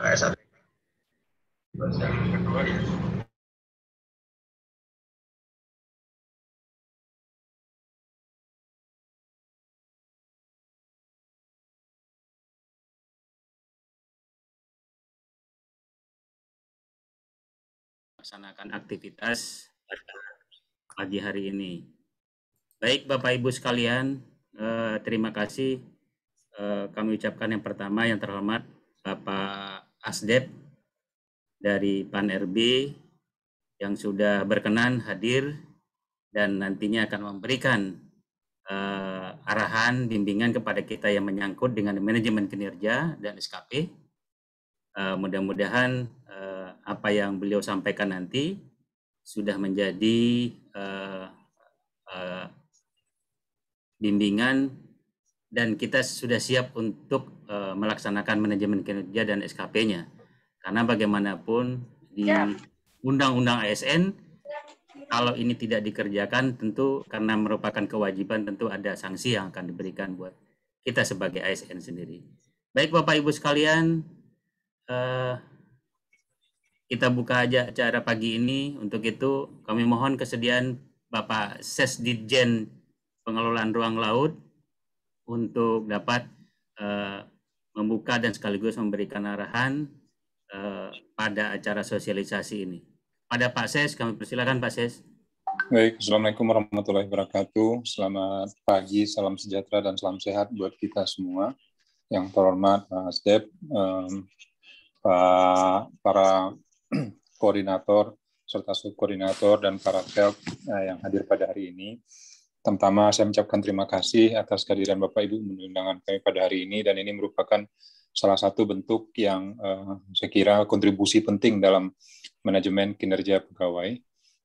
S1. Yang kedua ya. melaksanakan aktivitas pada pagi hari ini. Baik Bapak Ibu sekalian, eh, terima kasih eh, kami ucapkan yang pertama yang terhormat Bapak Asdep dari PAN RB yang sudah berkenan hadir dan nantinya akan memberikan eh, arahan bimbingan kepada kita yang menyangkut dengan manajemen kinerja dan SKP. Eh, mudah-mudahan eh, apa yang beliau sampaikan nanti sudah menjadi uh, uh, bimbingan dan kita sudah siap untuk uh, melaksanakan manajemen kinerja dan SKP-nya. Karena bagaimanapun di ya. Undang-Undang ASN kalau ini tidak dikerjakan tentu karena merupakan kewajiban tentu ada sanksi yang akan diberikan buat kita sebagai ASN sendiri. Baik Bapak Ibu sekalian, uh, kita buka aja acara pagi ini. Untuk itu kami mohon kesediaan Bapak Sesditjen Pengelolaan Ruang Laut untuk dapat uh, membuka dan sekaligus memberikan arahan uh, pada acara sosialisasi ini. Pada Pak Ses, kami persilakan Pak Ses. Baik, Assalamualaikum warahmatullahi wabarakatuh. Selamat pagi, salam sejahtera dan salam sehat buat kita semua. Yang terhormat Pak Asdep, um, Pak, para koordinator serta subkoordinator dan para tel eh, yang hadir pada hari ini. Pertama, saya mengucapkan terima kasih atas kehadiran Bapak Ibu menundangan kami pada hari ini dan ini merupakan salah satu bentuk yang uh, saya kira kontribusi penting dalam manajemen kinerja pegawai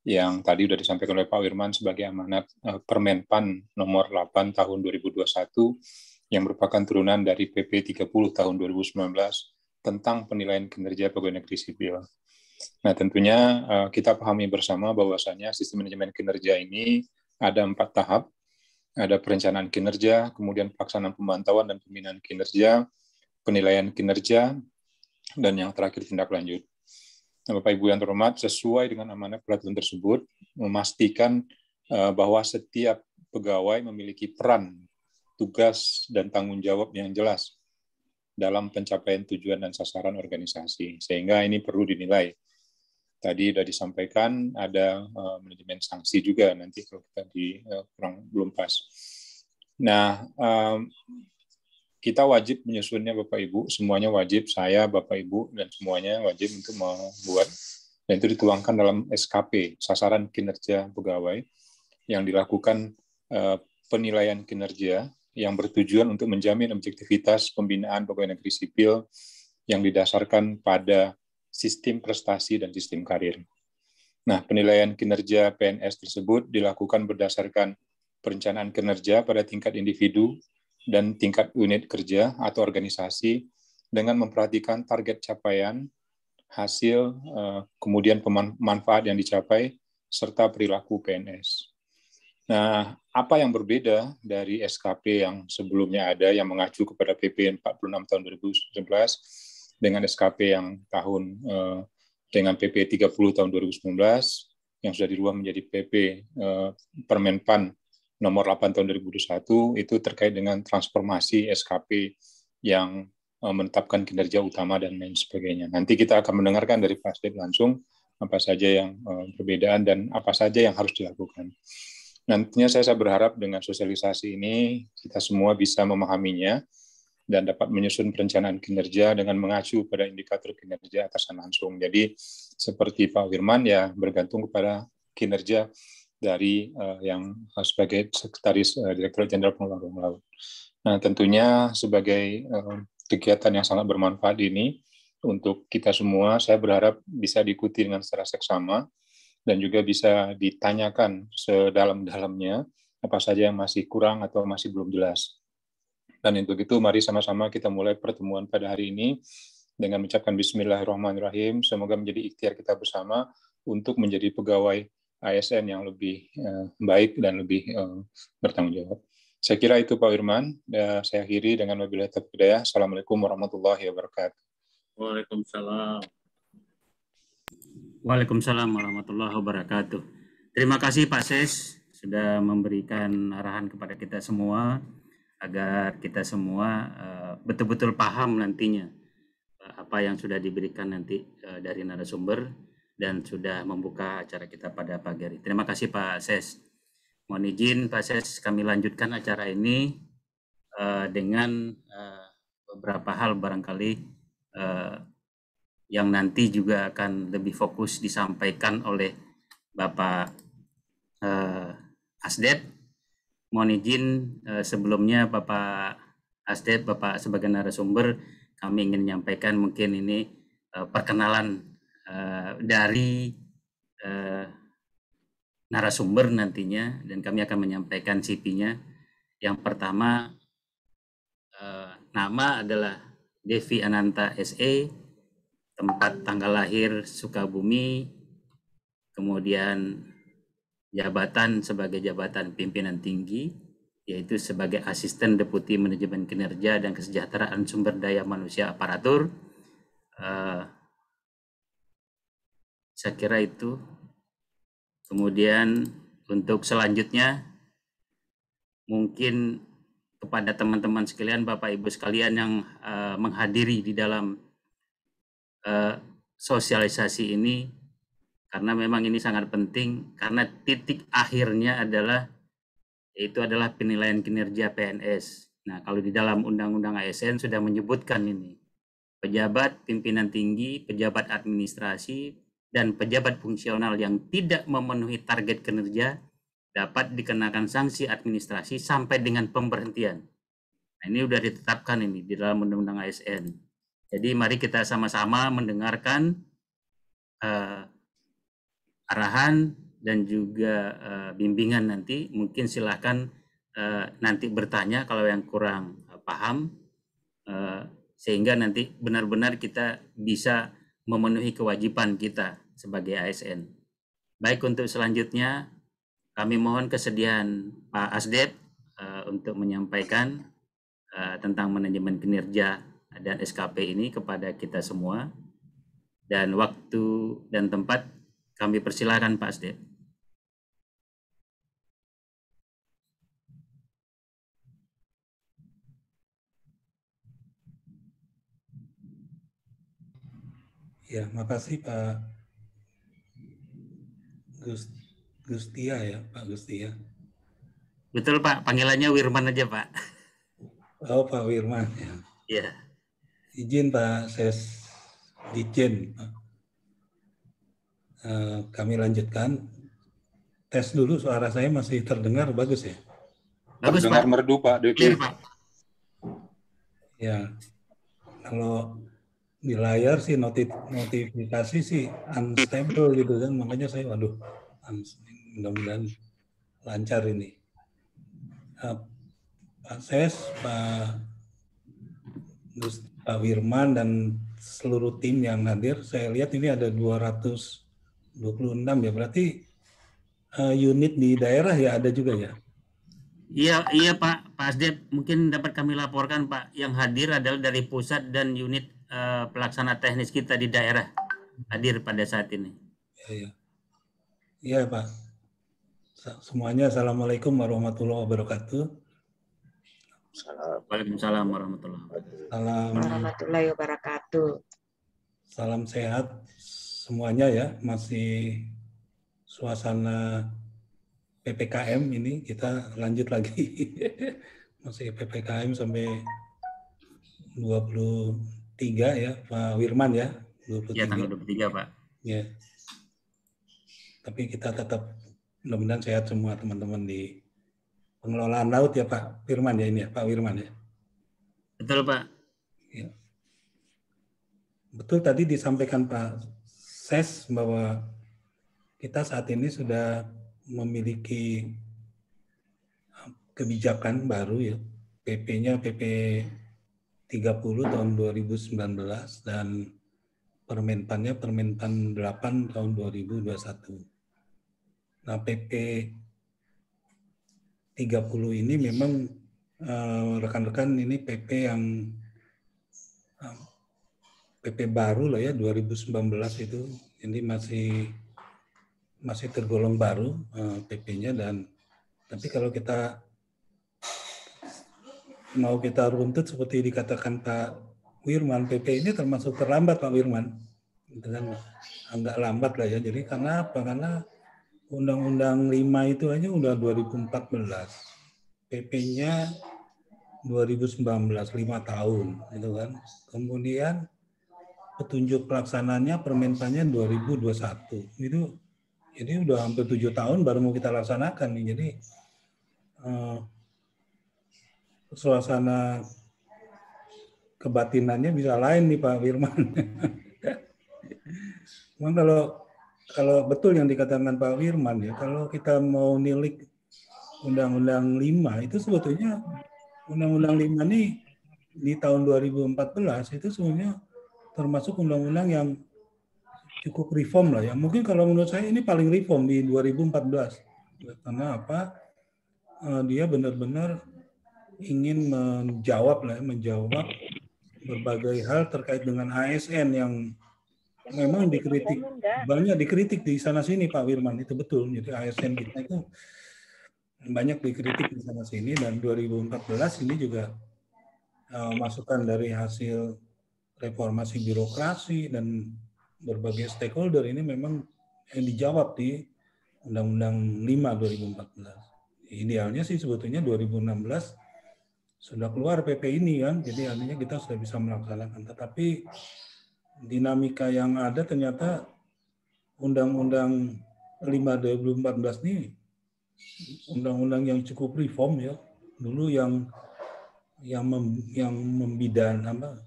yang tadi sudah disampaikan oleh Pak Wirman sebagai amanat uh, Permenpan nomor 8 tahun 2021 yang merupakan turunan dari PP 30 tahun 2019 tentang penilaian kinerja pegawai negeri sipil. Nah, tentunya uh, kita pahami bersama bahwasanya sistem manajemen kinerja ini ada empat tahap. Ada perencanaan kinerja, kemudian pelaksanaan pemantauan dan pembinaan kinerja, penilaian kinerja, dan yang terakhir tindak lanjut. Nah, Bapak Ibu yang terhormat, sesuai dengan amanat peraturan tersebut, memastikan uh, bahwa setiap pegawai memiliki peran, tugas, dan tanggung jawab yang jelas dalam pencapaian tujuan dan sasaran organisasi. Sehingga ini perlu dinilai tadi sudah disampaikan ada uh, manajemen sanksi juga nanti kalau kita di uh, kurang belum pas. Nah, um, kita wajib menyusunnya Bapak Ibu, semuanya wajib, saya, Bapak Ibu, dan semuanya wajib untuk membuat, dan itu dituangkan dalam SKP, sasaran kinerja pegawai, yang dilakukan uh, penilaian kinerja yang bertujuan untuk menjamin objektivitas pembinaan pegawai negeri sipil yang didasarkan pada sistem prestasi dan sistem karir. Nah, penilaian kinerja PNS tersebut dilakukan berdasarkan perencanaan kinerja pada tingkat individu dan tingkat unit kerja atau organisasi dengan memperhatikan target capaian, hasil, eh, kemudian manfaat yang dicapai, serta perilaku PNS. Nah, apa yang berbeda dari SKP yang sebelumnya ada yang mengacu kepada PP 46 tahun 2019 dengan SKP yang tahun eh, dengan PP 30 tahun 2019 yang sudah dirubah menjadi PP eh, Permenpan nomor 8 tahun 2021 itu terkait dengan transformasi SKP yang eh, menetapkan kinerja utama dan lain sebagainya. Nanti kita akan mendengarkan dari Step langsung apa saja yang perbedaan dan apa saja yang harus dilakukan. Nantinya saya berharap dengan sosialisasi ini kita semua bisa memahaminya dan dapat menyusun perencanaan kinerja dengan mengacu pada indikator kinerja atasan langsung. Jadi seperti Pak Firman ya bergantung kepada kinerja dari uh, yang sebagai sekretaris uh, Direktur Jenderal Pengelolaan Laut. Nah, tentunya sebagai uh, kegiatan yang sangat bermanfaat ini untuk kita semua, saya berharap bisa diikuti dengan secara seksama dan juga bisa ditanyakan sedalam-dalamnya apa saja yang masih kurang atau masih belum jelas. Dan untuk itu mari sama-sama kita mulai pertemuan pada hari ini dengan mengucapkan Bismillahirrahmanirrahim. Semoga menjadi ikhtiar kita bersama untuk menjadi pegawai ASN yang lebih uh, baik dan lebih uh, bertanggung jawab. Saya kira itu Pak Irman. Ya, saya akhiri dengan wabillahi taufiq Assalamualaikum warahmatullahi wabarakatuh. Waalaikumsalam. Waalaikumsalam warahmatullahi wabarakatuh. Terima kasih Pak Ses sudah memberikan arahan kepada kita semua agar kita semua eh, betul-betul uh, paham nantinya uh, apa yang sudah diberikan nanti uh, dari narasumber dan sudah membuka acara kita pada pagi hari. Terima kasih Pak Ses. Mohon izin Pak Ses kami lanjutkan acara ini uh, dengan uh, beberapa hal barangkali uh, yang nanti juga akan lebih fokus disampaikan oleh Bapak uh, Asdep. Mohon izin uh, sebelumnya Bapak Asdep, Bapak sebagai narasumber, kami ingin menyampaikan mungkin ini uh, perkenalan uh, dari narasumber nantinya dan kami akan menyampaikan CV-nya. Yang pertama nama adalah Devi Ananta SE, tempat tanggal lahir Sukabumi, kemudian jabatan sebagai jabatan pimpinan tinggi, yaitu sebagai asisten deputi manajemen kinerja dan kesejahteraan sumber daya manusia aparatur. Uh, saya kira itu. Kemudian untuk selanjutnya, mungkin kepada teman-teman sekalian, Bapak Ibu sekalian yang uh, menghadiri di dalam uh, sosialisasi ini karena memang ini sangat penting karena titik akhirnya adalah yaitu adalah penilaian kinerja PNS. Nah, kalau di dalam Undang-Undang ASN sudah menyebutkan ini. Pejabat pimpinan tinggi, pejabat administrasi, dan pejabat fungsional yang tidak memenuhi target kinerja dapat dikenakan sanksi administrasi sampai dengan pemberhentian. Nah, ini sudah ditetapkan ini di dalam Undang-Undang ASN. Jadi mari kita sama-sama mendengarkan uh, arahan dan juga uh, bimbingan nanti. Mungkin silahkan uh, nanti bertanya kalau yang kurang uh, paham, uh, sehingga nanti benar-benar kita bisa memenuhi kewajiban kita sebagai ASN. Baik untuk selanjutnya, kami mohon kesediaan Pak Asdep uh, untuk menyampaikan uh, tentang manajemen kinerja dan SKP ini kepada kita semua. Dan waktu dan tempat kami persilakan Pak Asdep. Ya, makasih Pak Gus, Gustia ya, Pak Gustia. Betul Pak, panggilannya Wirman aja Pak. Oh Pak Wirman ya. Iya. Izin Pak Ses Dijen Pak. Eh, kami lanjutkan. Tes dulu suara saya masih terdengar bagus ya? Bagus Pak. merdu Pak. Pak. Ya, kalau di layar sih notif notifikasi sih unstable gitu kan, makanya saya waduh, mudah-mudahan lancar ini. Uh, Pak Ses, Pak Gus, Pak Wirman dan seluruh tim yang hadir, saya lihat ini ada 200 26 ya berarti uh, unit di daerah ya ada juga ya Iya, iya Pak, Pak Asdep, mungkin dapat kami laporkan Pak, yang hadir adalah dari pusat dan unit uh, pelaksana teknis kita di daerah hadir pada saat ini. Iya, iya. Iya Pak. Semuanya Assalamualaikum warahmatullahi wabarakatuh. Waalaikumsalam warahmatullahi wabarakatuh. Salam warahmatullahi wabarakatuh. Salam sehat semuanya ya masih suasana PPKM ini kita lanjut lagi. Masih PPKM sampai 23 ya Pak Wirman ya 23 ya tanggal 23 Pak. Ya tapi kita tetap mudah-mudahan sehat semua teman-teman di pengelolaan laut ya Pak Wirman ya ini ya Pak Wirman ya. Betul Pak. Ya. betul tadi disampaikan Pak ses bahwa kita saat ini sudah memiliki uh, kebijakan baru ya PP-nya PP 30 tahun 2019 dan Permenpannya Permenpan 8 tahun 2021. Nah, PP 30 ini memang uh, rekan-rekan uh, ini PP yang PP baru lah ya 2019 itu. Ini masih masih tergolong baru uh, PP-nya dan tapi kalau kita mau kita runtut seperti dikatakan Pak Wirman, PP ini termasuk terlambat Pak Wirman. Gitu kan agak lambat lah ya. Jadi karena apa? Karena Undang-Undang 5 itu aja udah 2014. PP-nya 2019, 5 tahun gitu kan. Kemudian petunjuk pelaksananya Permenpannya 2021. Itu jadi udah hampir tujuh tahun baru mau kita laksanakan nih. Jadi uh, suasana kebatinannya bisa lain nih Pak Firman. Memang kalau kalau betul yang dikatakan Pak Firman ya, kalau kita mau nilik Undang-Undang 5 itu sebetulnya Undang-Undang 5 ini di tahun 2014 itu sebenarnya termasuk undang-undang yang cukup reform lah ya. Mungkin kalau menurut saya ini paling reform di 2014. Karena apa? Eh, dia benar-benar ingin menjawab lah, ya, menjawab berbagai hal terkait dengan ASN yang memang dikritik banyak dikritik di sana sini Pak Wirman itu betul. Jadi ASN kita itu banyak dikritik di sana sini dan 2014 ini juga uh, masukan dari hasil reformasi birokrasi dan berbagai stakeholder ini memang yang dijawab di Undang-Undang 5 2014. Idealnya sih sebetulnya 2016 sudah keluar PP ini kan, jadi artinya kita sudah bisa melaksanakan. Tetapi dinamika yang ada ternyata Undang-Undang 5 2014 ini undang-undang yang cukup reform ya. Dulu yang yang mem, yang membidan apa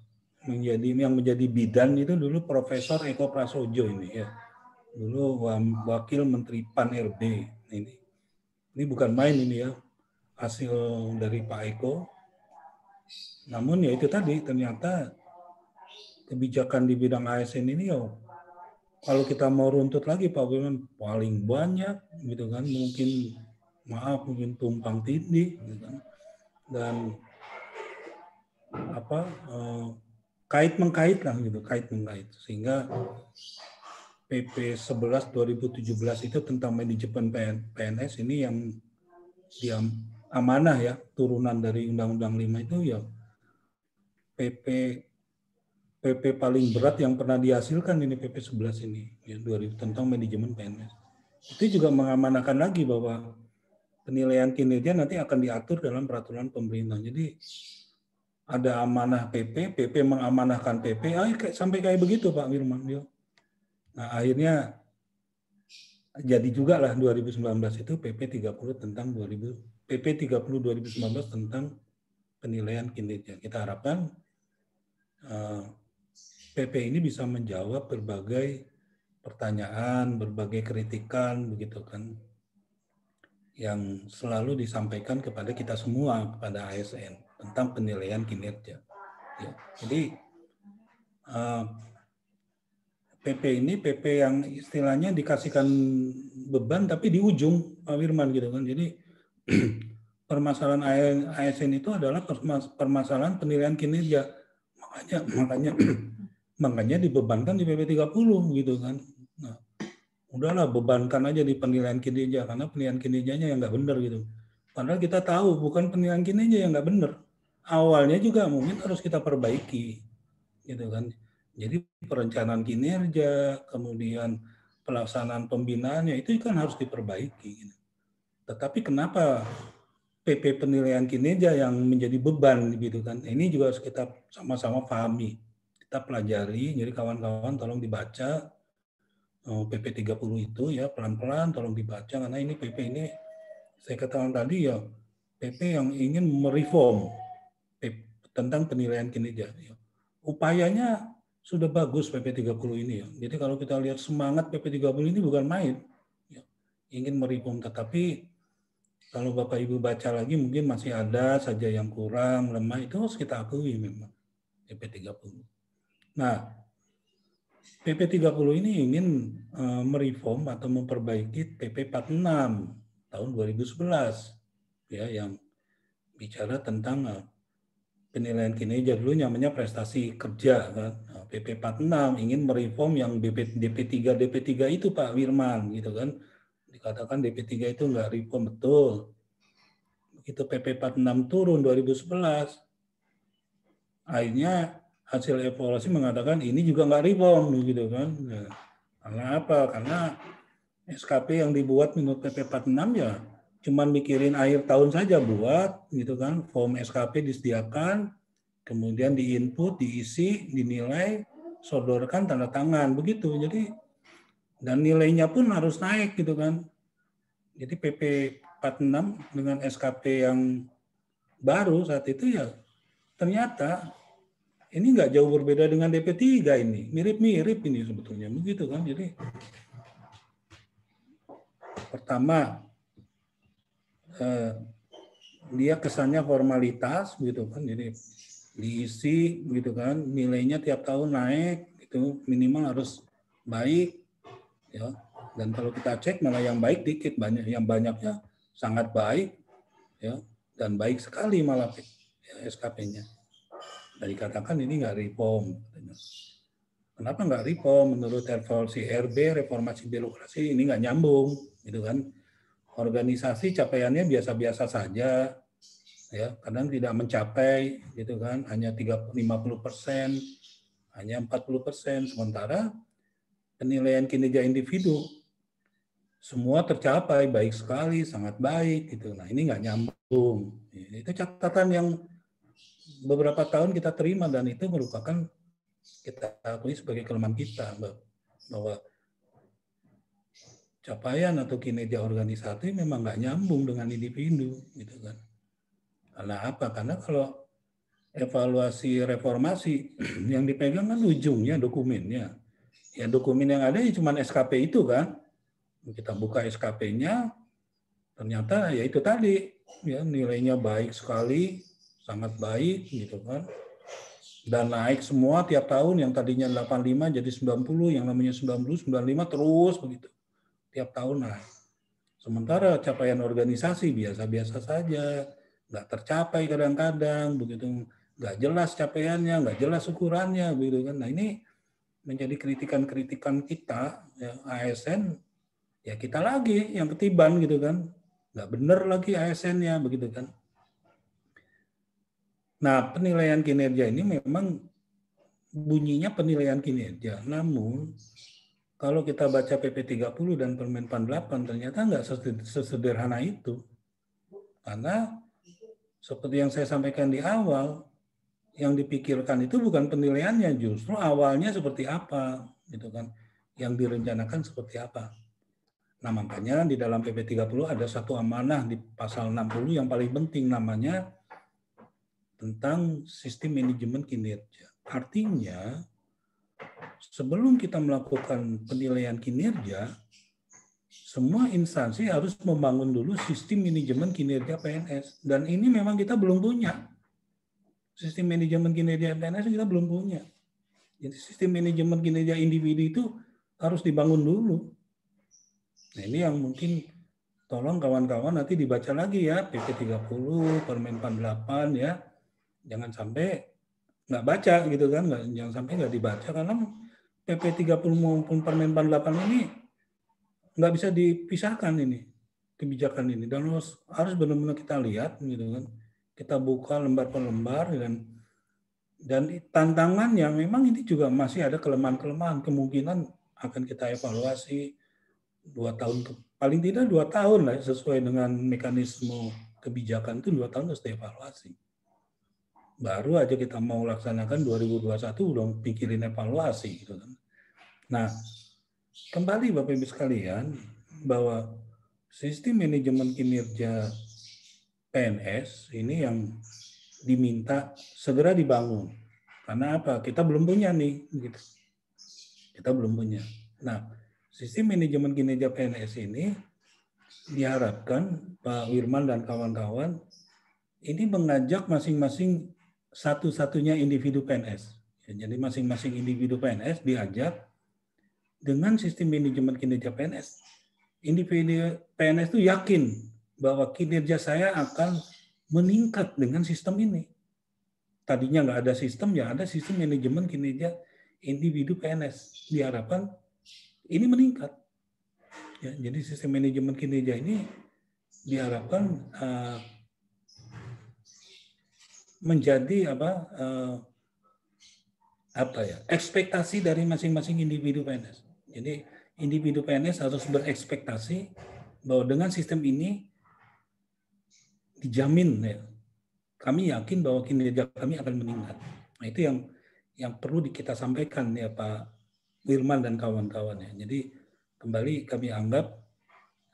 menjadi yang menjadi bidan itu dulu Profesor Eko Prasojo ini ya. Dulu wakil Menteri Pan RB ini. Ini bukan main ini ya. Hasil dari Pak Eko. Namun ya itu tadi ternyata kebijakan di bidang ASN ini ya kalau kita mau runtut lagi Pak Wiman paling banyak gitu kan mungkin maaf mungkin tumpang tindih gitu kan. dan apa eh, kait mengkait lah gitu, kait mengkait. Sehingga PP 11 2017 itu tentang manajemen PNS ini yang dia amanah ya, turunan dari Undang-Undang 5 itu ya PP PP paling berat yang pernah dihasilkan ini PP 11 ini ya 2000 tentang manajemen PNS. Itu juga mengamanahkan lagi bahwa penilaian kinerja nanti akan diatur dalam peraturan pemerintah. Jadi ada amanah PP, PP mengamanahkan PP, ah, kayak, sampai kayak begitu Pak Firman. Nah akhirnya jadi juga lah 2019 itu PP 30 tentang 2000 PP 30 2019 tentang penilaian kinerja. Kita harapkan uh, eh, PP ini bisa menjawab berbagai pertanyaan, berbagai kritikan begitu kan yang selalu disampaikan kepada kita semua kepada ASN tentang penilaian kinerja. Ya. Jadi uh, eh, PP ini PP yang istilahnya dikasihkan beban tapi di ujung Pak Firman gitu kan. Jadi permasalahan ASN itu adalah permasalahan penilaian kinerja. Makanya makanya makanya dibebankan di PP 30 gitu kan. Nah, udahlah bebankan aja di penilaian kinerja karena penilaian kinerjanya yang nggak benar gitu. Padahal kita tahu bukan penilaian kinerja yang nggak benar, awalnya juga mungkin harus kita perbaiki gitu kan. Jadi perencanaan kinerja kemudian pelaksanaan pembinaannya itu kan harus diperbaiki gitu. tetapi kenapa PP penilaian kinerja yang menjadi beban gitu kan? Ini juga harus kita sama-sama pahami kita pelajari. Jadi kawan-kawan tolong dibaca PP oh, 30 itu ya pelan-pelan tolong dibaca karena ini PP ini saya katakan tadi ya PP yang ingin mereform tentang penilaian kinerja. Ya. Upayanya sudah bagus PP 30 ini ya. Jadi kalau kita lihat semangat PP 30 ini bukan main. Ya. Ingin meribung tetapi kalau Bapak Ibu baca lagi mungkin masih ada saja yang kurang, lemah itu harus kita akui memang PP 30. Nah, PP 30 ini ingin uh, mereform atau memperbaiki PP 46 tahun 2011 ya yang bicara tentang uh, penilaian kinerja dulu namanya prestasi kerja kan. Nah, PP 46 ingin mereform yang BP, DP3 DP3 itu Pak Wirman gitu kan. Dikatakan DP3 itu enggak reform betul. Begitu PP 46 turun 2011 akhirnya hasil evaluasi mengatakan ini juga enggak reform gitu kan. Nah, karena apa? Karena SKP yang dibuat menurut PP 46 ya cuman mikirin akhir tahun saja buat gitu kan form SKP disediakan kemudian diinput, diisi, dinilai, sodorkan tanda tangan begitu. Jadi dan nilainya pun harus naik gitu kan. Jadi PP 46 dengan SKP yang baru saat itu ya ternyata ini nggak jauh berbeda dengan DP3 ini. Mirip-mirip ini sebetulnya begitu kan. Jadi pertama eh, dia kesannya formalitas gitu kan. Jadi diisi gitu kan nilainya tiap tahun naik itu minimal harus baik ya. Dan kalau kita cek malah yang baik dikit banyak yang banyaknya sangat baik ya dan baik sekali malah ya, SKP-nya dari katakan ini nggak reform kenapa nggak reform? Menurut evaluasi RB reformasi birokrasi ini nggak nyambung gitu kan organisasi capaiannya biasa-biasa saja ya. Kadang tidak mencapai gitu kan. Hanya 30 50 persen hanya 40 persen. Sementara penilaian kinerja individu semua tercapai baik sekali sangat baik gitu. Nah ini nggak nyambung. Itu catatan yang beberapa tahun kita terima dan itu merupakan kita akui sebagai kelemahan kita bahwa capaian atau kinerja organisasi memang nggak nyambung dengan individu gitu kan karena apa? Karena kalau evaluasi reformasi yang dipegang kan ujungnya dokumennya. Ya dokumen yang ada ya cuma SKP itu kan. Kita buka SKP-nya, ternyata ya itu tadi ya nilainya baik sekali, sangat baik gitu kan. Dan naik semua tiap tahun yang tadinya 85 jadi 90, yang namanya 90, 95 terus begitu. Tiap tahun naik. Sementara capaian organisasi biasa-biasa saja. Nggak tercapai kadang-kadang begitu nggak jelas capaiannya nggak jelas ukurannya begitu kan. Nah ini menjadi kritikan-kritikan kita ya, ASN ya kita lagi yang ketiban gitu kan. Nggak bener lagi ASN-nya begitu kan. Nah penilaian kinerja ini memang bunyinya penilaian kinerja. Namun kalau kita baca PP 30 dan Permen 48 ternyata nggak sesederhana itu karena seperti yang saya sampaikan di awal, yang dipikirkan itu bukan penilaiannya, justru awalnya seperti apa, gitu kan? Yang direncanakan seperti apa. Nah, makanya di dalam PP 30 ada satu amanah di pasal 60 yang paling penting namanya tentang sistem manajemen kinerja. Artinya, sebelum kita melakukan penilaian kinerja, semua instansi harus membangun dulu sistem manajemen kinerja PNS dan ini memang kita belum punya. Sistem manajemen kinerja PNS kita belum punya. Jadi sistem manajemen kinerja individu itu harus dibangun dulu. Nah ini yang mungkin tolong kawan-kawan nanti dibaca lagi ya PP 30 Permen 48 ya. Jangan sampai nggak baca gitu kan nggak jangan sampai nggak dibaca karena PP 30 maupun Permen 48 ini nggak bisa dipisahkan ini kebijakan ini. Dan harus harus benar-benar kita lihat gitu kan. Kita buka lembar per lembar dan dan tantangannya memang ini juga masih ada kelemahan-kelemahan kemungkinan akan kita evaluasi dua tahun paling tidak dua tahun lah sesuai dengan mekanisme kebijakan itu dua tahun harus dievaluasi. Baru aja kita mau laksanakan 2021 udah pikirin evaluasi gitu kan nah kembali Bapak Ibu sekalian bahwa sistem manajemen kinerja PNS ini yang diminta segera dibangun. Karena apa? Kita belum punya nih, gitu. Kita belum punya. Nah, sistem manajemen kinerja PNS ini diharapkan Pak Wirman dan kawan-kawan ini mengajak masing-masing satu-satunya individu PNS. Jadi masing-masing individu PNS diajak dengan sistem manajemen kinerja PNS, individu PNS itu yakin bahwa kinerja saya akan meningkat dengan sistem ini. Tadinya nggak ada sistem, ya ada sistem manajemen kinerja individu PNS. Diharapkan ini meningkat. Ya, jadi sistem manajemen kinerja ini diharapkan uh, menjadi apa uh, apa ya ekspektasi dari masing-masing individu PNS. Jadi individu PNS harus berekspektasi bahwa dengan sistem ini dijamin ya kami yakin bahwa kinerja kami akan meningkat. Nah itu yang yang perlu kita sampaikan ya Pak Wirman dan kawan-kawan ya. Jadi kembali kami anggap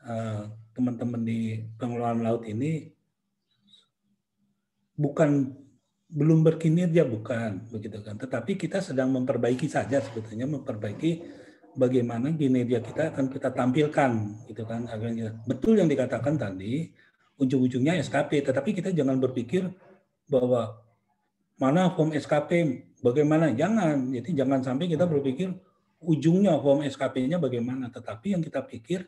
uh, teman-teman di pengelolaan laut ini bukan belum berkinerja bukan begitu kan tetapi kita sedang memperbaiki saja sebetulnya memperbaiki bagaimana kinerja kita akan kita tampilkan gitu kan agar betul yang dikatakan tadi ujung-ujungnya SKP tetapi kita jangan berpikir bahwa mana form SKP bagaimana. Jangan jadi jangan sampai kita berpikir ujungnya form SKP-nya bagaimana. Tetapi yang kita pikir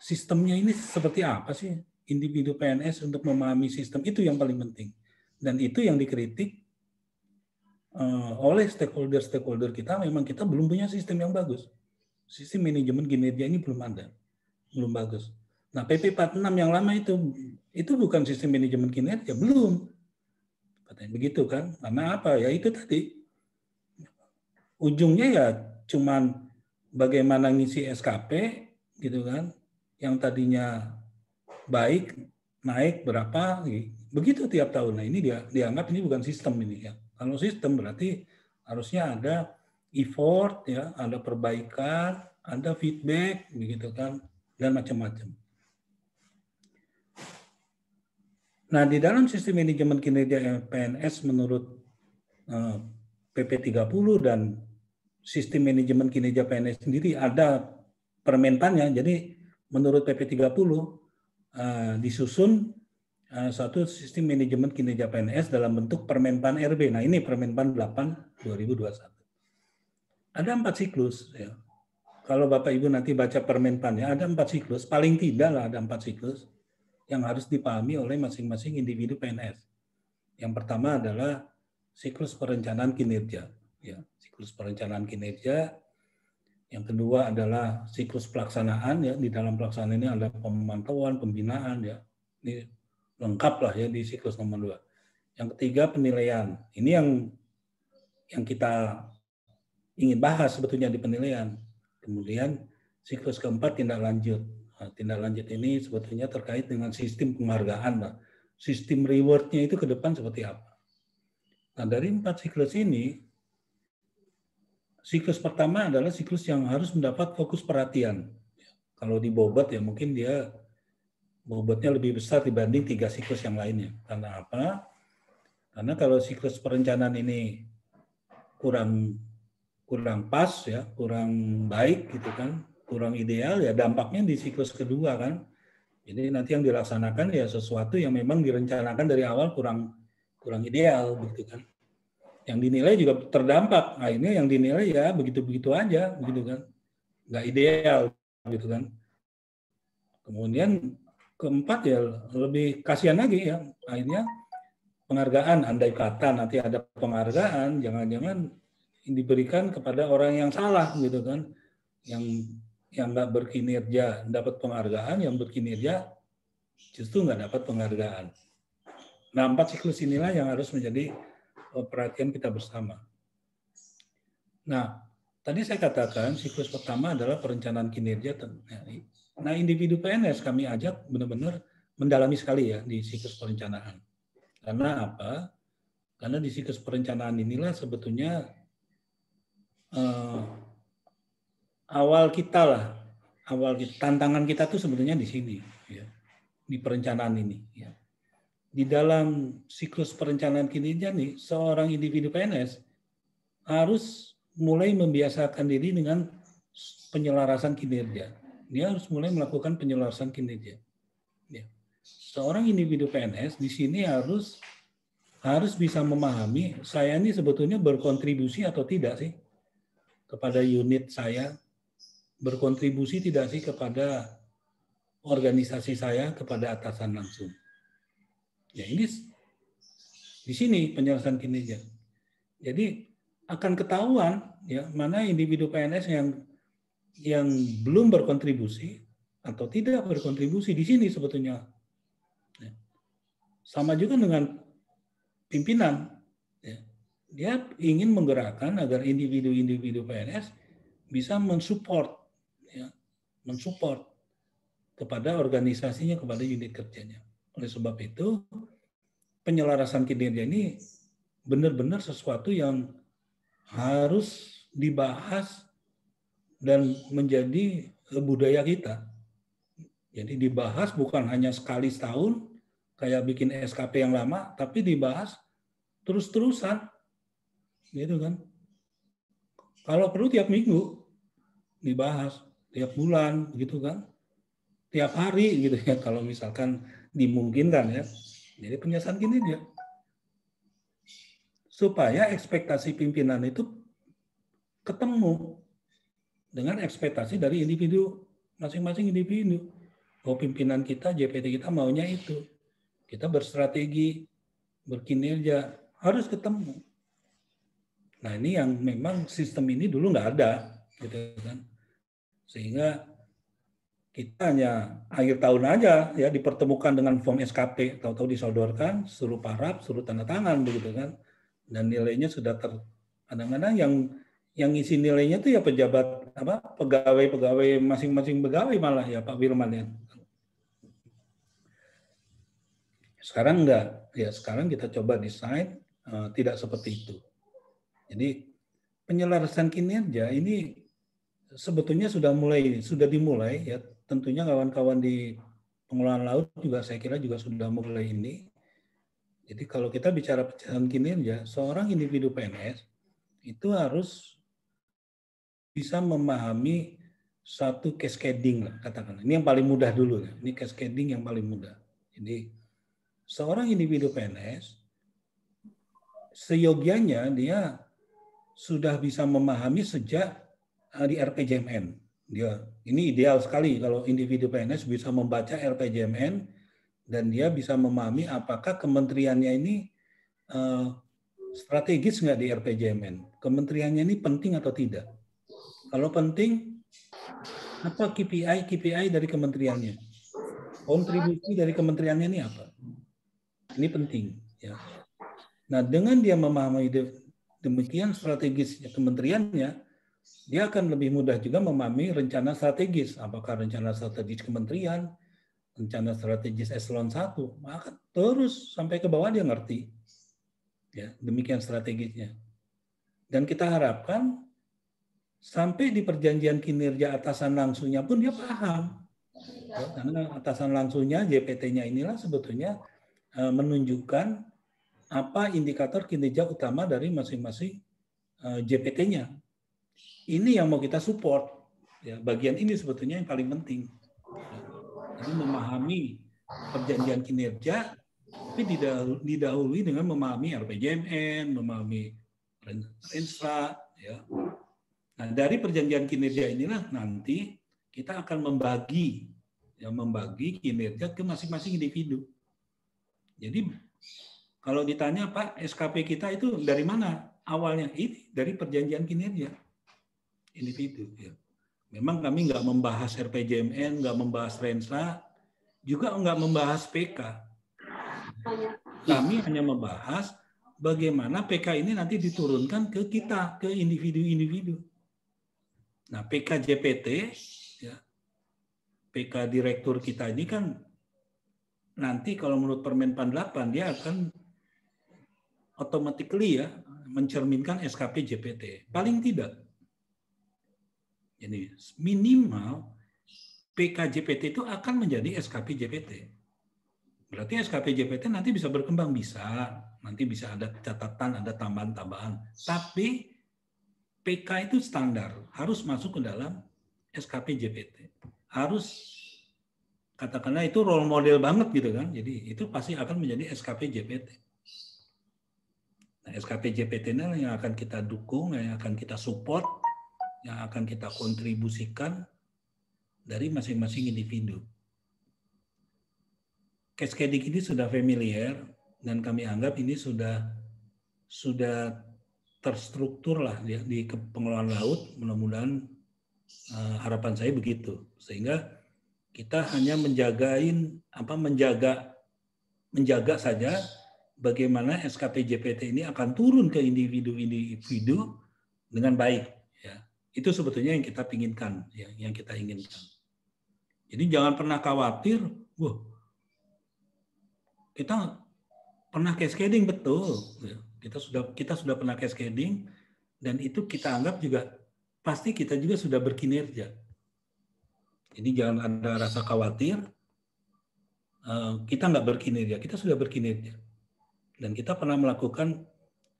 sistemnya ini seperti apa sih? Individu PNS untuk memahami sistem itu yang paling penting. Dan itu yang dikritik oleh stakeholder-stakeholder kita memang kita belum punya sistem yang bagus. Sistem manajemen kinerja ini belum ada. Belum bagus. Nah, PP 46 yang lama itu itu bukan sistem manajemen kinerja, belum. Katanya begitu kan? Karena apa? Ya itu tadi. Ujungnya ya cuman bagaimana ngisi SKP gitu kan. Yang tadinya baik naik berapa begitu tiap tahun. Nah, ini dia dianggap ini bukan sistem ini ya. Kalau sistem berarti harusnya ada effort ya, ada perbaikan, ada feedback begitu kan dan macam-macam. Nah, di dalam sistem manajemen kinerja PNS menurut uh, PP 30 dan sistem manajemen kinerja PNS sendiri ada permenpannya. Jadi menurut PP 30 uh, disusun satu sistem manajemen kinerja PNS dalam bentuk Permenpan RB. Nah, ini Permenpan 8 2021. Ada empat siklus ya. Kalau Bapak Ibu nanti baca permenpannya ada empat siklus, paling tidak lah ada empat siklus yang harus dipahami oleh masing-masing individu PNS. Yang pertama adalah siklus perencanaan kinerja, ya, siklus perencanaan kinerja. Yang kedua adalah siklus pelaksanaan ya, di dalam pelaksanaan ini ada pemantauan, pembinaan ya. Ini lengkap lah ya di siklus nomor dua. Yang ketiga penilaian. Ini yang yang kita ingin bahas sebetulnya di penilaian. Kemudian siklus keempat tindak lanjut Nah, tindak lanjut ini sebetulnya terkait dengan sistem penghargaan. Nah, sistem rewardnya itu ke depan seperti apa. Nah, dari empat siklus ini, siklus pertama adalah siklus yang harus mendapat fokus perhatian. Kalau di bobot ya mungkin dia bobotnya lebih besar dibanding tiga siklus yang lainnya. Karena apa? Karena kalau siklus perencanaan ini kurang kurang pas ya, kurang baik gitu kan, kurang ideal ya dampaknya di siklus kedua kan. Jadi nanti yang dilaksanakan ya sesuatu yang memang direncanakan dari awal kurang kurang ideal begitu kan. Yang dinilai juga terdampak. Akhirnya yang dinilai ya begitu-begitu aja begitu kan. Nggak ideal gitu kan. Kemudian keempat ya lebih kasihan lagi ya akhirnya penghargaan andai kata nanti ada penghargaan jangan-jangan diberikan kepada orang yang salah gitu kan yang yang nggak berkinerja dapat penghargaan, yang berkinerja justru nggak dapat penghargaan. Nah, empat siklus inilah yang harus menjadi eh, perhatian kita bersama. Nah, tadi saya katakan siklus pertama adalah perencanaan kinerja. Nah, individu PNS kami ajak benar-benar mendalami sekali ya di siklus perencanaan. Karena apa? Karena di siklus perencanaan inilah sebetulnya eh, awal kita lah, awal kita, tantangan kita tuh sebetulnya di sini, ya, di perencanaan ini. Ya. Di dalam siklus perencanaan kinerja nih, seorang individu PNS harus mulai membiasakan diri dengan penyelarasan kinerja. Dia harus mulai melakukan penyelarasan kinerja. Ya. Seorang individu PNS di sini harus harus bisa memahami saya ini sebetulnya berkontribusi atau tidak sih kepada unit saya berkontribusi tidak sih kepada organisasi saya, kepada atasan langsung. Ya ini di sini penjelasan kinerja. Jadi akan ketahuan ya mana individu PNS yang yang belum berkontribusi atau tidak berkontribusi di sini sebetulnya. Ya. Sama juga dengan pimpinan. Ya. Dia ingin menggerakkan agar individu-individu PNS bisa mensupport, ya, mensupport kepada organisasinya, kepada unit kerjanya. Oleh sebab itu, penyelarasan kinerja ini benar-benar sesuatu yang harus dibahas dan menjadi budaya kita. Jadi dibahas bukan hanya sekali setahun, kayak bikin SKP yang lama, tapi dibahas terus-terusan. Gitu kan. Kalau perlu tiap minggu dibahas, tiap bulan gitu kan. Tiap hari gitu ya kalau misalkan dimungkinkan ya. Jadi penjelasan gini dia. Supaya ekspektasi pimpinan itu ketemu dengan ekspektasi dari individu masing-masing individu. Oh pimpinan kita, JPT kita maunya itu. Kita berstrategi, berkinerja, harus ketemu. Nah ini yang memang sistem ini dulu nggak ada, gitu kan. Sehingga kita hanya akhir tahun aja ya dipertemukan dengan form SKP, tahu-tahu disodorkan, suruh parap, suruh tanda tangan begitu kan. Dan nilainya sudah ter kadang-kadang yang yang isi nilainya tuh ya pejabat apa pegawai-pegawai masing-masing pegawai malah ya Pak Firman ya. Sekarang enggak, ya sekarang kita coba desain uh, tidak seperti itu. Jadi penyelarasan kinerja ini sebetulnya sudah mulai sudah dimulai ya tentunya kawan-kawan di pengelolaan laut juga saya kira juga sudah mulai ini. Jadi kalau kita bicara penyelarasan kinerja, seorang individu PNS itu harus bisa memahami satu cascading lah katakan. Ini yang paling mudah dulu ya. Ini cascading yang paling mudah. Jadi seorang individu PNS seyogianya dia sudah bisa memahami sejak eh, di RPJMN. Dia ini ideal sekali kalau individu PNS bisa membaca RPJMN dan dia bisa memahami apakah kementeriannya ini uh, strategis nggak di RPJMN. Kementeriannya ini penting atau tidak kalau penting, apa KPI KPI dari kementeriannya? Kontribusi dari kementeriannya ini apa? Ini penting. Ya. Nah, dengan dia memahami demikian strategis kementeriannya, dia akan lebih mudah juga memahami rencana strategis. Apakah rencana strategis kementerian, rencana strategis eselon 1, maka terus sampai ke bawah dia ngerti. Ya, demikian strategisnya. Dan kita harapkan sampai di perjanjian kinerja atasan langsungnya pun dia paham. Karena atasan langsungnya JPT-nya inilah sebetulnya eh, menunjukkan apa indikator kinerja utama dari masing-masing eh, JPT-nya. Ini yang mau kita support. Ya, bagian ini sebetulnya yang paling penting. Jadi memahami perjanjian kinerja, tapi didahului dengan memahami RPJMN, memahami Renstra, ya, Nah, dari perjanjian kinerja inilah nanti kita akan membagi ya membagi kinerja ke masing-masing individu. Jadi kalau ditanya Pak SKP kita itu dari mana awalnya? Ini dari perjanjian kinerja individu. Ya. Memang kami nggak membahas RPJMN, nggak membahas Rensa, juga nggak membahas PK. Kami hanya membahas bagaimana PK ini nanti diturunkan ke kita, ke individu-individu. Nah, PKJPT, ya, PK direktur kita ini kan nanti kalau menurut Permen Pan 8 dia akan automatically ya mencerminkan SKP JPT. Paling tidak. Jadi minimal PKJPT itu akan menjadi SKP JPT. Berarti SKP JPT nanti bisa berkembang bisa, nanti bisa ada catatan, ada tambahan-tambahan. Tapi PK itu standar, harus masuk ke dalam SKP JPT. Harus katakanlah itu role model banget gitu kan. Jadi itu pasti akan menjadi SKP JPT. Nah, SKP JPT ini yang akan kita dukung, yang akan kita support, yang akan kita kontribusikan dari masing-masing individu. Cascading ini sudah familiar dan kami anggap ini sudah sudah terstruktur lah ya di pengelolaan laut. Mudah-mudahan uh, harapan saya begitu. Sehingga kita hanya menjagain apa menjaga menjaga saja bagaimana SKP JPT ini akan turun ke individu-individu dengan baik ya. Itu sebetulnya yang kita inginkan ya, yang kita inginkan. Jadi jangan pernah khawatir, wah kita pernah cascading betul. Ya. Kita sudah kita sudah pernah cascading dan itu kita anggap juga pasti kita juga sudah berkinerja. Jadi jangan ada rasa khawatir. Eh, kita nggak berkinerja, kita sudah berkinerja. Dan kita pernah melakukan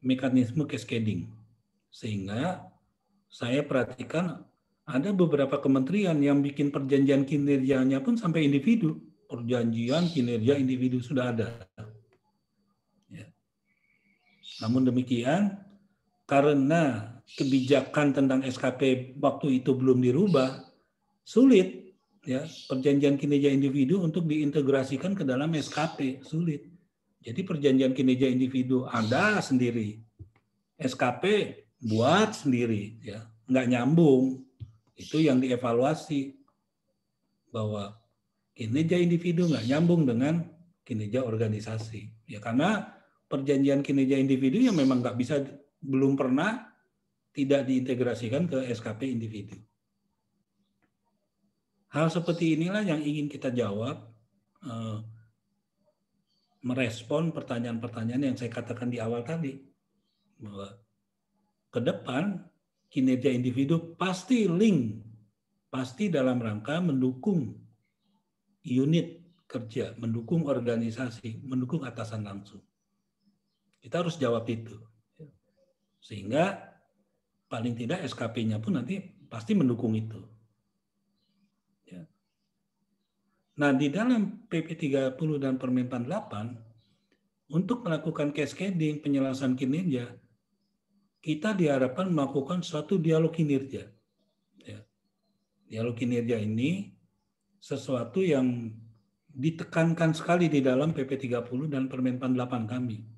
mekanisme cascading. Sehingga saya perhatikan ada beberapa kementerian yang bikin perjanjian kinerjanya pun sampai individu. Perjanjian kinerja individu sudah ada. Namun demikian, karena kebijakan tentang SKP waktu itu belum dirubah, sulit ya perjanjian kinerja individu untuk diintegrasikan ke dalam SKP sulit. Jadi perjanjian kinerja individu ada sendiri, SKP buat sendiri, ya nggak nyambung. Itu yang dievaluasi bahwa kinerja individu nggak nyambung dengan kinerja organisasi. Ya karena perjanjian kinerja individu yang memang nggak bisa belum pernah tidak diintegrasikan ke SKP individu. Hal seperti inilah yang ingin kita jawab, eh, merespon pertanyaan-pertanyaan yang saya katakan di awal tadi. Bahwa ke depan kinerja individu pasti link, pasti dalam rangka mendukung unit kerja, mendukung organisasi, mendukung atasan langsung. Kita harus jawab itu. Sehingga paling tidak SKP-nya pun nanti pasti mendukung itu. Nah, di dalam PP 30 dan Permen 8, untuk melakukan cascading penyelesaian kinerja, kita diharapkan melakukan suatu dialog kinerja. Ya. Dialog kinerja ini sesuatu yang ditekankan sekali di dalam PP 30 dan Permen 8 kami.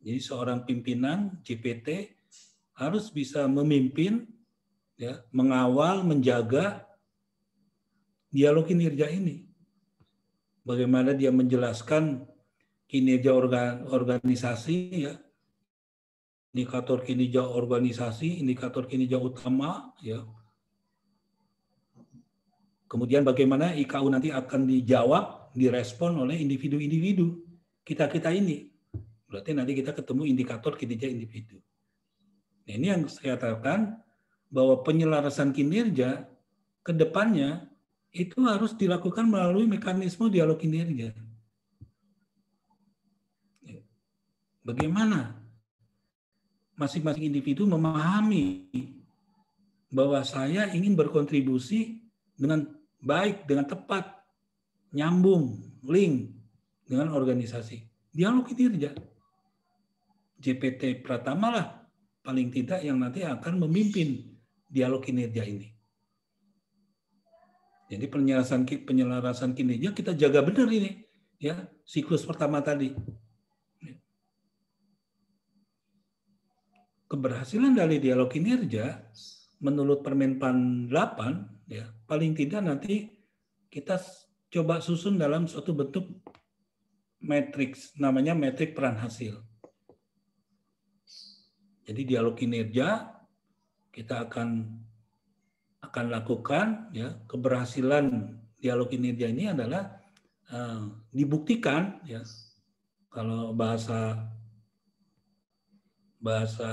Jadi seorang pimpinan JPT harus bisa memimpin, ya, mengawal, menjaga dialog kinerja ini. Bagaimana dia menjelaskan kinerja organ, organisasi ya. Indikator kinerja organisasi indikator kinerja utama ya. Kemudian bagaimana IKU nanti akan dijawab direspon oleh individu-individu kita kita ini berarti nanti kita ketemu indikator kinerja individu nah, ini yang saya katakan bahwa penyelarasan kinerja ke depannya itu harus dilakukan melalui mekanisme dialog kinerja. Bagaimana masing-masing individu memahami bahwa saya ingin berkontribusi dengan baik, dengan tepat, nyambung, link dengan organisasi. Dialog kinerja. JPT Pratama lah paling tidak yang nanti akan memimpin dialog kinerja ini. Jadi penyelarasan penyelarasan kinerja kita jaga benar ini, ya siklus pertama tadi. Keberhasilan dari dialog kinerja menurut Permenpan 8 ya paling tidak nanti kita coba susun dalam suatu bentuk matriks namanya metrik peran hasil. Jadi dialog kinerja kita akan akan lakukan ya. Keberhasilan dialog kinerja ini adalah uh, dibuktikan ya. Kalau bahasa bahasa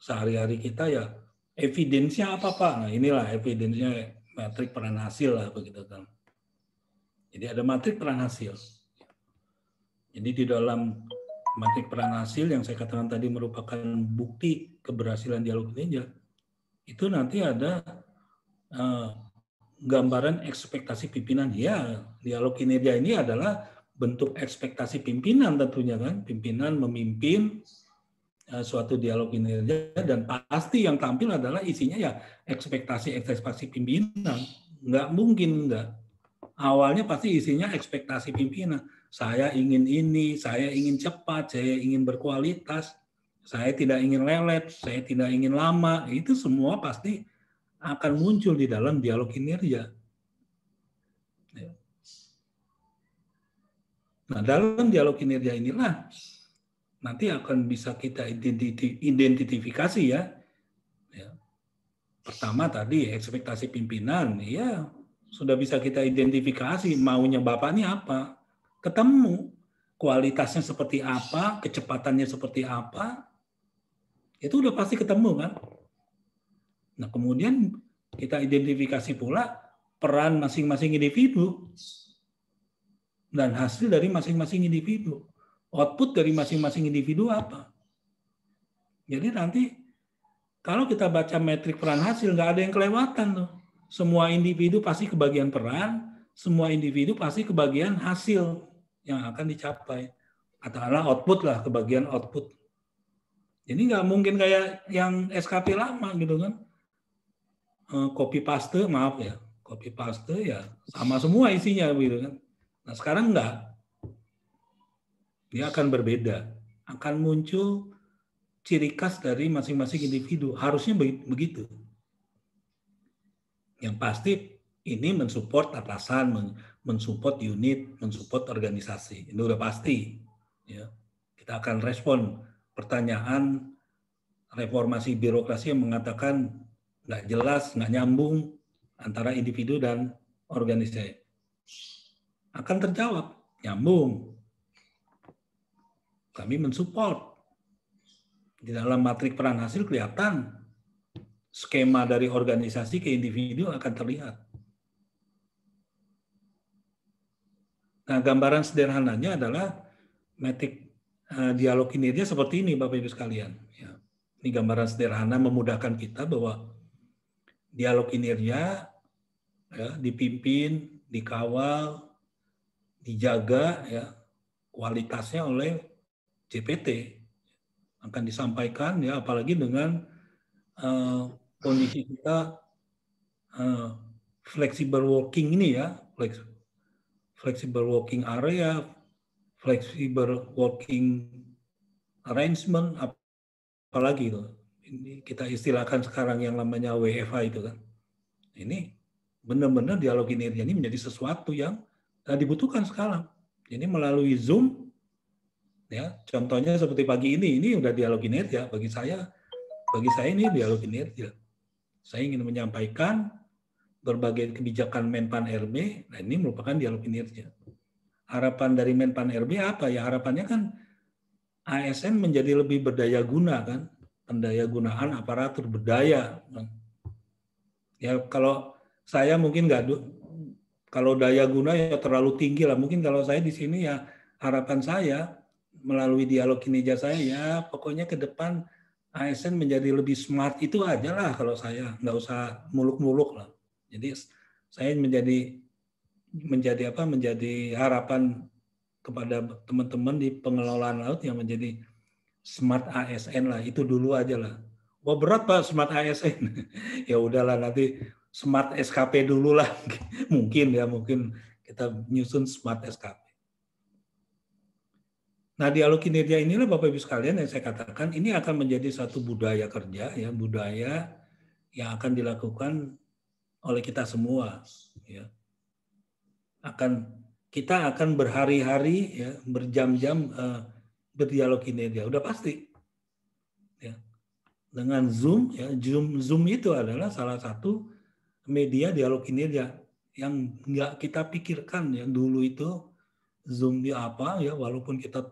sehari-hari kita ya evidensnya apa pak? Nah inilah evidensnya matrik peran hasil lah begitu kan jadi ada matrik peran hasil. Jadi di dalam matrik peran hasil yang saya katakan tadi merupakan bukti keberhasilan dialog kinerja itu nanti ada uh, gambaran ekspektasi pimpinan. Ya, dialog kinerja ini adalah bentuk ekspektasi pimpinan tentunya kan, pimpinan memimpin uh, suatu dialog kinerja dan pasti yang tampil adalah isinya ya ekspektasi ekspektasi pimpinan. Nggak mungkin enggak. Awalnya pasti isinya ekspektasi pimpinan. Saya ingin ini, saya ingin cepat, saya ingin berkualitas. saya tidak ingin lelet, saya tidak ingin lama, itu semua pasti akan muncul di dalam dialog kinerja. Ya. Nah, dalam dialog kinerja inilah nanti akan bisa kita identifikasi ya. ya. Pertama tadi ekspektasi pimpinan, ya sudah bisa kita identifikasi maunya bapak ini apa. Ketemu kualitasnya seperti apa, kecepatannya seperti apa, itu udah pasti ketemu kan. Nah kemudian kita identifikasi pula peran masing-masing individu dan hasil dari masing-masing individu. Output dari masing-masing individu apa? Jadi nanti kalau kita baca metrik peran hasil nggak ada yang kelewatan tuh. Semua individu pasti kebagian peran, semua individu pasti kebagian hasil yang akan dicapai. Katakanlah output lah, kebagian output. Jadi nggak mungkin kayak yang SKP lama gitu kan. Eh, copy paste, maaf ya, copy paste ya sama semua isinya gitu kan. Nah sekarang enggak. Dia akan berbeda. Akan muncul ciri khas dari masing-masing individu. Harusnya begitu. Yang pasti ini mensupport atasan, mensupport unit, mensupport organisasi. Ini udah pasti. Ya. Kita akan respon pertanyaan reformasi birokrasi yang mengatakan nggak jelas, nggak nyambung antara individu dan organisasi. Akan terjawab, nyambung. Kami mensupport. Di dalam matrik peran hasil kelihatan skema dari organisasi ke individu akan terlihat. Nah, gambaran sederhananya adalah metrik Eh, dialog kinerja seperti ini Bapak Ibu sekalian. Ya. Ini gambaran sederhana memudahkan kita bahwa dialog kinerja ya, dipimpin, dikawal, dijaga ya kualitasnya oleh CPT akan disampaikan ya apalagi dengan uh, kondisi kita uh, flexible working ini ya working area flexible working arrangement, apalagi itu. Ini kita istilahkan sekarang yang namanya WFH itu kan. Ini benar-benar dialog kinerja ini menjadi sesuatu yang eh, dibutuhkan sekarang. Jadi melalui Zoom, ya contohnya seperti pagi ini, ini udah dialog kinerja bagi saya. Bagi saya ini dialog kinerja. Saya ingin menyampaikan berbagai kebijakan Menpan RB, nah ini merupakan dialog kinerja. Harapan dari Menpan RB apa? Ya harapannya kan ASN menjadi lebih berdaya guna kan? Pendaya gunaan aparatur berdaya kan. ya kalau saya mungkin nggak kalau daya guna ya terlalu tinggi lah. Mungkin kalau saya di sini ya harapan saya melalui dialog kinerja saya ya pokoknya ke depan ASN menjadi lebih smart. Itu aja lah kalau saya. Nggak usah muluk-muluk lah jadi saya menjadi menjadi apa menjadi harapan kepada teman-teman di pengelolaan laut yang menjadi smart ASN lah. Itu dulu aja lah. Wah berat pak smart ASN ya udahlah nanti smart SKP dulu lah. Mungkin ya mungkin kita nyusun smart SKP Nah, dialog kinerja inilah Bapak Ibu sekalian yang saya katakan ini akan menjadi satu budaya kerja ya, budaya yang akan dilakukan oleh kita semua ya. Akan kita akan berhari-hari ya berjam-jam uh, berdialog kinerja udah pasti ya. Dengan zoom ya zoom zoom itu adalah salah satu media dialog kinerja yang nggak kita pikirkan ya. Dulu itu zoom di apa ya walaupun kita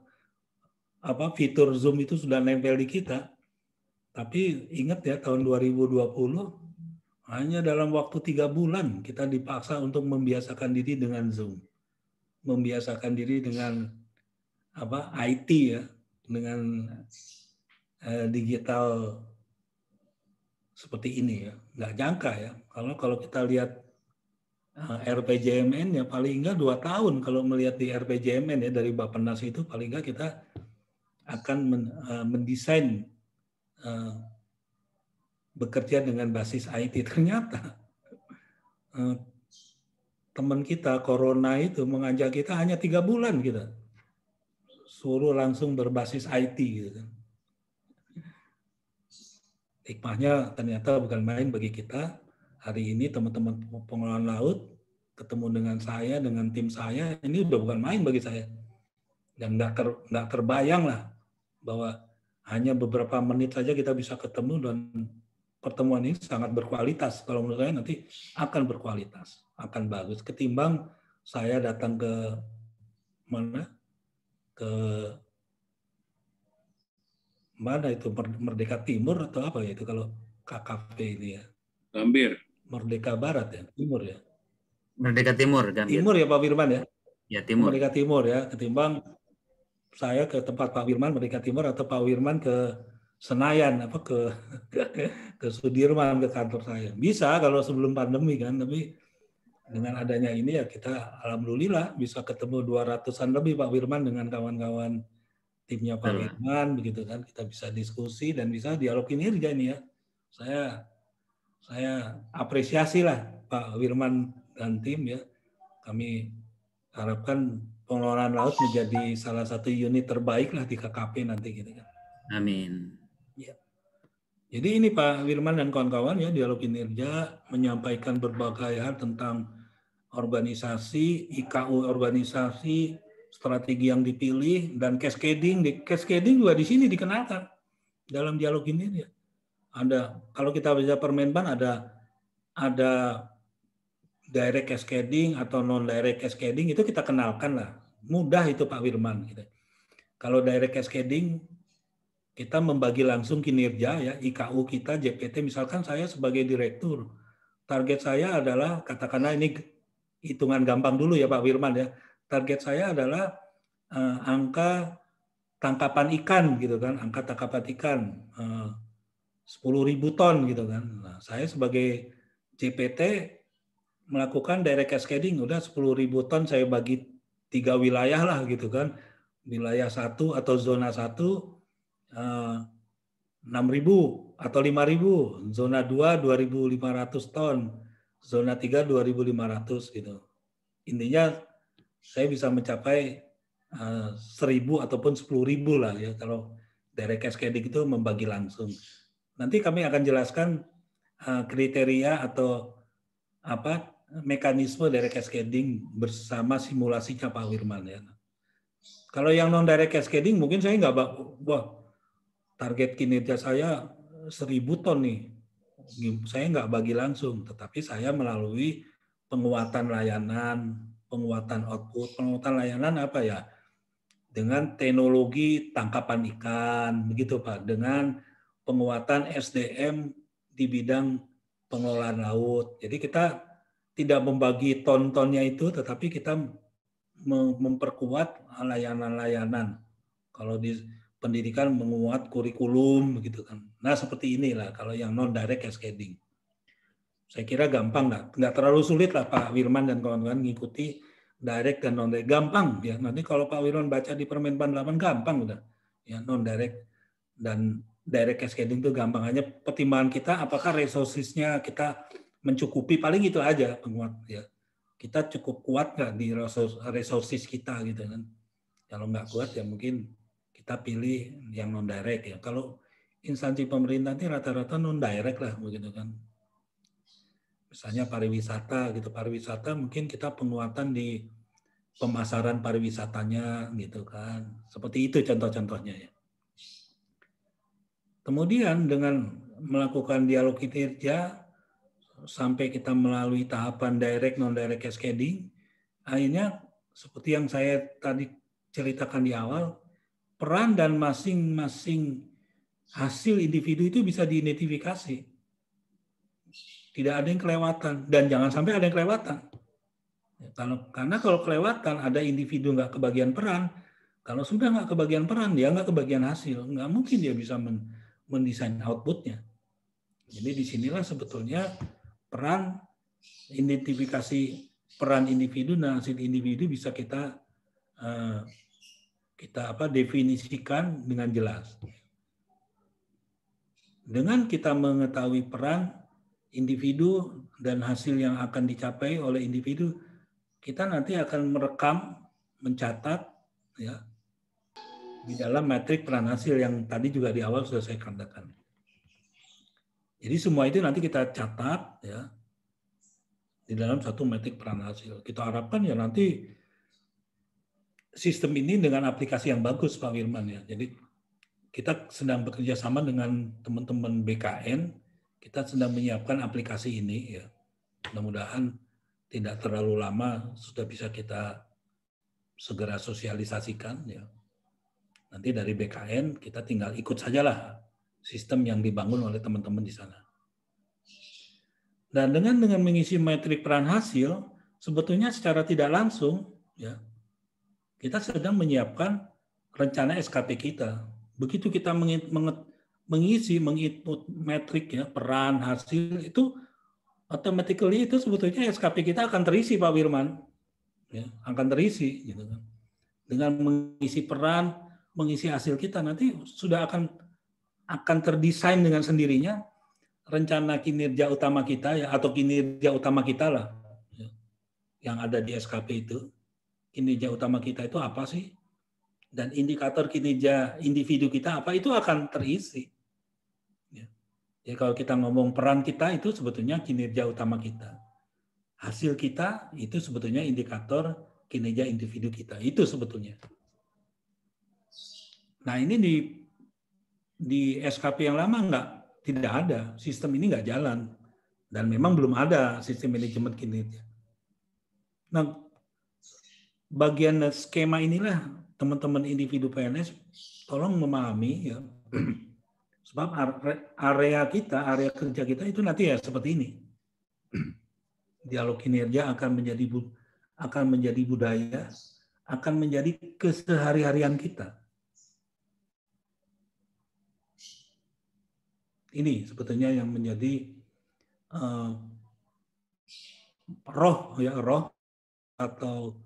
apa fitur zoom itu sudah nempel di kita. Tapi ingat ya tahun 2020 hanya dalam waktu tiga bulan kita dipaksa untuk membiasakan diri dengan Zoom, membiasakan diri dengan apa IT ya, dengan eh, digital seperti ini ya. Nggak jangka ya. Kalau kalau kita lihat eh, RPJMN ya paling enggak dua tahun kalau melihat di RPJMN ya dari Bapenas itu paling enggak kita akan men, eh, mendesain eh, bekerja dengan basis IT. Ternyata eh, teman kita corona itu mengajak kita hanya tiga bulan kita suruh langsung berbasis IT gitu kan. hikmahnya ternyata bukan main bagi kita. Hari ini teman-teman pengelolaan laut ketemu dengan saya, dengan tim saya, ini udah bukan main bagi saya. Dan nggak ter, terbayang lah bahwa hanya beberapa menit saja kita bisa ketemu dan pertemuan ini sangat berkualitas. Kalau menurut saya nanti akan berkualitas, akan bagus. Ketimbang saya datang ke mana? Ke mana itu Merdeka Timur atau apa ya itu kalau KKP ini ya? Gambir. Merdeka Barat ya, Timur ya. Merdeka Timur kan? Timur ya Pak Firman ya? Ya Timur. Merdeka Timur ya, ketimbang saya ke tempat Pak Firman Merdeka Timur atau Pak Firman ke Senayan apa ke ke Sudirman ke kantor saya. Bisa kalau sebelum pandemi kan, tapi dengan adanya ini ya kita alhamdulillah bisa ketemu 200-an lebih Pak Firman dengan kawan-kawan timnya Pak Firman begitu kan kita bisa diskusi dan bisa dialog ini ini ya. Saya saya apresiasi lah Pak Firman dan tim ya. Kami harapkan pengelolaan laut menjadi salah satu unit terbaik lah di KKP nanti gitu kan. Amin. Jadi ini Pak Firman dan kawan-kawan ya dialog kinerja menyampaikan berbagai hal tentang organisasi, IKU organisasi, strategi yang dipilih dan cascading. Di, cascading juga di sini dikenalkan dalam dialog ini ya. Ada kalau kita bisa permenban ada ada direct cascading atau non direct cascading itu kita kenalkan lah. Mudah itu Pak Firman gitu. Kalau direct cascading kita membagi langsung kinerja ya IKU kita JPT misalkan saya sebagai direktur target saya adalah katakanlah ini hitungan gampang dulu ya Pak Firman ya target saya adalah uh, angka tangkapan ikan gitu kan angka tangkapan ikan uh, 10.000 ton gitu kan. Nah, saya sebagai JPT melakukan direct cascading udah 10.000 ton saya bagi tiga wilayah lah gitu kan. Wilayah satu atau zona satu eh, 6.000 atau 5.000, zona 2 2.500 ton, zona 3 2.500 gitu. Intinya saya bisa mencapai eh, 1.000 ataupun 10.000 lah ya kalau direct cascading itu membagi langsung. Nanti kami akan jelaskan uh, kriteria atau apa mekanisme direct cascading bersama simulasinya Pak Wirman ya. Kalau yang non direct cascading mungkin saya nggak wah target kinerja saya seribu ton nih. Saya nggak bagi langsung, tetapi saya melalui penguatan layanan, penguatan output, penguatan layanan apa ya? Dengan teknologi tangkapan ikan, begitu Pak. Dengan penguatan SDM di bidang pengelolaan laut. Jadi kita tidak membagi ton-tonnya itu, tetapi kita memperkuat layanan-layanan. Kalau di pendidikan menguat kurikulum begitu kan. Nah seperti inilah kalau yang non direct cascading. Saya kira gampang nggak, nggak terlalu sulit lah Pak Wirman dan kawan-kawan mengikuti direct dan non direct. Gampang ya. Nanti kalau Pak Wirman baca di Permenpan 8 gampang udah. Ya non direct dan direct cascading itu gampang hanya pertimbangan kita apakah resourcesnya kita mencukupi paling itu aja penguat ya kita cukup kuat nggak di resources kita gitu kan kalau nggak kuat ya mungkin kita pilih yang non direct ya. Kalau instansi pemerintah ini rata-rata non direct lah begitu kan. Misalnya pariwisata gitu. Pariwisata mungkin kita penguatan di pemasaran pariwisatanya gitu kan. Seperti itu contoh-contohnya ya. Kemudian dengan melakukan dialog kinerja sampai kita melalui tahapan direct non direct cascading, akhirnya seperti yang saya tadi ceritakan di awal, peran dan masing-masing hasil individu itu bisa diidentifikasi. Tidak ada yang kelewatan dan jangan sampai ada yang kelewatan. Ya, kalau karena kalau kelewatan ada individu nggak kebagian peran, kalau sudah nggak kebagian peran dia nggak kebagian hasil, nggak mungkin dia bisa men, mendesain outputnya. Jadi di sinilah sebetulnya peran identifikasi peran individu dan hasil individu bisa kita uh, kita apa definisikan dengan jelas. Dengan kita mengetahui peran individu dan hasil yang akan dicapai oleh individu, kita nanti akan merekam, mencatat, ya, di dalam metrik peran hasil yang tadi juga di awal sudah saya katakan. Jadi semua itu nanti kita catat ya di dalam satu metrik peran hasil. Kita harapkan ya nanti sistem ini dengan aplikasi yang bagus Pak Firman ya. Jadi kita sedang bekerja sama dengan teman-teman BKN, kita sedang menyiapkan aplikasi ini ya. Mudah-mudahan tidak terlalu lama sudah bisa kita segera sosialisasikan ya. Nanti dari BKN kita tinggal ikut sajalah sistem yang dibangun oleh teman-teman di sana. Dan dengan dengan mengisi metrik peran hasil, sebetulnya secara tidak langsung, ya, kita sedang menyiapkan rencana SKP kita. Begitu kita mengisi, menginput metrik ya peran hasil itu automatically itu sebetulnya SKP kita akan terisi Pak Wirman, ya, akan terisi gitu kan. Dengan mengisi peran, mengisi hasil kita nanti sudah akan akan terdesain dengan sendirinya rencana kinerja utama kita ya atau kinerja utama kita lah ya, yang ada di SKP itu kinerja utama kita itu apa sih? Dan indikator kinerja individu kita apa itu akan terisi. Ya. ya kalau kita ngomong peran kita itu sebetulnya kinerja utama kita. Hasil kita itu sebetulnya indikator kinerja individu kita. Itu sebetulnya. Nah ini di di SKP yang lama enggak tidak ada. Sistem ini enggak jalan. Dan memang belum ada sistem manajemen kinerja. Nah, bagian skema inilah teman-teman individu PNS tolong memahami ya. Sebab area kita, area kerja kita itu nanti ya seperti ini. Dialog kinerja akan menjadi akan menjadi budaya, akan menjadi kesehari-harian kita ini sebetulnya yang menjadi uh, roh ya roh atau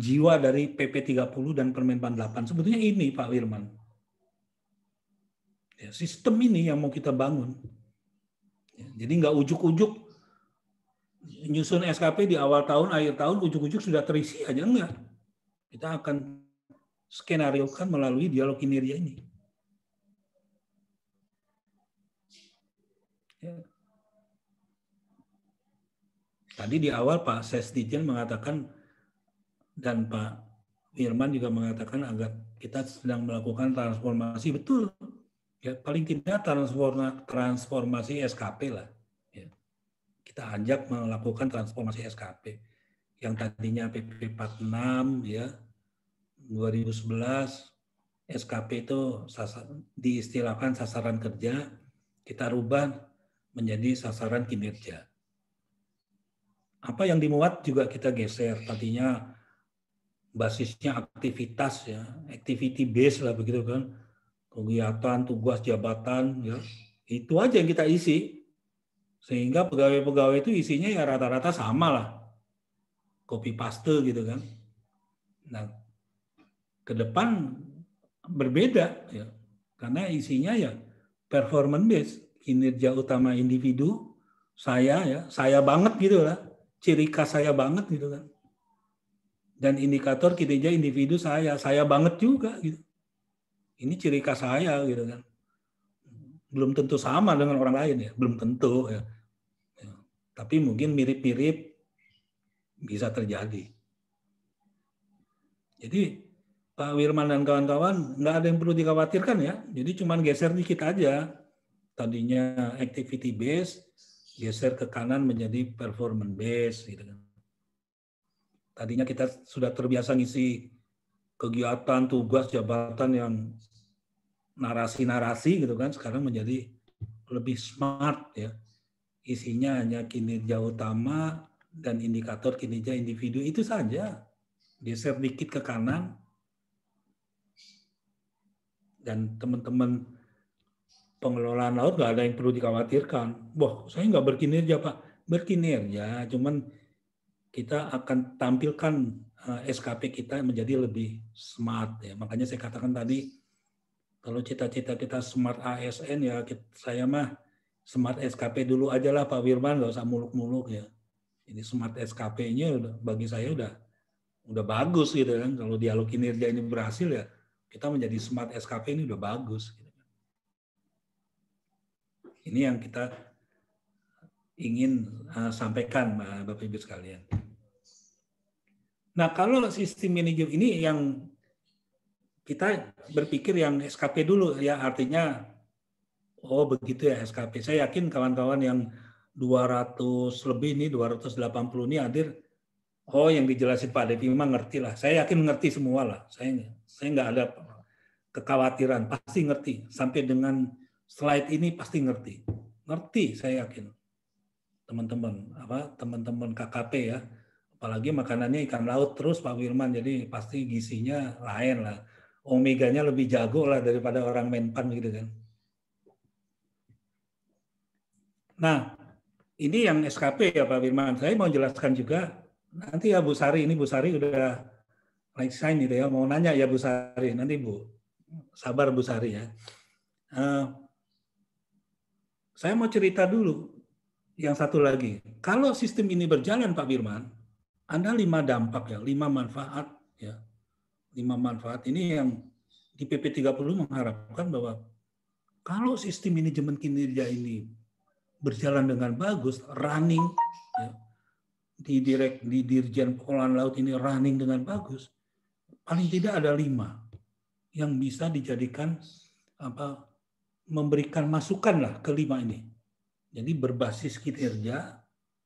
jiwa dari PP 30 dan Permen 8 sebetulnya ini Pak Wirman. Ya, sistem ini yang mau kita bangun. Ya, jadi nggak ujuk-ujuk nyusun SKP di awal tahun, akhir tahun, ujuk-ujuk sudah terisi aja enggak. Kita akan skenario kan melalui dialog kinerja ini. Ya. Tadi di awal Pak Sesdijen mengatakan dan Pak Firman juga mengatakan agar kita sedang melakukan transformasi betul. Ya, paling tidak transformasi SKP lah. Ya. Kita ajak melakukan transformasi SKP yang tadinya PP 46 ya 2011 SKP itu diistilahkan sasaran kerja kita rubah menjadi sasaran kinerja. Apa yang dimuat juga kita geser. Tadinya basisnya aktivitas ya, activity base lah begitu kan. Kegiatan, tugas, jabatan ya. Itu aja yang kita isi. Sehingga pegawai-pegawai itu isinya ya rata-rata sama lah. Copy paste gitu kan. Nah, ke depan berbeda ya. Karena isinya ya performance base kinerja utama individu saya ya saya banget gitu lah ciri khas saya banget gitu kan dan indikator kinerja individu saya saya banget juga gitu. Ini ciri khas saya gitu kan. Belum tentu sama dengan orang lain ya. Belum tentu ya, ya. tapi mungkin mirip-mirip bisa terjadi. Jadi Pak Wirman dan kawan-kawan nggak ada yang perlu dikhawatirkan ya. Jadi cuman geser dikit aja. Tadinya activity base geser ke kanan menjadi performance base gitu kan. Tadinya kita sudah terbiasa ngisi kegiatan, tugas, jabatan yang narasi-narasi gitu kan, sekarang menjadi lebih smart ya. Isinya hanya kinerja utama dan indikator kinerja individu itu saja. Geser dikit ke kanan dan teman-teman pengelolaan laut nggak ada yang perlu dikhawatirkan. Wah, saya nggak berkinerja Pak. Berkinerja, cuman kita akan tampilkan eh, SKP kita menjadi lebih smart ya. Makanya saya katakan tadi kalau cita-cita kita smart ASN ya saya mah smart SKP dulu aja lah Pak Wirman nggak usah muluk-muluk ya. Ini smart SKP-nya bagi saya udah udah bagus gitu kan. Kalau dialog kinerja ini berhasil ya kita menjadi smart SKP ini udah bagus. Gitu. Ini yang kita ingin uh, sampaikan Bapak Ibu sekalian. Nah, kalau sistem manajemen ini yang kita berpikir yang SKP dulu ya artinya oh begitu ya SKP. Saya yakin kawan-kawan yang 200 lebih ini 280 ini hadir oh yang dijelasin Pak Devi memang ngerti lah. Saya yakin ngerti semua lah. Saya saya nggak ada kekhawatiran, pasti ngerti. Sampai dengan slide ini pasti ngerti. Ngerti saya yakin. Teman-teman apa teman-teman KKP ya. Apalagi makanannya ikan laut terus Pak Firman jadi pasti gisinya lain lah. Omeganya lebih jago lah daripada orang menpan gitu kan. Nah, ini yang SKP ya Pak Firman. Saya mau jelaskan juga nanti ya Bu Sari ini Bu Sari udah like sign gitu ya mau nanya ya Bu Sari nanti Bu sabar Bu Sari ya. Uh, saya mau cerita dulu yang satu lagi. Kalau sistem ini berjalan Pak Firman, ada lima dampak ya, lima manfaat ya. Lima manfaat ini yang di PP 30 mengharapkan bahwa kalau sistem manajemen kinerja ini berjalan dengan bagus, running ya, di direk di Dirjen Pengolahan Laut ini running dengan bagus, paling tidak ada lima yang bisa dijadikan apa memberikan masukan lah ke lima ini. Jadi berbasis kinerja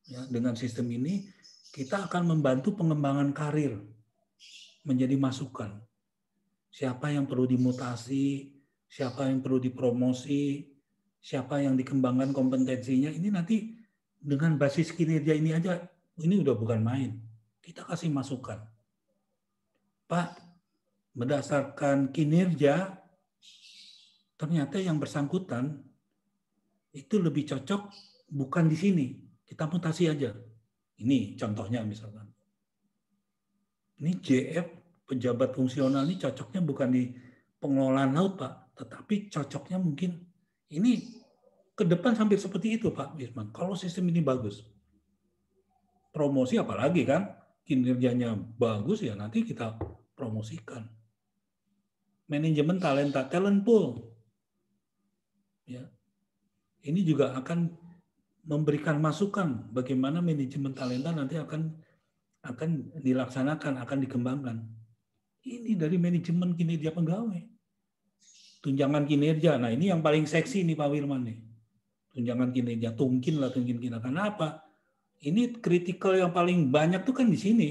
ya, dengan sistem ini kita akan membantu pengembangan karir menjadi masukan. Siapa yang perlu dimutasi, siapa yang perlu dipromosi, siapa yang dikembangkan kompetensinya, ini nanti dengan basis kinerja ini aja, ini udah bukan main. Kita kasih masukan. Pak, berdasarkan kinerja, ternyata yang bersangkutan itu lebih cocok bukan di sini. Kita mutasi aja. Ini contohnya misalkan. Ini JF pejabat fungsional ini cocoknya bukan di pengelolaan laut, Pak, tetapi cocoknya mungkin ini ke depan hampir seperti itu Pak Wisman. Kalau sistem ini bagus. Promosi apalagi kan, kinerjanya bagus ya nanti kita promosikan. Manajemen talenta, talent pool. Ya. Ini juga akan memberikan masukan bagaimana manajemen talenta nanti akan akan dilaksanakan, akan dikembangkan. Ini dari manajemen kinerja pegawai tunjangan kinerja. Nah ini yang paling seksi nih Pak Wirman nih. Tunjangan kinerja, tungkin lah tungkin kita. Kenapa? Ini kritikal yang paling banyak tuh kan di sini.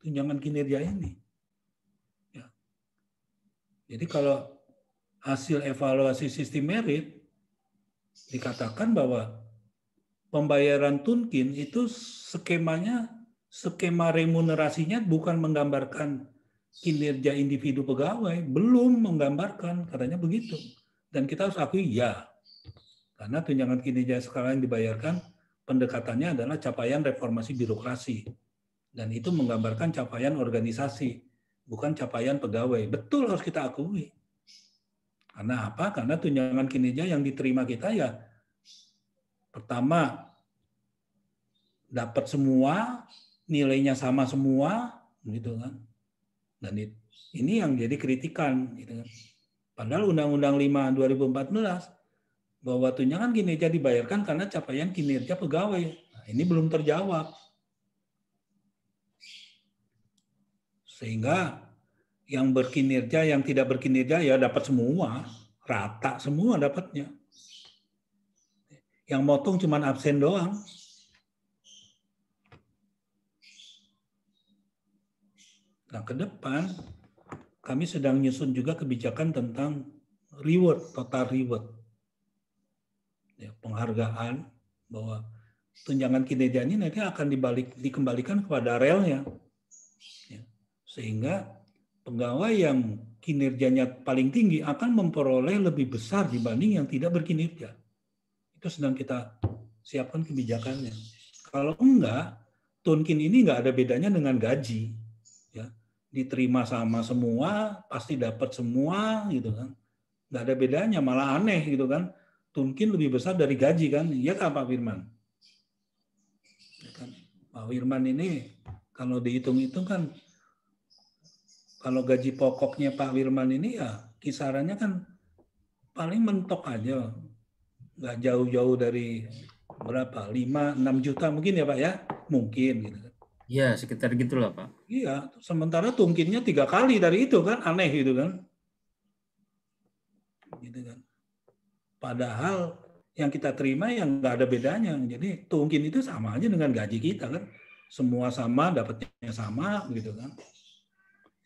Tunjangan kinerja ini. Ya. Jadi kalau hasil evaluasi sistem merit, dikatakan bahwa pembayaran tunkin itu skemanya, skema remunerasinya bukan menggambarkan kinerja individu pegawai belum menggambarkan katanya begitu. Dan kita harus akui ya karena tunjangan kinerja sekarang dibayarkan pendekatannya adalah capaian reformasi birokrasi. Dan itu menggambarkan capaian organisasi bukan capaian pegawai. Betul harus kita akui. Karena apa? Karena tunjangan kinerja yang diterima kita ya pertama dapat semua nilainya sama semua gitu kan dan ini yang jadi kritikan. Gitu kan. Padahal Undang-Undang 5 2014 bahwa tunjangan kinerja dibayarkan karena capaian kinerja pegawai. Nah, ini belum terjawab. Sehingga yang berkinerja, yang tidak berkinerja ya dapat semua, rata semua dapatnya. Yang motong cuma absen doang. Nah, ke depan kami sedang nyusun juga kebijakan tentang reward, total reward. Ya, penghargaan bahwa tunjangan kinerja ini nanti akan dibalik dikembalikan kepada relnya. Ya, sehingga pegawai yang kinerjanya paling tinggi akan memperoleh lebih besar dibanding yang tidak berkinerja. Itu sedang kita siapkan kebijakannya. Kalau enggak, tunkin ini enggak ada bedanya dengan gaji diterima sama semua, pasti dapat semua gitu kan. Nggak ada bedanya, malah aneh gitu kan. Mungkin lebih besar dari gaji kan. Iya kan Pak Firman? Ya kan? Pak Firman ini kalau dihitung-hitung kan kalau gaji pokoknya Pak Firman ini ya kisarannya kan paling mentok aja nggak jauh-jauh dari berapa? 5 6 juta mungkin ya Pak ya? Mungkin gitu kan. Iya, sekitar gitulah, Pak. iya sementara tungkinnya tiga kali dari itu kan? Aneh gitu kan. Gitu kan. Padahal yang kita terima yang nggak ada bedanya. Jadi tungkin itu sama aja dengan gaji kita kan? Semua sama dapatnya sama gitu kan.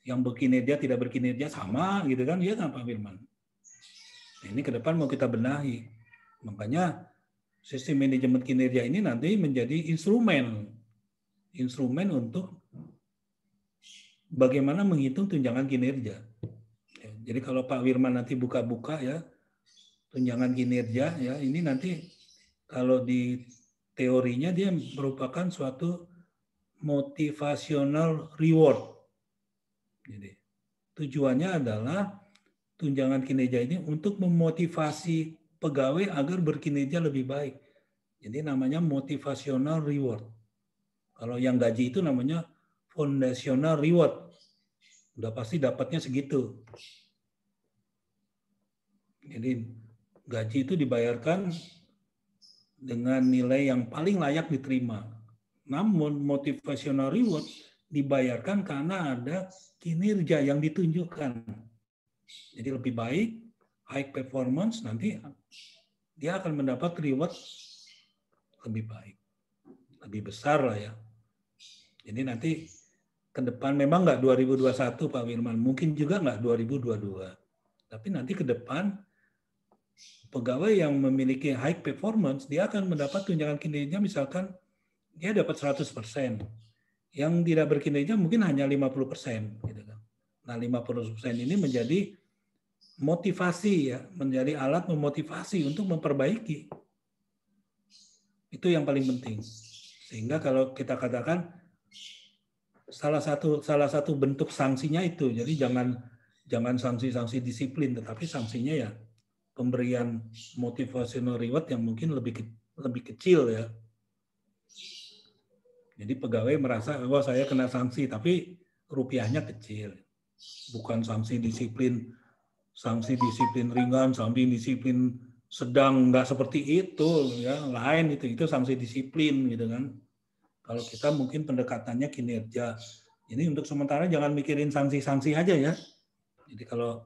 Yang berkinerja tidak berkinerja sama gitu kan. Ya kan Pak Firman? Ini ke depan mau kita benahi makanya sistem manajemen kinerja ini nanti menjadi instrumen instrumen untuk bagaimana menghitung tunjangan kinerja Ya, jadi kalau Pak Wirman nanti buka-buka ya tunjangan kinerja ya ini nanti kalau di teorinya dia merupakan suatu motivational reward. Jadi tujuannya adalah tunjangan kinerja ini untuk memotivasi pegawai agar berkinerja lebih baik. Jadi namanya motivational reward. Kalau yang gaji itu namanya foundational reward. Udah pasti dapatnya segitu. Jadi gaji itu dibayarkan dengan nilai yang paling layak diterima. Namun motivational reward dibayarkan karena ada kinerja yang ditunjukkan. Jadi lebih baik, high performance, nanti dia akan mendapat reward lebih baik. Lebih besar lah ya. Jadi nanti ke depan memang nggak 2021 Pak Firman, mungkin juga nggak 2022. Tapi nanti ke depan pegawai yang memiliki high performance, dia akan mendapat tunjangan kinerja misalkan dia dapat 100%. Yang tidak berkinerja mungkin hanya 50%. Gitu kan. Nah 50% ini menjadi motivasi ya, menjadi alat memotivasi untuk memperbaiki. Itu yang paling penting. Sehingga kalau kita katakan salah satu salah satu bentuk sanksinya itu, jadi jangan jangan sanksi-sanksi disiplin, tetapi sanksinya ya pemberian motivational reward yang mungkin lebih lebih kecil ya. Jadi pegawai merasa bahwa saya kena sanksi tapi rupiahnya kecil. Bukan sanksi disiplin sanksi disiplin ringan, sanksi disiplin sedang nggak seperti itu ya, lain itu itu sanksi disiplin gitu kan. Kalau kita mungkin pendekatannya kinerja. Ini untuk sementara jangan mikirin sanksi-sanksi aja ya. Jadi kalau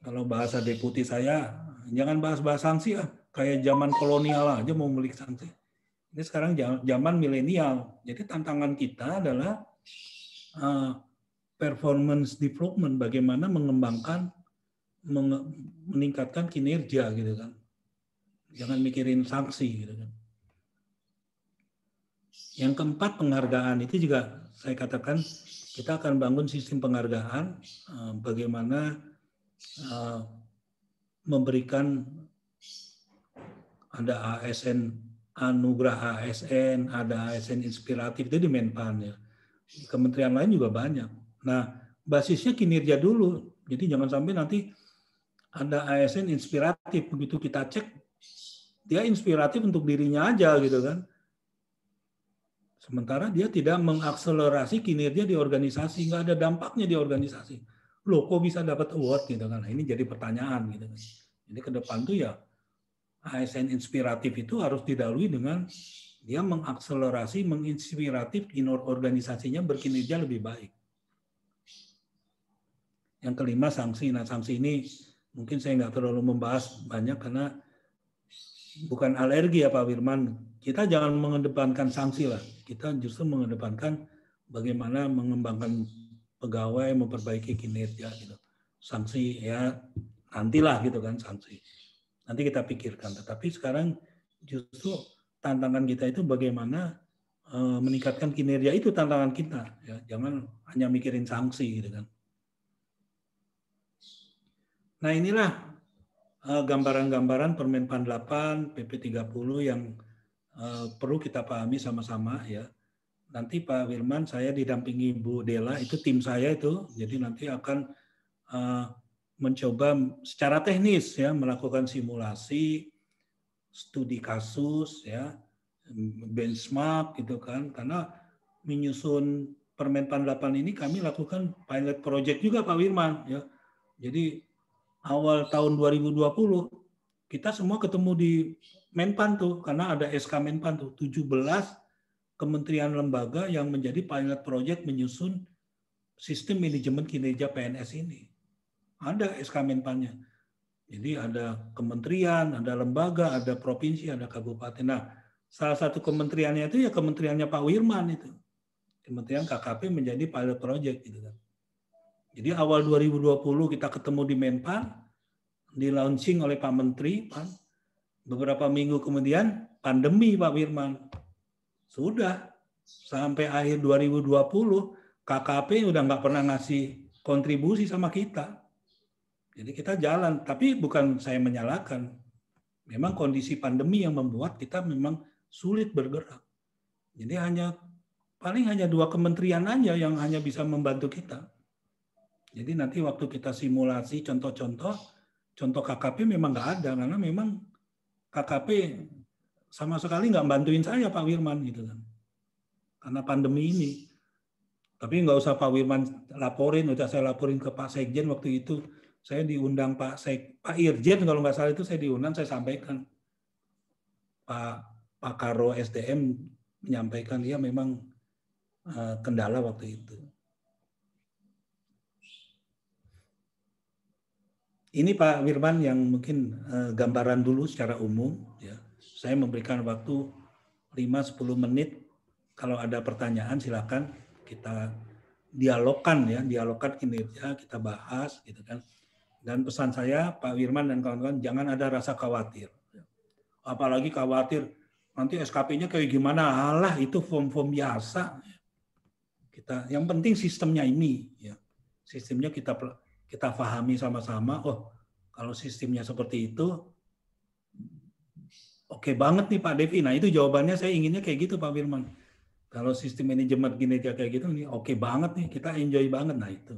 kalau bahasa deputi saya, jangan bahas-bahas sanksi ah. Kayak zaman kolonial aja mau memiliki sanksi. Ini sekarang zaman milenial. Jadi tantangan kita adalah uh, performance development, bagaimana mengembangkan, meningkatkan kinerja gitu kan. Jangan mikirin sanksi gitu kan. Yang keempat penghargaan itu juga saya katakan kita akan bangun sistem penghargaan uh, bagaimana uh, memberikan ada ASN anugerah ASN, ada ASN inspiratif itu di Menpan ya. Kementerian lain juga banyak. Nah, basisnya kinerja dulu. Jadi jangan sampai nanti ada ASN inspiratif begitu kita cek dia inspiratif untuk dirinya aja gitu kan. Sementara dia tidak mengakselerasi kinerja di organisasi, nggak ada dampaknya di organisasi. Loh, kok bisa dapat award gitu kan? Nah, ini jadi pertanyaan gitu kan. Jadi ke depan tuh ya ASN inspiratif itu harus didahului dengan dia mengakselerasi, menginspiratif organisasinya berkinerja lebih baik. Yang kelima sanksi. Nah sanksi ini mungkin saya nggak terlalu membahas banyak karena bukan alergi ya Pak Firman. Kita jangan mengedepankan sanksi lah. Kita justru mengedepankan bagaimana mengembangkan pegawai, memperbaiki kinerja gitu. Sanksi ya nantilah gitu kan sanksi nanti kita pikirkan. Tetapi sekarang justru tantangan kita itu bagaimana meningkatkan kinerja itu tantangan kita. Ya, jangan hanya mikirin sanksi gitu kan. Nah inilah gambaran-gambaran Permenpan 8, PP 30 yang perlu kita pahami sama-sama ya. Nanti Pak Firman saya didampingi Bu Dela itu tim saya itu, jadi nanti akan mencoba secara teknis ya melakukan simulasi studi kasus ya benchmark gitu kan karena menyusun Permenpan 8 ini kami lakukan pilot project juga Pak Wirman ya. Jadi awal tahun 2020 kita semua ketemu di Menpan tuh karena ada SK Menpan tuh 17 kementerian lembaga yang menjadi pilot project menyusun sistem manajemen kinerja PNS ini. Ada SK Menpannya. Jadi ada kementerian, ada lembaga, ada provinsi, ada kabupaten. Nah, salah satu kementeriannya itu ya kementeriannya Pak Wirman itu. Kementerian KKP menjadi pilot project gitu kan. Jadi awal 2020 kita ketemu di Menpan, di launching oleh Pak Menteri, Pak. Beberapa minggu kemudian pandemi Pak Wirman. Sudah sampai akhir 2020 KKP udah nggak pernah ngasih kontribusi sama kita. Jadi kita jalan, tapi bukan saya menyalahkan. Memang kondisi pandemi yang membuat kita memang sulit bergerak. Jadi hanya paling hanya dua kementerian aja yang hanya bisa membantu kita. Jadi nanti waktu kita simulasi contoh-contoh, contoh KKP memang nggak ada karena memang KKP sama sekali nggak bantuin saya Pak Wirman gitu kan. Karena pandemi ini. Tapi nggak usah Pak Wirman laporin, udah saya laporin ke Pak Sekjen waktu itu saya diundang Pak Sek, Pak Irjen kalau nggak salah itu saya diundang saya sampaikan Pak Pak Karo SDM menyampaikan dia memang uh, kendala waktu itu. Ini Pak Wirman yang mungkin uh, gambaran dulu secara umum ya. Saya memberikan waktu 5-10 menit kalau ada pertanyaan silakan kita dialogkan ya, dialogkan kinerja, kita bahas gitu kan. Dan pesan saya, Pak Wirman dan kawan-kawan, jangan ada rasa khawatir. Apalagi khawatir nanti SKP-nya kayak gimana? Alah, itu form-form biasa. Kita, yang penting sistemnya ini, ya. Sistemnya kita kita pahami sama-sama. Oh, kalau sistemnya seperti itu, oke okay banget nih Pak Devi. Nah itu jawabannya saya inginnya kayak gitu Pak Firman. Kalau sistem manajemen kinerja kayak gitu, nih oke okay banget nih, kita enjoy banget. Nah itu.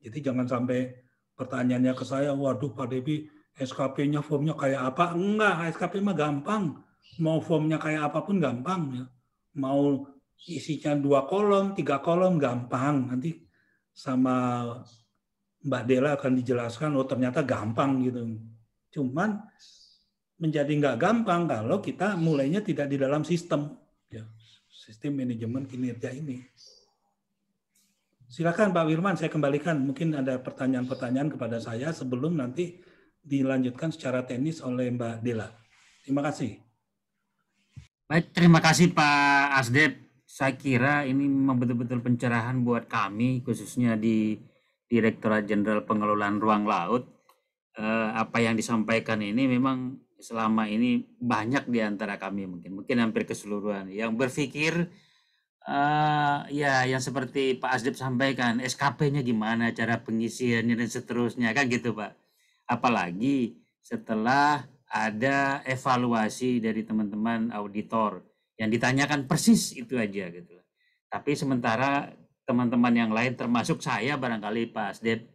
Jadi jangan sampai pertanyaannya ke saya, waduh Pak Devi, SKP-nya formnya kayak apa? Enggak, SKP mah gampang. Mau formnya kayak apa pun gampang. Ya. Mau isinya dua kolom, tiga kolom, gampang. Nanti sama Mbak Dela akan dijelaskan, oh ternyata gampang gitu. Cuman menjadi nggak gampang kalau kita mulainya tidak di dalam sistem. Ya, sistem manajemen kinerja ini. Silakan Pak Wirman, saya kembalikan. Mungkin ada pertanyaan-pertanyaan kepada saya sebelum nanti dilanjutkan secara teknis oleh Mbak Dela. Terima kasih. Baik, terima kasih Pak Asdep. Saya kira ini memang betul-betul pencerahan buat kami, khususnya di Direktorat Jenderal Pengelolaan Ruang Laut. Eh, apa yang disampaikan ini memang selama ini banyak di antara kami mungkin, mungkin hampir keseluruhan yang berpikir Uh, ya, yang seperti Pak Asdip sampaikan, SKP-nya gimana, cara pengisiannya dan seterusnya, kan gitu Pak. Apalagi setelah ada evaluasi dari teman-teman auditor yang ditanyakan persis itu aja gitu. Tapi sementara teman-teman yang lain termasuk saya barangkali Pak Asdip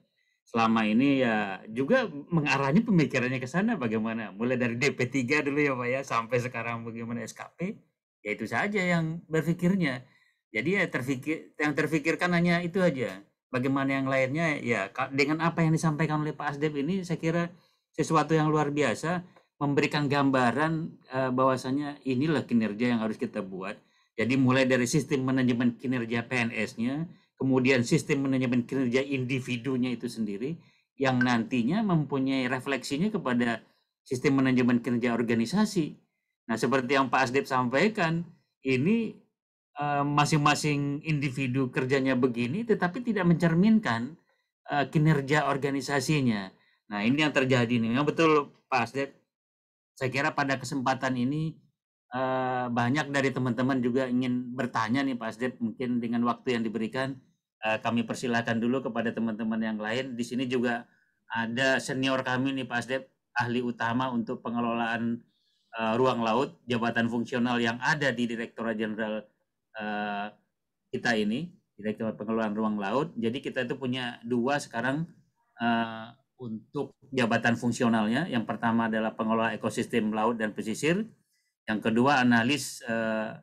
selama ini ya juga mengarahnya pemikirannya ke sana bagaimana mulai dari DP3 dulu ya Pak ya sampai sekarang bagaimana SKP ya itu saja yang berpikirnya jadi ya terfikir yang terfikirkan hanya itu aja. Bagaimana yang lainnya ya dengan apa yang disampaikan oleh Pak Asdep ini saya kira sesuatu yang luar biasa memberikan gambaran uh, bahwasanya inilah kinerja yang harus kita buat. Jadi mulai dari sistem manajemen kinerja PNS-nya, kemudian sistem manajemen kinerja individunya itu sendiri yang nantinya mempunyai refleksinya kepada sistem manajemen kinerja organisasi. Nah, seperti yang Pak Asdep sampaikan, ini Eh, masing-masing individu kerjanya begini, tetapi tidak mencerminkan uh, kinerja organisasinya. Nah, ini yang terjadi nih. Yang betul, Pak Asdet. Saya kira pada kesempatan ini uh, banyak dari teman-teman juga ingin bertanya nih, Pak Asdet. Mungkin dengan waktu yang diberikan, uh, kami persilakan dulu kepada teman-teman yang lain. Di sini juga ada senior kami nih, Pak Asdet, ahli utama untuk pengelolaan uh, ruang laut, jabatan fungsional yang ada di Direktorat Jenderal kita ini Direktur Pengelolaan Ruang Laut. Jadi kita itu punya dua sekarang untuk jabatan fungsionalnya. Yang pertama adalah pengelola ekosistem laut dan pesisir. Yang kedua analis uh,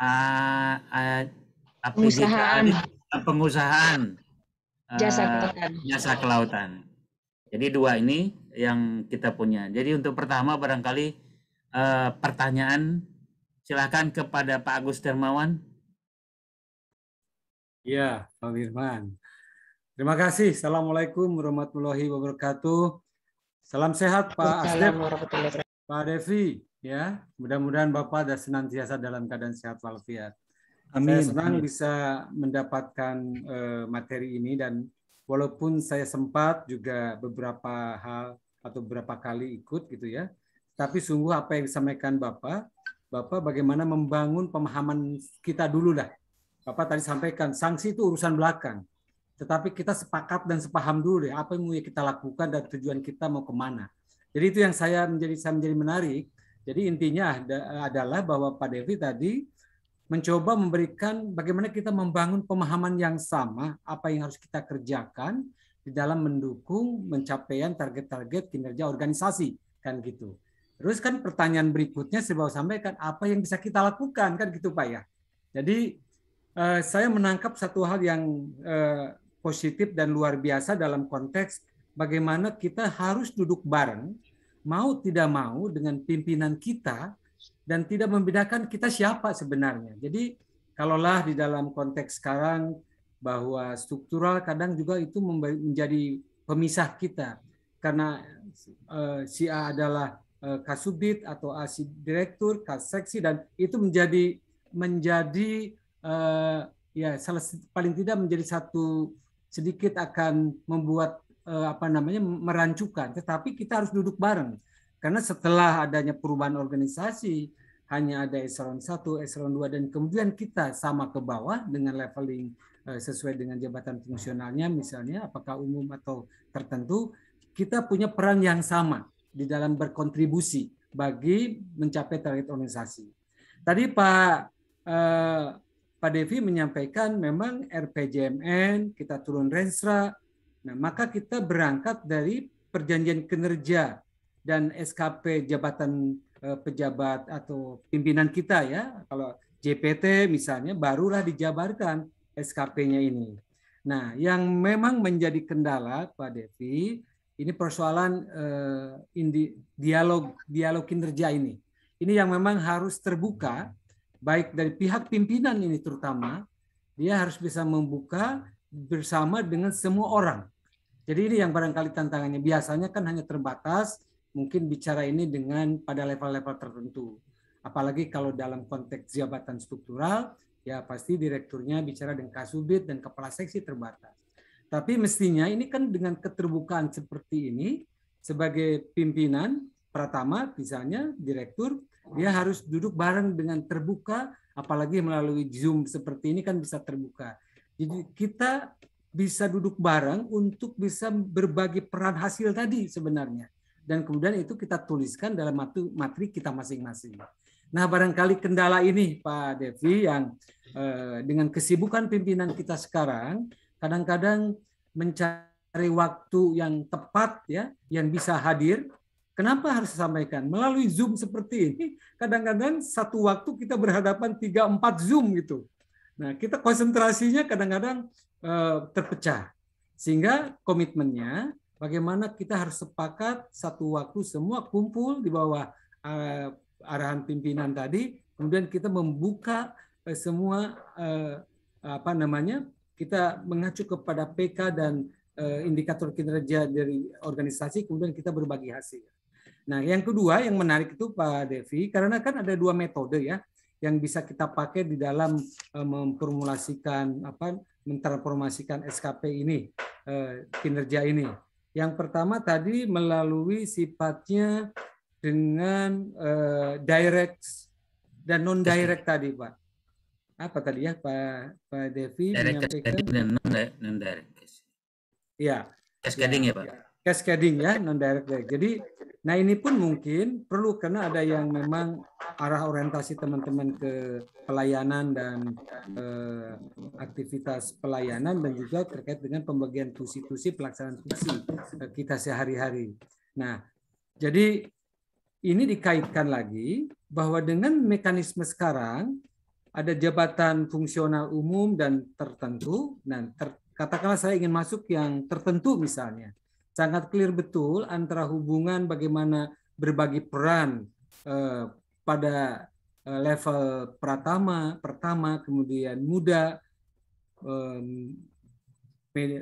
uh, uh, pengusahaan pengusahaan jasa kelautan. Jasa kelautan. Jadi dua ini yang kita punya. Jadi untuk pertama barangkali eh, pertanyaan silahkan kepada Pak Agus Dermawan. Ya, Pak Firman. Terima kasih. Assalamualaikum warahmatullahi wabarakatuh. Salam sehat Pak Asdep, Pak Devi. Ya, mudah-mudahan Bapak dan senantiasa dalam keadaan sehat walafiat. Amin. Saya senang bisa mendapatkan eh, materi ini dan walaupun saya sempat juga beberapa hal atau beberapa kali ikut gitu ya, tapi sungguh apa yang disampaikan Bapak, Bapak bagaimana membangun pemahaman kita dulu lah. Bapak tadi sampaikan sanksi itu urusan belakang, tetapi kita sepakat dan sepaham dulu deh apa yang mau kita lakukan dan tujuan kita mau ke mana. Jadi itu yang saya menjadi saya menjadi menarik. Jadi intinya ada- adalah bahwa Pak Devi tadi mencoba memberikan bagaimana kita membangun pemahaman yang sama apa yang harus kita kerjakan di dalam mendukung pencapaian target-target kinerja organisasi kan gitu. Terus kan pertanyaan berikutnya saya mau sampaikan apa yang bisa kita lakukan kan gitu Pak ya. Jadi eh, saya menangkap satu hal yang eh, positif dan luar biasa dalam konteks bagaimana kita harus duduk bareng mau tidak mau dengan pimpinan kita dan tidak membedakan kita siapa sebenarnya. Jadi kalaulah di dalam konteks sekarang bahwa struktural kadang juga itu menjadi pemisah kita karena eh, si A adalah eh, kasubdit atau A si direktur, kaseksi dan itu menjadi menjadi eh, ya salah paling tidak menjadi satu sedikit akan membuat apa namanya merancukan tetapi kita harus duduk bareng karena setelah adanya perubahan organisasi hanya ada eselon 1, eselon 2 dan kemudian kita sama ke bawah dengan leveling eh, sesuai dengan jabatan fungsionalnya misalnya apakah umum atau tertentu kita punya peran yang sama di dalam berkontribusi bagi mencapai target organisasi. Tadi Pak eh, Pak Devi menyampaikan memang RPJMN kita turun renstra, nah maka kita berangkat dari perjanjian kinerja dan SKP jabatan eh, pejabat atau pimpinan kita ya. Kalau JPT misalnya barulah dijabarkan SKP-nya ini. Nah, yang memang menjadi kendala Pak Devi ini persoalan eh, indi, dialog dialog kinerja ini. Ini yang memang harus terbuka baik dari pihak pimpinan ini terutama dia harus bisa membuka bersama dengan semua orang. Jadi ini yang barangkali tantangannya biasanya kan hanya terbatas mungkin bicara ini dengan pada level-level tertentu. Apalagi kalau dalam konteks jabatan struktural, ya pasti direkturnya bicara dengan kasubit dan kepala seksi terbatas. Tapi mestinya ini kan dengan keterbukaan seperti ini, sebagai pimpinan pertama misalnya direktur, dia harus duduk bareng dengan terbuka, apalagi melalui Zoom seperti ini kan bisa terbuka. Jadi kita bisa duduk bareng untuk bisa berbagi peran hasil tadi sebenarnya dan kemudian itu kita tuliskan dalam materi kita masing-masing. Nah, barangkali kendala ini Pak Devi yang eh, dengan kesibukan pimpinan kita sekarang kadang-kadang mencari waktu yang tepat ya, yang bisa hadir. Kenapa harus disampaikan? Melalui Zoom seperti ini, kadang-kadang satu waktu kita berhadapan 3 4 Zoom gitu. Nah, kita konsentrasinya kadang-kadang eh, terpecah. Sehingga komitmennya bagaimana kita harus sepakat satu waktu semua kumpul di bawah uh, arahan pimpinan tadi, kemudian kita membuka uh, semua apa namanya kita mengacu kepada PK dan indikator kinerja dari organisasi, kemudian kita berbagi hasil. Nah, yang kedua yang menarik itu Pak Devi, karena kan ada dua metode ya yang bisa kita pakai di dalam uh, memformulasikan apa mentransformasikan SKP ini uh, kinerja ini. Yang pertama tadi melalui sifatnya dengan uh, direct dan non direct tadi, Pak. Apa tadi ya, Pak Pak Devi Direct menyampaikan? dan non direct. Ya, Cascading ya, Pak. cascading ya, non direct. Jadi, nah ini pun mungkin perlu karena ada yang memang arah orientasi teman-teman ke pelayanan dan eh, aktivitas pelayanan dan juga terkait dengan pembagian tusi-tusi pelaksanaan tusi eh, kita sehari-hari. Nah, jadi ini dikaitkan lagi bahwa dengan mekanisme sekarang ada jabatan fungsional umum dan tertentu dan ter, katakanlah saya ingin masuk yang tertentu misalnya. Sangat clear betul antara hubungan bagaimana berbagi peran eh, pada eh, level pratama, pertama, kemudian muda, eh,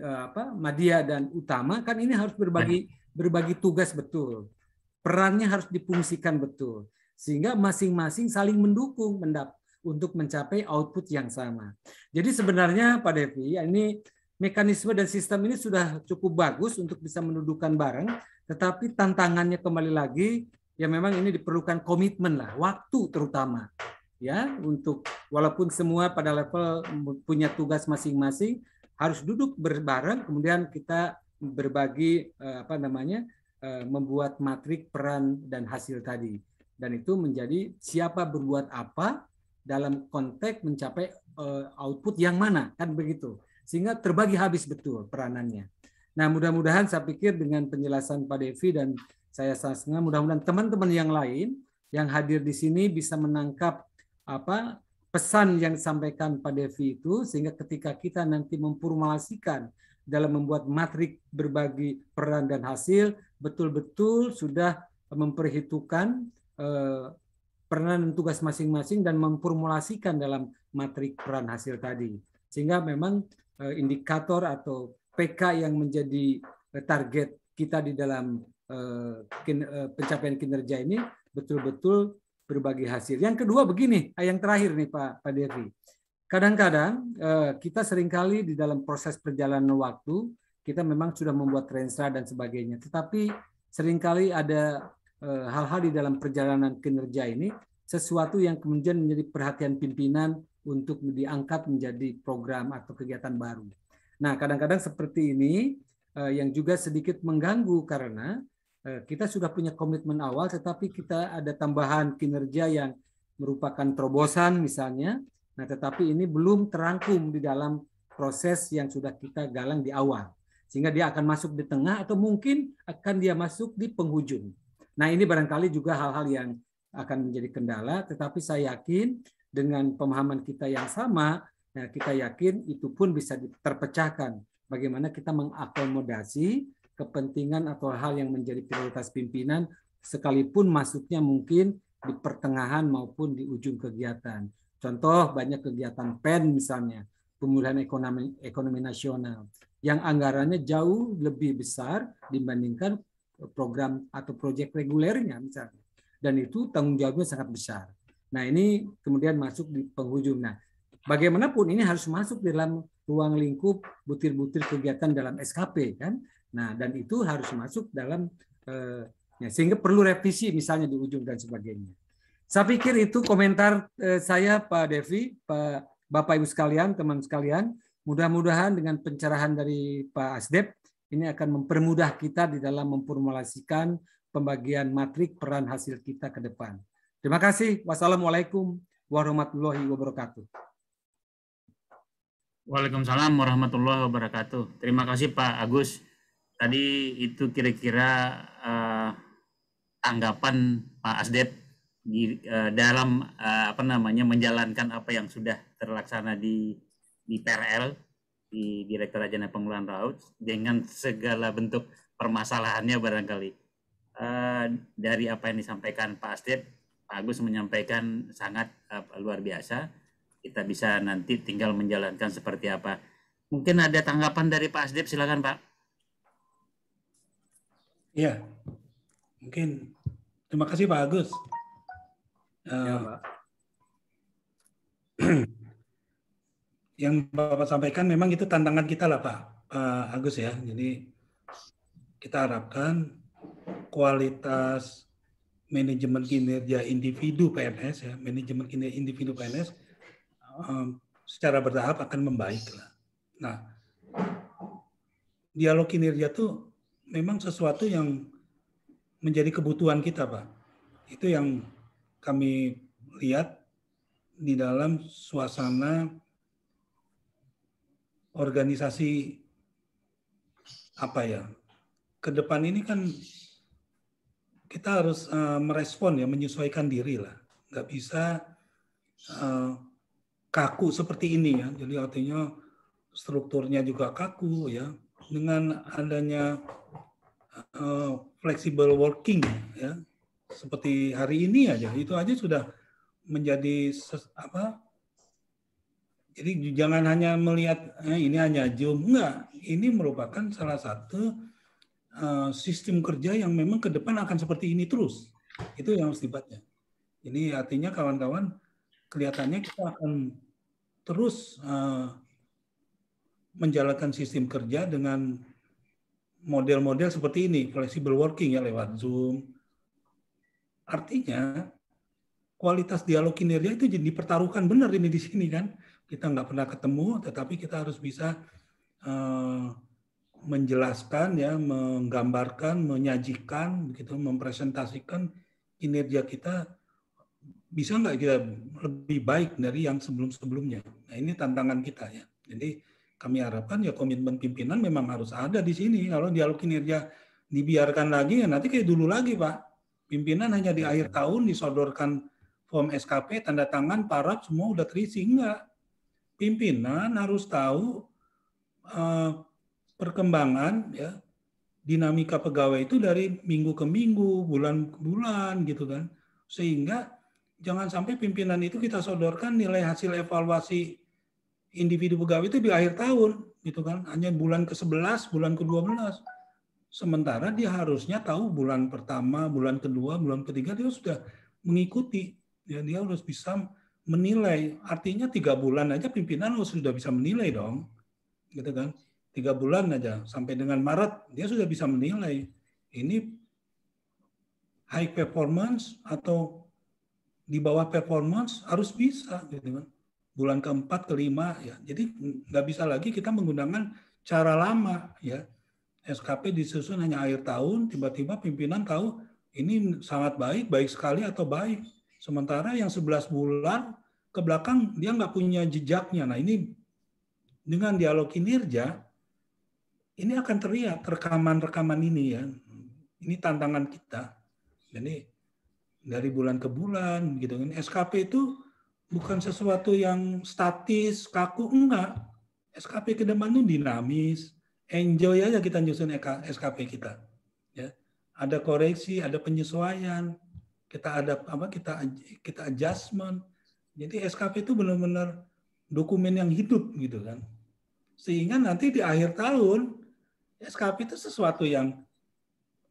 apa, media dan utama kan ini harus berbagi berbagi tugas betul. Perannya harus difungsikan betul sehingga masing-masing saling mendukung mendap untuk mencapai output yang sama. Jadi sebenarnya Pak Devi, ini mekanisme dan sistem ini sudah cukup bagus untuk bisa mendudukan bareng, tetapi tantangannya kembali lagi ya memang ini diperlukan komitmen lah, waktu terutama ya untuk walaupun semua pada level punya tugas masing-masing harus duduk berbareng kemudian kita berbagi eh, apa namanya eh, membuat matrik peran dan hasil tadi. Dan itu menjadi siapa berbuat apa dalam konteks mencapai eh, output yang mana kan begitu sehingga terbagi habis betul peranannya. Nah mudah-mudahan saya pikir dengan penjelasan Pak Devi dan saya sangat mudah-mudahan teman-teman yang lain yang hadir di sini bisa menangkap apa pesan yang disampaikan Pak Devi itu sehingga ketika kita nanti memformulasikan dalam membuat matrik berbagi peran dan hasil betul-betul sudah memperhitungkan eh, peran dan tugas masing-masing dan memformulasikan dalam matrik peran hasil tadi sehingga memang indikator atau PK yang menjadi eh, target kita di dalam eh, eh, pencapaian kinerja ini betul-betul berbagi hasil. Yang kedua begini, eh, yang terakhir nih Pak Pak Devi. Kadang-kadang eh, kita sering kali di dalam proses perjalanan waktu kita memang sudah membuat renstra dan sebagainya. Tetapi sering kali ada eh, hal-hal di dalam perjalanan kinerja ini sesuatu yang kemudian menjadi perhatian pimpinan untuk diangkat menjadi program atau kegiatan baru. Nah, kadang-kadang seperti ini yang juga sedikit mengganggu karena Eh, kita sudah punya komitmen awal, tetapi kita ada tambahan kinerja yang merupakan terobosan misalnya. Nah, tetapi ini belum terangkum di dalam proses yang sudah kita galang di awal. Sehingga dia akan masuk di tengah atau mungkin akan dia masuk di penghujung. Nah, ini barangkali juga hal-hal yang akan menjadi kendala, tetapi saya yakin dengan pemahaman kita yang sama, nah kita yakin itu pun bisa terpecahkan. Bagaimana kita mengakomodasi kepentingan atau hal yang menjadi prioritas pimpinan sekalipun masuknya mungkin di pertengahan maupun di ujung kegiatan. Contoh banyak kegiatan PEN misalnya, pemulihan ekonomi ekonomi nasional yang anggarannya jauh lebih besar dibandingkan program atau proyek regulernya misalnya. Dan itu tanggung jawabnya sangat besar. Nah, ini kemudian masuk di penghujung. Nah, bagaimanapun ini harus masuk dalam ruang lingkup butir-butir kegiatan dalam SKP kan Nah, dan itu harus masuk dalam eh, ya, sehingga perlu revisi misalnya di ujung dan sebagainya. Saya pikir itu komentar eh, saya Pak Devi, Pak Bapak Ibu sekalian, teman sekalian. Mudah-mudahan dengan pencerahan dari Pak Asdep ini akan mempermudah kita di dalam memformulasikan pembagian matrik peran hasil kita ke depan. Terima kasih. Wassalamualaikum warahmatullahi wabarakatuh. Waalaikumsalam warahmatullahi wabarakatuh. Terima kasih Pak Agus tadi itu kira-kira uh, tanggapan Pak Asdep di, uh, dalam uh, apa namanya menjalankan apa yang sudah terlaksana di di PRL di Direktur Ajana Pengelolaan Laut dengan segala bentuk permasalahannya barangkali uh, dari apa yang disampaikan Pak Asdep Pak Agus menyampaikan sangat uh, luar biasa kita bisa nanti tinggal menjalankan seperti apa mungkin ada tanggapan dari Pak Asdep silakan Pak Ya, mungkin. Terima kasih Pak Agus. Ya, uh, Pak. yang Bapak sampaikan memang itu tantangan kita lah Pak, Pak Agus ya. Jadi kita harapkan kualitas manajemen kinerja individu PNS ya, manajemen kinerja individu PNS um, secara bertahap akan membaik lah. Nah, dialog kinerja tuh memang sesuatu yang menjadi kebutuhan kita, Pak. Itu yang kami lihat di dalam suasana organisasi apa ya? Ke depan ini kan kita harus uh, merespon ya, menyesuaikan diri lah. Nggak bisa uh, kaku seperti ini ya. Jadi artinya strukturnya juga kaku ya. Dengan adanya uh, flexible working ya seperti hari ini aja itu aja sudah menjadi apa jadi jangan hanya melihat eh, ini hanya zoom enggak ini merupakan salah satu sistem kerja yang memang ke depan akan seperti ini terus itu yang harus dibaca ini artinya kawan-kawan kelihatannya kita akan terus uh, menjalankan sistem kerja dengan model-model seperti ini, flexible working ya lewat Zoom. Artinya kualitas dialog kinerja itu jadi dipertaruhkan benar ini di sini kan. Kita nggak pernah ketemu, tetapi kita harus bisa uh, menjelaskan ya, menggambarkan, menyajikan, gitu, mempresentasikan kinerja kita bisa nggak kita lebih baik dari yang sebelum-sebelumnya. Nah ini tantangan kita ya. Jadi kami harapkan ya komitmen pimpinan memang harus ada di sini. Kalau dialog kinerja dibiarkan lagi ya nanti kayak dulu lagi Pak. Pimpinan hanya di akhir tahun disodorkan form SKP, tanda tangan, paraf semua udah terisi. Enggak. Pimpinan harus tahu uh, perkembangan ya dinamika pegawai itu dari minggu ke minggu, bulan ke bulan gitu kan. Sehingga jangan sampai pimpinan itu kita sodorkan nilai hasil evaluasi individu pegawai itu di akhir tahun gitu kan. Hanya bulan ke-11 bulan ke-12 sementara dia harusnya tahu bulan pertama bulan kedua bulan ketiga dia sudah mengikuti. Ya dia harus bisa menilai. Artinya tiga bulan aja pimpinan harus sudah bisa menilai dong gitu kan tiga bulan aja sampai dengan Maret dia sudah bisa menilai ini high performance atau di bawah performance harus bisa gitu kan bulan keempat, kelima, ya. Jadi nggak bisa lagi kita menggunakan cara lama, ya. SKP disusun hanya akhir tahun, tiba-tiba pimpinan tahu ini sangat baik, baik sekali atau baik. Sementara yang 11 bulan ke belakang dia nggak punya jejaknya. Nah ini dengan dialog kinerja, ini akan terlihat rekaman-rekaman ini ya. Ini tantangan kita. Jadi dari bulan ke bulan gitu kan. SKP itu bukan sesuatu yang statis, kaku, enggak. SKP ke depan itu dinamis, enjoy aja kita nyusun SKP kita. Ya. Ada koreksi, ada penyesuaian, kita ada apa kita kita adjustment. Jadi SKP itu benar-benar dokumen yang hidup gitu kan. Sehingga nanti di akhir tahun SKP itu sesuatu yang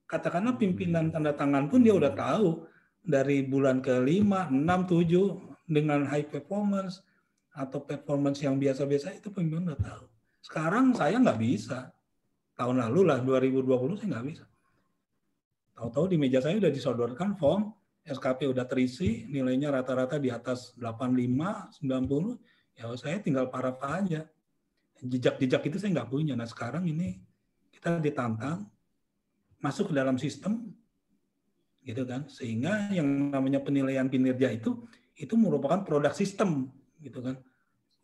katakanlah pimpinan tanda tangan pun dia udah tahu dari bulan ke-5, 6, 7 dengan high performance atau performance yang biasa-biasa itu pemimpin udah tahu. Sekarang saya nggak bisa. Tahun lalu lah 2020 saya nggak bisa. Tahu-tahu di meja saya udah disodorkan form SKP udah terisi, nilainya rata-rata di atas 85, 90, ya saya tinggal paraf aja. Jejak-jejak itu saya nggak punya. Nah sekarang ini kita ditantang masuk ke dalam sistem, gitu kan, sehingga yang namanya penilaian kinerja itu itu merupakan produk sistem gitu kan?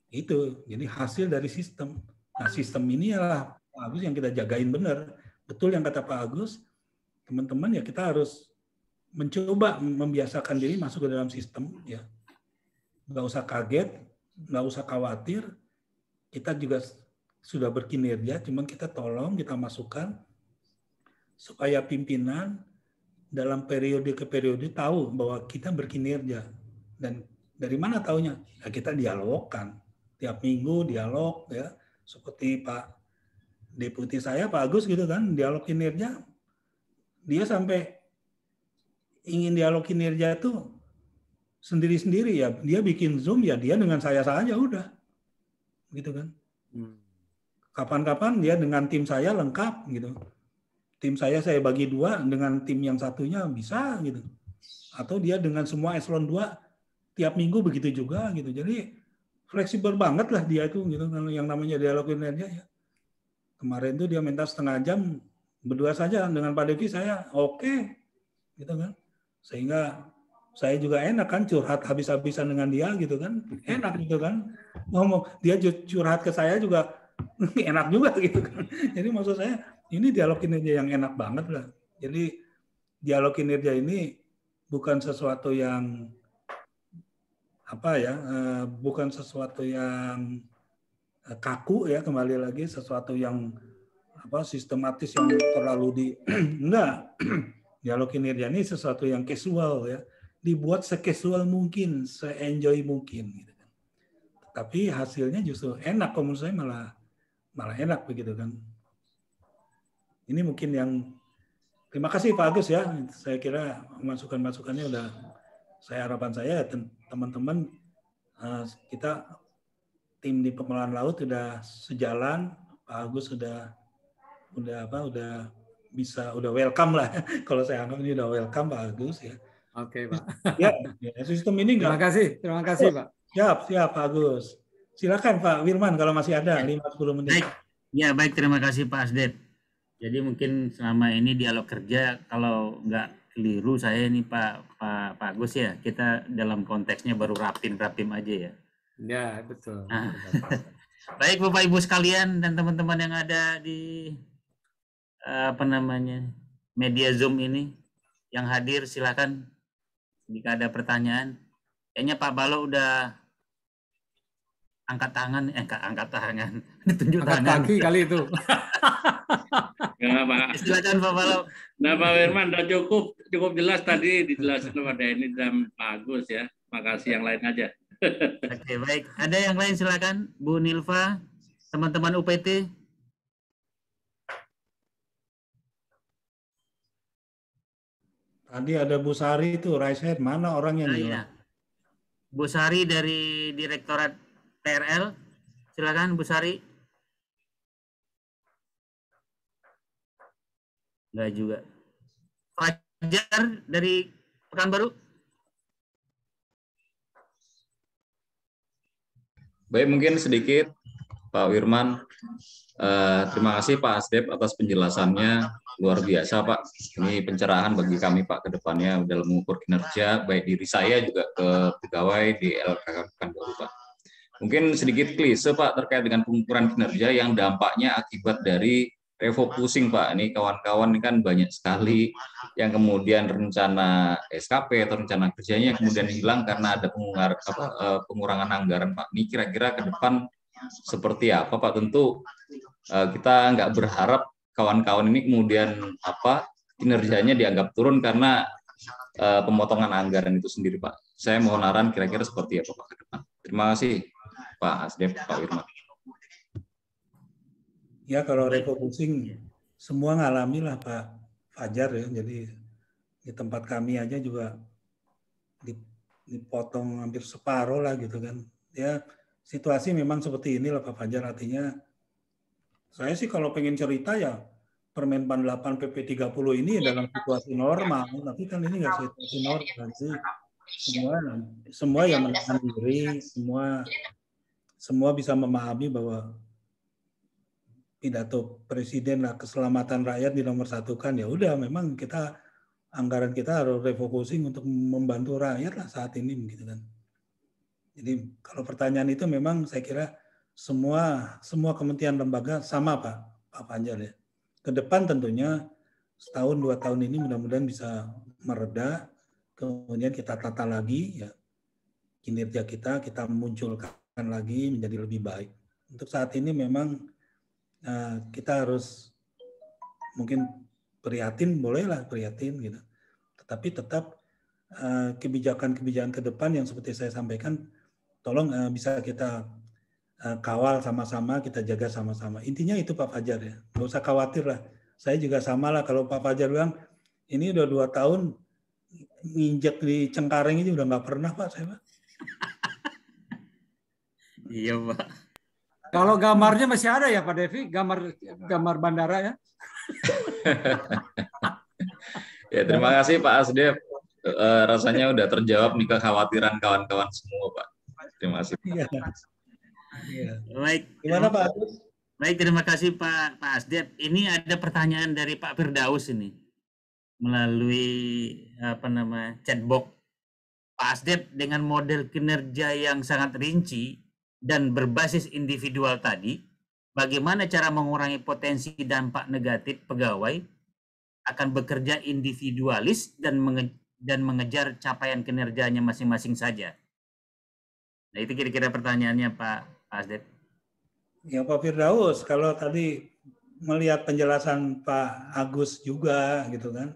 Itu jadi hasil dari sistem. Nah sistem ini adalah Pak Agus yang kita jagain benar. Betul yang kata Pak Agus teman-teman ya kita harus mencoba membiasakan diri masuk ke dalam sistem ya. Nggak usah kaget nggak usah khawatir. Kita juga sudah berkinerja cuman kita tolong kita masukkan supaya pimpinan dalam periode ke periode tahu bahwa kita berkinerja dan dari mana taunya? Ya kita dialogkan. Tiap minggu dialog ya. Seperti Pak Deputi saya Pak Agus gitu kan, dialog kinerja. Dia sampai ingin dialog kinerja itu sendiri-sendiri ya. Dia bikin Zoom ya dia dengan saya saja udah. Gitu kan. Hmm. Kapan-kapan dia dengan tim saya lengkap gitu. Tim saya saya bagi dua dengan tim yang satunya bisa gitu. Atau dia dengan semua eselon 2 tiap minggu begitu juga gitu. Jadi fleksibel banget lah dia itu gitu yang namanya dialog kinerja ya. Kemarin tuh dia minta setengah jam berdua saja dengan Pak Devi saya oke okay, gitu kan. Sehingga saya juga enak kan curhat habis-habisan dengan dia gitu kan. Enak gitu kan. Ngomong dia curhat ke saya juga enak juga gitu kan. Jadi maksud saya ini dialog kinerja yang enak banget lah. Jadi dialog kinerja ini bukan sesuatu yang apa ya eh, bukan sesuatu yang eh, kaku ya kembali lagi sesuatu yang apa sistematis yang terlalu di enggak dialog kinerja ini sesuatu yang casual ya dibuat sekasual mungkin se-enjoy mungkin gitu kan tapi hasilnya justru enak kalau menurut saya malah malah enak begitu kan ini mungkin yang terima kasih Pak Agus ya saya kira masukan-masukannya udah saya harapan saya tem- teman-teman eh, kita tim di pengelolaan laut sudah sejalan Pak Agus sudah udah apa udah bisa udah welcome lah kalau saya anggap ini udah welcome Pak Agus ya Oke, Pak. ya, ya, sistem ini Terima enggak kasih. Terima kasih, Pak. siap siap Pak Agus silakan Pak Wirman kalau masih ada 5-10 menit Baik. Ya, baik. Terima kasih Pak Asdep. Jadi mungkin selama ini dialog kerja, kalau nggak keliru saya ini Pak, Pak, Pak Agus ya, kita dalam konteksnya baru rapim-rapim aja ya. Ya, betul. Ah. Baik Bapak Ibu sekalian dan teman-teman yang ada di eh, apa namanya media Zoom ini yang hadir silakan jika ada pertanyaan. Kayaknya Pak Balo udah angkat tangan, eh angkat, angkat tangan, tunjuk Angkat tangan. kaki kali itu. Ya, Pak. Silakan Pak Balo. Nah, Pak Firman udah cukup cukup jelas tadi dijelasin sama Denny dan Pak Agus ya. Makasih yang lain aja. Oke baik. Ada yang lain silakan Bu Nilva, teman-teman UPT. tadi ada Bu Sari itu raise hand mana orangnya Nah, iya. Bu Sari dari Direktorat TRL. Silakan Bu Sari. Enggak juga. Fajar dari Pekanbaru. Baik, mungkin sedikit Pak Wirman. Eh, terima kasih Pak Asdep atas penjelasannya. Luar biasa Pak. Ini pencerahan bagi kami Pak ke depannya dalam mengukur kinerja, baik diri saya juga ke pegawai di LKK Pekanbaru Pak. Mungkin sedikit klise Pak terkait dengan pengukuran kinerja yang dampaknya akibat dari refocusing Pak. Ini kawan-kawan kan banyak sekali yang kemudian rencana SKP atau rencana kerjanya kemudian hilang karena ada pengurangan, apa, eh, pengurangan anggaran Pak. Ini kira-kira ke depan seperti apa Pak? Tentu eh, kita nggak berharap kawan-kawan ini kemudian apa kinerjanya dianggap turun karena eh, pemotongan anggaran itu sendiri Pak. Saya mohon arahan kira-kira seperti apa Pak ke depan. Terima kasih Pak Asdep, Pak Wirman. Ya kalau refocusing semua ngalami lah Pak Fajar ya. Jadi di tempat kami aja juga dipotong hampir separuh lah gitu kan. Ya situasi memang seperti inilah Pak Fajar. Artinya saya sih kalau pengen cerita ya Permen 8 PP 30 ini dalam situasi normal. Tapi kan ini nggak situasi normal. Nanti semua semua yang menahan diri, semua semua bisa memahami bahwa pidato presiden lah keselamatan rakyat di nomor satu kan ya udah memang kita anggaran kita harus refocusing untuk membantu rakyat lah saat ini begitu kan. Jadi kalau pertanyaan itu memang saya kira semua semua kementerian lembaga sama Pak Pak Panjal ya. Ke depan tentunya setahun dua tahun ini mudah-mudahan bisa mereda kemudian kita tata lagi ya kinerja kita kita munculkan lagi menjadi lebih baik. Untuk saat ini memang Nah, kita harus mungkin prihatin, bolehlah prihatin gitu. Tetapi tetap uh, kebijakan-kebijakan ke depan yang seperti saya sampaikan, tolong uh, bisa kita uh, kawal sama-sama, kita jaga sama-sama. Intinya itu Pak Fajar ya, nggak usah khawatir lah. Saya juga sama lah kalau Pak Fajar bilang, ini udah dua tahun nginjek di Cengkareng ini udah nggak pernah Pak saya Pak. Iya Pak. Kalau gambarnya masih ada ya Pak Devi, gambar gambar bandara ya. Ya, terima kasih Pak Asdep. Eh, rasanya udah terjawab nih kekhawatiran kawan-kawan semua, Pak. Terima kasih. Iya. Iya. Baik. Gimana Pak Agus? Baik, terima kasih Pak Pak Asdep. Ini ada pertanyaan dari Pak Firdaus ini melalui apa nama chatbox. Pak Asdep dengan model kinerja yang sangat rinci dan berbasis individual tadi, bagaimana cara mengurangi potensi dampak negatif pegawai akan bekerja individualis dan menge dan mengejar capaian kinerjanya masing-masing saja. Nah, itu kira-kira pertanyaannya Pak Asdep. Ya Pak Firdaus, kalau tadi melihat penjelasan Pak Agus juga gitu kan.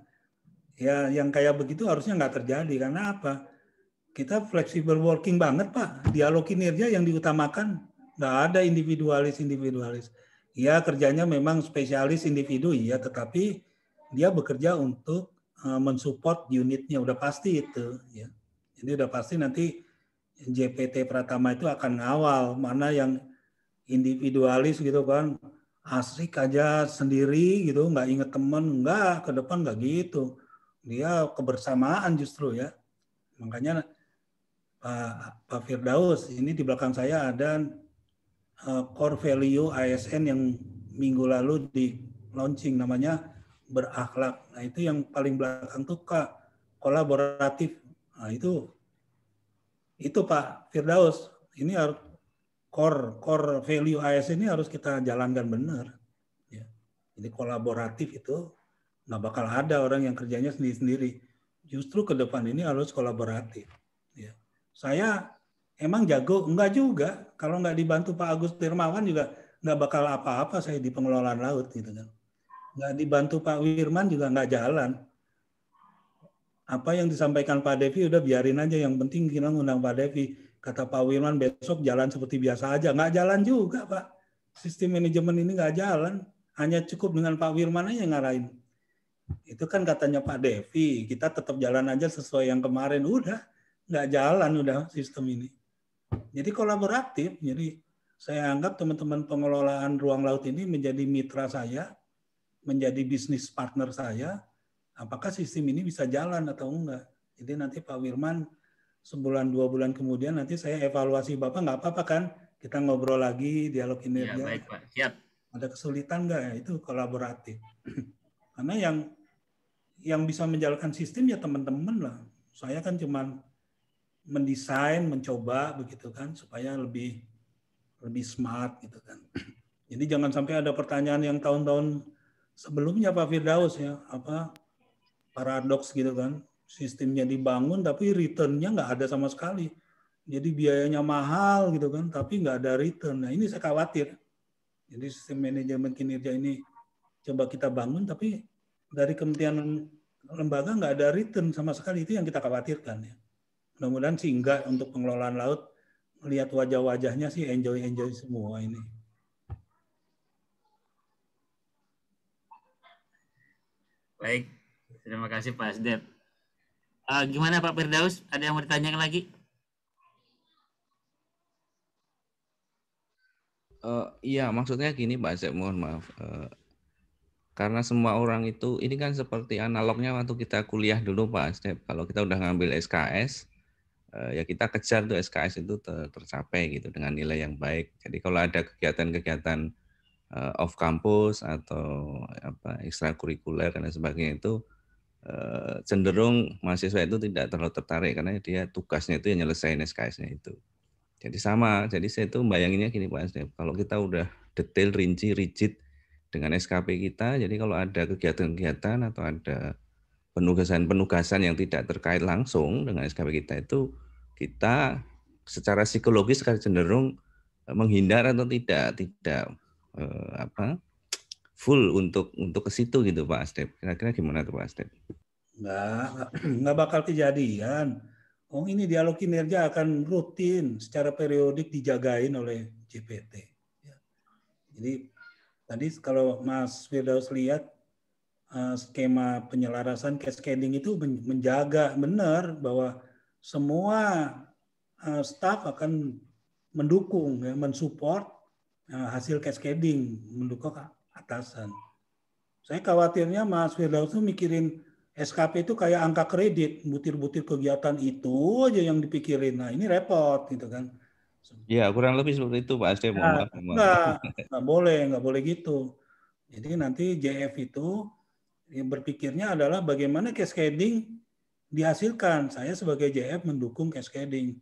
Ya yang kayak begitu harusnya nggak terjadi karena apa? Kita flexible working banget Pak. Dialog kinerja yang diutamakan. Nggak ada individualis individualis. Ya kerjanya memang spesialis individu ya, tetapi dia bekerja untuk uh, mensupport unitnya. Udah pasti itu ya. Jadi udah pasti nanti JPT Pratama itu akan ngawal mana yang individualis gitu kan. Asik aja sendiri gitu nggak inget temen. Nggak ke depan nggak gitu. Dia kebersamaan justru ya. Makanya Pak Pak Firdaus ini di belakang saya ada uh, core value ASN yang minggu lalu di launching namanya berakhlak. Nah itu yang paling belakang tuh kak kolaboratif. Nah itu itu Pak Firdaus ini harus core core value AS ini harus kita jalankan benar. Ya jadi kolaboratif itu nggak bakal ada orang yang kerjanya sendiri sendiri justru ke depan ini harus kolaboratif saya emang jago enggak juga. Kalau nggak dibantu Pak Agus Firmawan juga nggak bakal apa-apa saya di pengelolaan laut gitu kan. Nggak dibantu Pak Wirman juga nggak jalan. Apa yang disampaikan Pak Devi udah biarin aja yang penting kita ngundang Pak Devi. Kata Pak Wirman besok jalan seperti biasa aja. Nggak jalan juga Pak. Sistem manajemen ini nggak jalan. Hanya cukup dengan Pak Wirman aja yang ngarahin. Itu kan katanya Pak Devi kita tetap jalan aja sesuai yang kemarin. Udah nggak jalan udah sistem ini jadi kolaboratif jadi saya anggap teman-teman pengelolaan ruang laut ini menjadi mitra saya menjadi bisnis partner saya apakah sistem ini bisa jalan atau enggak. Jadi nanti Pak Wirman sebulan dua bulan kemudian nanti saya evaluasi Bapak nggak apa-apa kan kita ngobrol lagi dialog kinerja. Ya, baik Pak, siap. Ada kesulitan nggak ya itu kolaboratif. Karena yang yang bisa menjalankan sistem ya teman-teman lah. Saya kan cuma mendesain, mencoba begitu kan supaya lebih lebih smart gitu kan. Jadi jangan sampai ada pertanyaan yang tahun-tahun sebelumnya Pak Firdaus ya apa paradoks gitu kan. Sistemnya dibangun tapi returnnya nggak ada sama sekali. Jadi biayanya mahal gitu kan tapi nggak ada return. Nah ini saya khawatir. Jadi sistem manajemen kinerja ini coba kita bangun tapi dari kementerian lembaga nggak ada return sama sekali. Itu yang kita khawatirkan ya mudah-mudahan sih enggak untuk pengelolaan laut melihat wajah-wajahnya sih enjoy enjoy semua ini baik Terima kasih Pak Asdep. Uh, gimana Pak Firdaus? Ada yang mau ditanyakan lagi? Uh, iya, maksudnya gini Pak Asdep, mohon maaf. Uh, karena semua orang itu, ini kan seperti analognya waktu kita kuliah dulu Pak Asdep. Kalau kita udah ngambil SKS, ya kita kejar tuh SKS itu ter tercapai gitu dengan nilai yang baik. Jadi kalau ada kegiatan-kegiatan uh, off kampus atau apa ekstrakurikuler dan sebagainya itu Eh, cenderung mahasiswa itu tidak terlalu tertarik karena dia tugasnya itu yang nyelesain SKS-nya itu. Jadi sama, jadi saya itu bayanginnya gini Pak Asdem, kalau kita udah detail, rinci, rigid dengan SKP kita, jadi kalau ada kegiatan-kegiatan atau ada penugasan-penugasan yang tidak terkait langsung dengan SKP kita itu, kita secara psikologis cenderung menghindar atau tidak tidak eh, apa full untuk untuk ke situ gitu Pak Astep. Kira-kira gimana tuh Pak Astep? Enggak, enggak bakal kejadian. Oh ini dialog kinerja akan rutin secara periodik dijagain oleh JPT. Ya. Jadi tadi kalau Mas Firdaus lihat uh, skema penyelarasan cascading itu menjaga benar bahwa semua uh, staff akan mendukung, ya, mensupport uh, hasil cascading, mendukung atasan. Saya khawatirnya Mas Firdaus itu mikirin SKP itu kayak angka kredit, butir-butir kegiatan itu aja yang dipikirin. Nah ini repot gitu kan. Iya kurang lebih seperti itu Pak Asde. Nah, enggak, enggak boleh, enggak boleh gitu. Jadi nanti JF itu yang berpikirnya adalah bagaimana cascading dihasilkan. Saya sebagai JF mendukung cascading.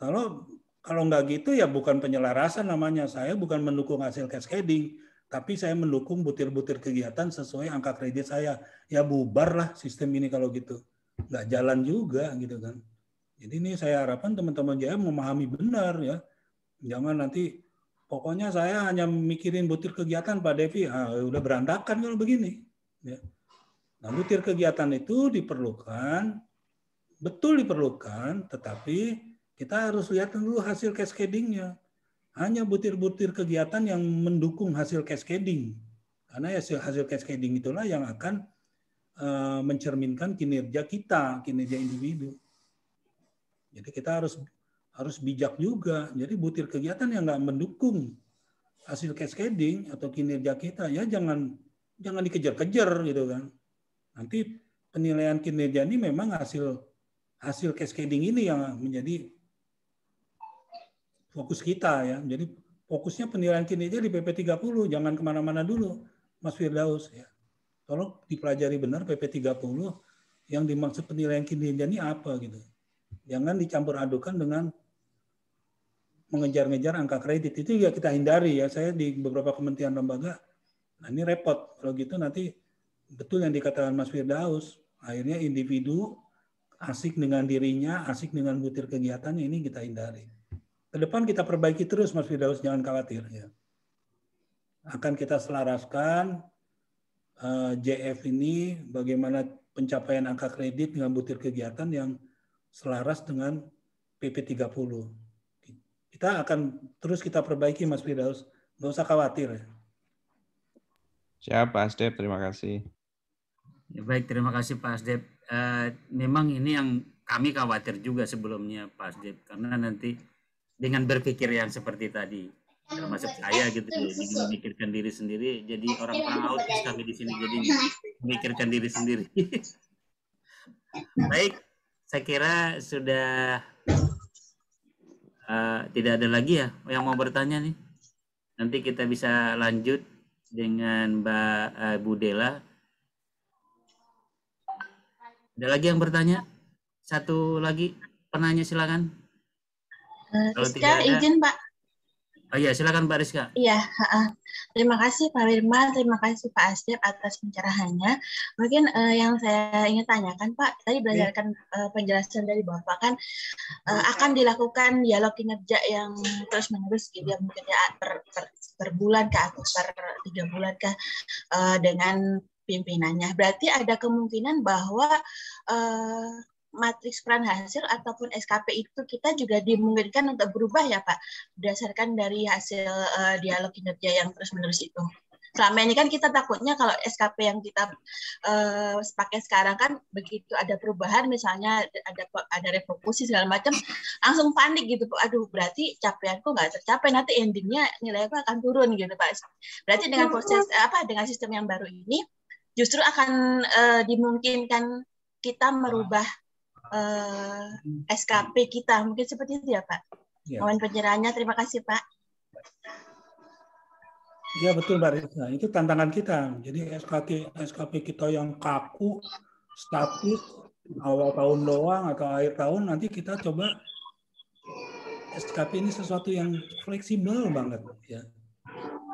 Kalau kalau nggak gitu ya bukan penyelarasan namanya. Saya bukan mendukung hasil cascading tapi saya mendukung butir-butir kegiatan sesuai angka kredit saya. Ya bubar lah sistem ini kalau gitu. Nggak jalan juga gitu kan. Jadi ini saya harapkan teman-teman JM memahami benar ya. Jangan nanti pokoknya saya hanya mikirin butir kegiatan Pak Devi, ah, udah berantakan kalau begini. Ya. Nah, butir kegiatan itu diperlukan, betul diperlukan, tetapi kita harus lihat dulu hasil cascading-nya. Hanya butir-butir kegiatan yang mendukung hasil cascading. Karena hasil, hasil cascading itulah yang akan uh, mencerminkan kinerja kita, kinerja individu. Jadi kita harus harus bijak juga. Jadi butir kegiatan yang nggak mendukung hasil cascading atau kinerja kita ya jangan jangan dikejar-kejar gitu kan. Nanti penilaian kinerja ini memang hasil hasil cascading ini yang menjadi fokus kita ya. Jadi fokusnya penilaian kinerja di PP 30, jangan ke mana-mana dulu, Mas Firdaus ya. Tolong dipelajari benar PP 30 yang dimaksud penilaian kinerja ini apa gitu. Jangan dicampur adukan dengan mengejar-ngejar angka kredit itu juga kita hindari ya. Saya di beberapa kementerian lembaga, nah ini repot kalau gitu nanti betul yang dikatakan Mas Firdaus, akhirnya individu asik dengan dirinya, asik dengan butir kegiatannya ini kita hindari. Ke depan kita perbaiki terus Mas Firdaus, jangan khawatir ya. Akan kita selaraskan eh, JF ini bagaimana pencapaian angka kredit dengan butir kegiatan yang selaras dengan PP 30 kita akan terus kita perbaiki Mas Firdaus. Nggak usah khawatir. Ya. Siap Pak Asdep, terima kasih. Ya, baik, terima kasih Pak Asdep. Uh, memang ini yang kami khawatir juga sebelumnya Pak Asdep, karena nanti dengan berpikir yang seperti tadi, termasuk saya gitu, jadi memikirkan diri sendiri, jadi orang-orang autis kami di sini, jadi memikirkan diri sendiri. baik, saya kira sudah uh, tidak ada lagi ya yang mau bertanya nih. Nanti kita bisa lanjut dengan Mbak uh, Budela. Ada lagi yang bertanya? Satu lagi penanya silakan. Uh, Kalau tidak ada, izin Pak. Oh iya, silakan Pak Rizka. Iya, terima kasih Pak Wirma, terima kasih Pak Asdep atas pencerahannya. Mungkin uh, yang saya ingin tanyakan Pak, tadi berdasarkan uh, penjelasan dari Bapak kan uh, akan dilakukan dialog kinerja yang terus menerus gitu ya, mungkin ya per, per, per bulan kah atau per tiga bulan kah uh, dengan pimpinannya. Berarti ada kemungkinan bahwa uh, matriks peran hasil ataupun SKP itu kita juga dimungkinkan untuk berubah ya Pak berdasarkan dari hasil uh, dialog kinerja yang terus menerus itu. Selama ini kan kita takutnya kalau SKP yang kita uh, pakai sekarang kan begitu ada perubahan misalnya ada ada refokusi segala macam langsung panik gitu Pak. Aduh berarti capaianku nggak tercapai nanti endingnya nilaiku akan turun gitu Pak. Berarti dengan proses apa dengan sistem yang baru ini justru akan uh, dimungkinkan kita merubah uh, eh, SKP kita. Mungkin seperti itu ya Pak. Ya. Mohon pencerahannya. Terima kasih Pak. Iya betul Mbak Rizka. Itu tantangan kita. Jadi SKP SKP kita yang kaku, statis, awal tahun doang atau akhir tahun nanti kita coba SKP ini sesuatu yang fleksibel banget ya.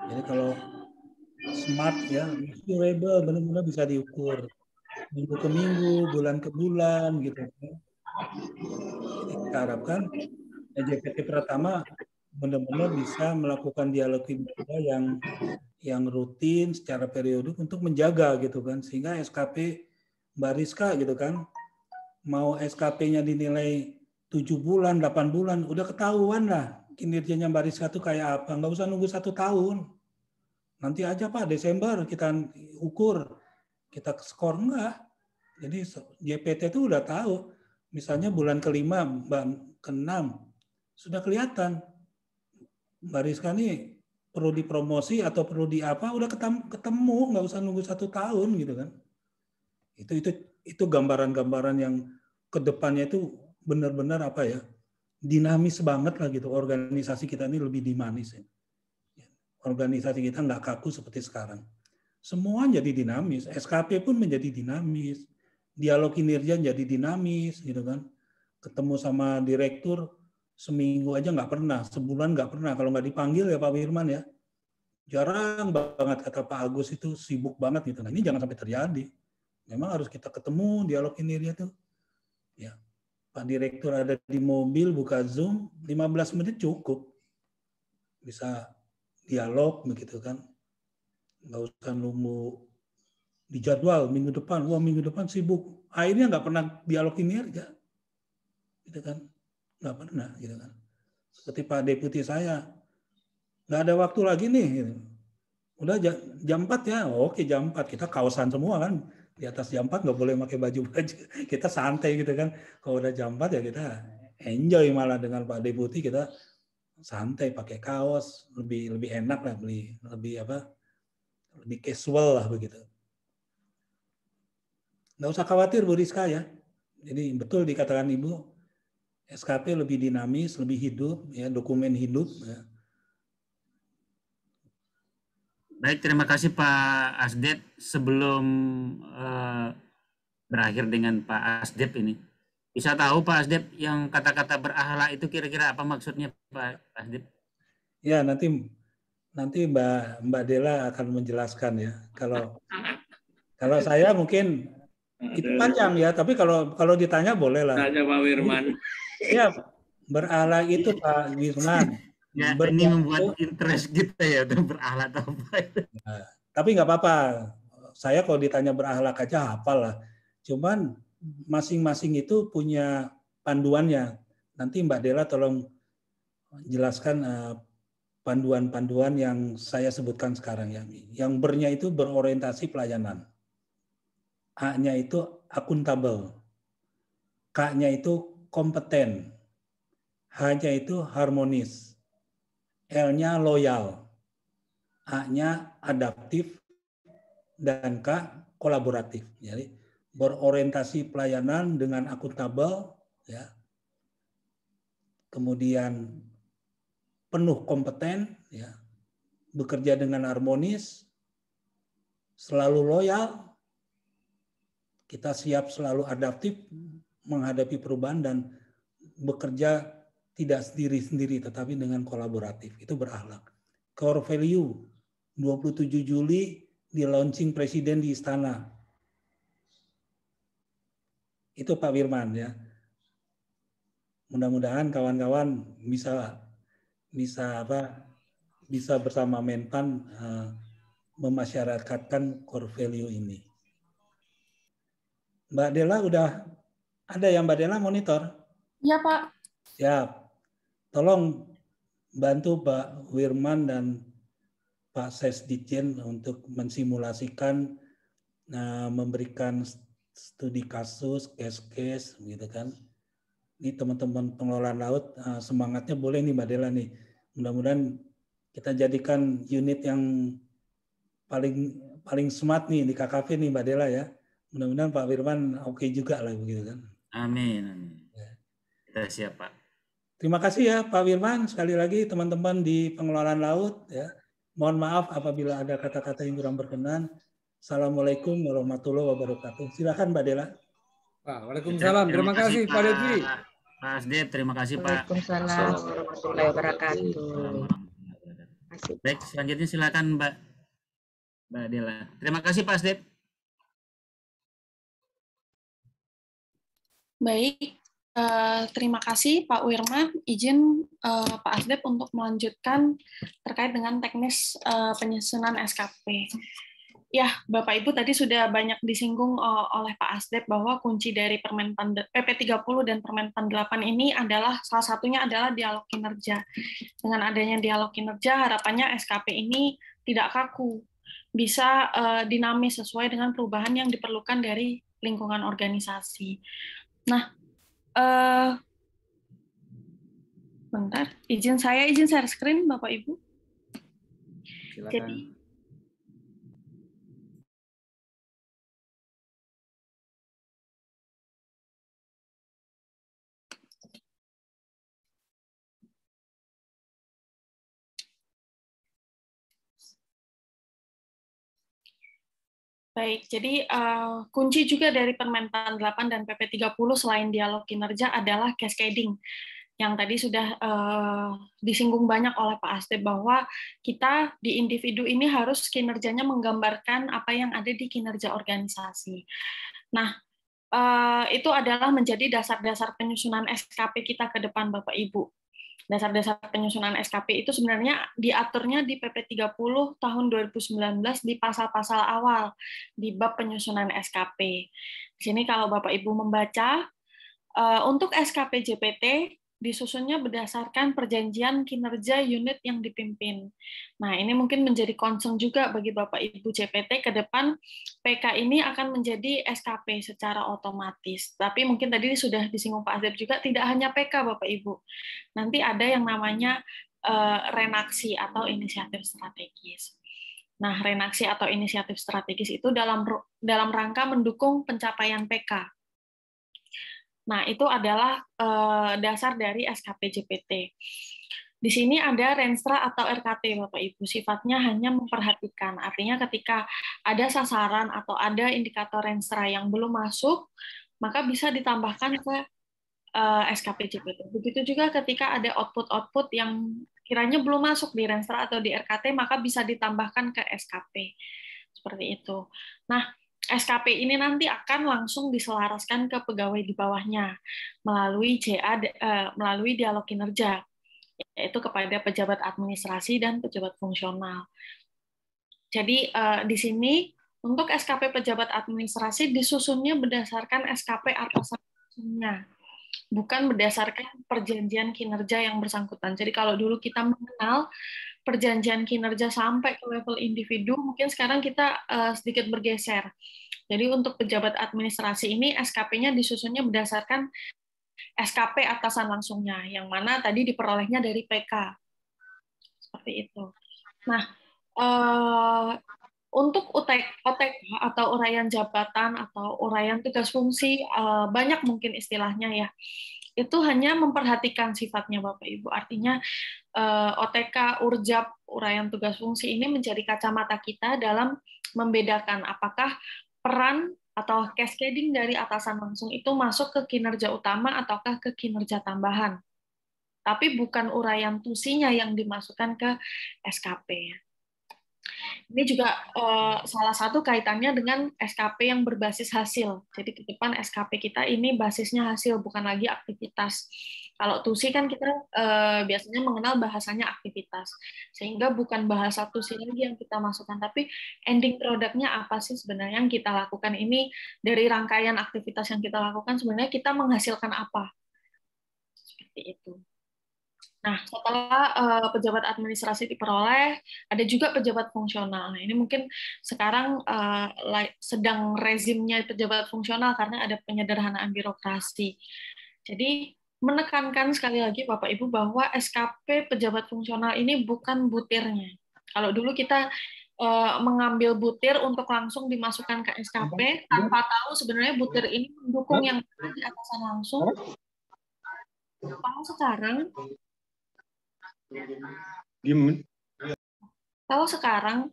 Jadi kalau smart ya, measurable benar-benar bisa diukur minggu ke minggu, bulan ke bulan gitu. Jadi kita harapkan JPT Pratama benar-benar bisa melakukan dialog yang yang rutin secara periodik untuk menjaga gitu kan sehingga SKP Mbak Rizka gitu kan mau SKP-nya dinilai 7 bulan, 8 bulan, udah ketahuan lah kinerjanya Mbak Rizka kayak apa. Nggak usah nunggu satu tahun. Nanti aja Pak, Desember kita ukur kita skor enggak. Jadi JPT itu udah tahu. Misalnya bulan kelima, keenam sudah kelihatan. Mbak Rizka ini perlu dipromosi atau perlu di apa udah ketemu nggak usah nunggu satu tahun gitu kan itu itu itu gambaran-gambaran yang ke depannya itu benar-benar apa ya dinamis banget lah gitu organisasi kita ini lebih dinamis ya. Organisasi kita nggak kaku seperti sekarang semua jadi dinamis. SKP pun menjadi dinamis. Dialog kinerja jadi dinamis, gitu kan. Ketemu sama direktur seminggu aja nggak pernah, sebulan nggak pernah. Kalau nggak dipanggil ya Pak Firman ya, jarang banget kata Pak Agus itu sibuk banget gitu. Nah ini jangan sampai terjadi. Memang harus kita ketemu dialog kinerja tuh. Ya, Pak Direktur ada di mobil buka Zoom 15 menit cukup. Bisa dialog begitu kan. Nggak usah nunggu di jadwal minggu depan. Wah minggu depan sibuk. Akhirnya nggak pernah dialog kinerja gitu kan. Nggak pernah gitu kan. Seperti Pak Deputi saya. Nggak ada waktu lagi nih gitu. udah jam 4 ya. Oke jam 4 kita kawasan semua kan. Di atas jam 4 nggak boleh pakai baju-baju kita santai gitu kan. Kalau udah jam 4 ya kita enjoy malah dengan Pak Deputi. Kita santai pakai kaos lebih lebih enak lah beli lebih apa lebih casual lah begitu nggak usah khawatir Bu Rizka ya jadi betul dikatakan Ibu SKP lebih dinamis lebih hidup ya dokumen hidup ya. Baik, terima kasih Pak Asdep. Sebelum uh, berakhir dengan Pak Asdep ini, bisa tahu Pak Asdep yang kata-kata berakhlak itu kira-kira apa maksudnya Pak Asdep? Ya nanti nanti Mbak Mbak Dela akan menjelaskan ya. Kalau kalau saya mungkin itu panjang ya, tapi kalau kalau ditanya boleh lah. Tanya Pak Wirman. Ya berakhlak itu Pak Wirman Ya, ini membuat interest kita ya untuk berakhlak atau apa. Nah, tapi nggak apa-apa. Saya kalau ditanya berakhlak aja hafal lah. Cuman masing-masing itu punya panduannya. Nanti Mbak Dela tolong jelaskan panduan-panduan yang saya sebutkan sekarang ya. Yang bernya itu berorientasi pelayanan. A-nya itu akuntabel. K-nya itu kompeten. H-nya itu harmonis L-nya loyal, A-nya adaptif, dan K kolaboratif. Jadi berorientasi pelayanan dengan akuntabel, ya. Kemudian penuh kompeten, ya. Bekerja dengan harmonis, selalu loyal, kita siap selalu adaptif menghadapi perubahan dan bekerja tidak sendiri-sendiri tetapi dengan kolaboratif. Itu berakhlak. Core value 27 Juli di launching presiden di istana. Itu Pak Firman ya. Mudah-mudahan kawan-kawan bisa bisa apa bisa bersama Menpan uh, memasyarakatkan core value ini. Mbak Dela udah ada ya Mbak Dela monitor? Iya Pak. Siap tolong bantu Pak Wirman dan Pak Sesdijen untuk mensimulasikan nah, memberikan studi kasus, case-case gitu kan. Ini teman-teman pengelolaan laut uh, semangatnya boleh nih Mbak Dela nih. Mudah-mudahan kita jadikan unit yang paling paling smart nih di KKP nih Mbak Dela ya. Mudah-mudahan Pak Wirman oke okay juga lah begitu kan. Amin. amin. Ya. Kita siap Pak. Terima kasih ya Pak Wirman. Sekali lagi teman-teman di pengelolaan laut. Ya. Mohon maaf apabila ada kata-kata yang kurang berkenan. Assalamualaikum warahmatullahi wabarakatuh. Silakan Mbak Dela. Waalaikumsalam. Terima kasih Pak Devi. Pak Asdep, terima kasih Pak. Waalaikumsalam warahmatullahi wabarakatuh. Baik, selanjutnya silakan Mbak Mbak Dela. Terima kasih Pak Asdep. Baik, Uh, terima kasih Pak Wirman. Izin uh, Pak Asdep untuk melanjutkan terkait dengan teknis uh, penyusunan SKP. Ya, Bapak Ibu tadi sudah banyak disinggung uh, oleh Pak Asdep bahwa kunci dari Permen PP 30 dan Permen 8 ini adalah salah satunya adalah dialog kinerja. Dengan adanya dialog kinerja, harapannya SKP ini tidak kaku, bisa uh, dinamis sesuai dengan perubahan yang diperlukan dari lingkungan organisasi. Nah, uh, bentar, izin saya izin share screen Bapak Ibu. Silakan. Jadi Baik, jadi uh, kunci juga dari Permentan 8 dan PP 30 selain dialog kinerja adalah cascading yang tadi sudah uh, disinggung banyak oleh Pak Aste bahwa kita di individu ini harus kinerjanya menggambarkan apa yang ada di kinerja organisasi. Nah, uh, itu adalah menjadi dasar-dasar penyusunan SKP kita ke depan Bapak Ibu. Dasar-dasar penyusunan SKP itu sebenarnya diaturnya di PP 30 tahun 2019 di pasal-pasal awal di bab penyusunan SKP. Di sini kalau Bapak Ibu membaca eh, untuk SKP JPT disusunnya berdasarkan perjanjian kinerja unit yang dipimpin. Nah, ini mungkin menjadi concern juga bagi Bapak Ibu JPT ke depan PK ini akan menjadi SKP secara otomatis. Tapi mungkin tadi sudah disinggung Pak Azeb juga tidak hanya PK Bapak Ibu. Nanti ada yang namanya uh, renaksi atau inisiatif strategis. Nah, renaksi atau inisiatif strategis itu dalam dalam rangka mendukung pencapaian PK Nah, itu adalah uh, dasar dari SKP JPT. Di sini ada Renstra atau RKT, Bapak Ibu. Sifatnya hanya memperhatikan. Artinya ketika ada sasaran atau ada indikator Renstra yang belum masuk, maka bisa ditambahkan ke eh, SKP JPT. Begitu juga ketika ada output-output yang kiranya belum masuk di Renstra atau di RKT, maka bisa ditambahkan ke SKP. Seperti itu. Nah, SKP ini nanti akan langsung diselaraskan ke pegawai di bawahnya melalui JA eh, melalui dialog kinerja yaitu kepada pejabat administrasi dan pejabat fungsional. Jadi eh, di sini untuk SKP pejabat administrasi disusunnya berdasarkan SKP atasannya, bukan berdasarkan perjanjian kinerja yang bersangkutan. Jadi kalau dulu kita mengenal perjanjian kinerja sampai ke level individu, mungkin sekarang kita uh, sedikit bergeser. Jadi untuk pejabat administrasi ini SKP-nya disusunnya berdasarkan SKP atasan langsungnya, yang mana tadi diperolehnya dari PK. Seperti itu. Nah, uh, untuk OTK atau uraian jabatan atau uraian tugas fungsi, uh, banyak mungkin istilahnya ya itu hanya memperhatikan sifatnya Bapak Ibu. Artinya eh, OTK, urjab, uraian tugas fungsi ini menjadi kacamata kita dalam membedakan apakah peran atau cascading dari atasan langsung itu masuk ke kinerja utama ataukah ke kinerja tambahan. Tapi bukan uraian tusinya yang dimasukkan ke SKP. Ini juga uh, salah satu kaitannya dengan SKP yang berbasis hasil. Jadi ke depan SKP kita ini basisnya hasil, bukan lagi aktivitas. Kalau TUSI kan kita uh, biasanya mengenal bahasanya aktivitas, sehingga bukan bahasa TUSI lagi yang kita masukkan, tapi ending produknya apa sih sebenarnya yang kita lakukan ini dari rangkaian aktivitas yang kita lakukan sebenarnya kita menghasilkan apa? Seperti itu. Nah, setelah uh, pejabat administrasi diperoleh, ada juga pejabat fungsional. Nah, ini mungkin sekarang uh, sedang rezimnya pejabat fungsional karena ada penyederhanaan birokrasi. Jadi, menekankan sekali lagi Bapak Ibu bahwa SKP pejabat fungsional ini bukan butirnya. Kalau dulu kita uh, mengambil butir untuk langsung dimasukkan ke SKP tanpa tahu sebenarnya butir ini mendukung yang di atasan langsung. Kalau sekarang Kalau sekarang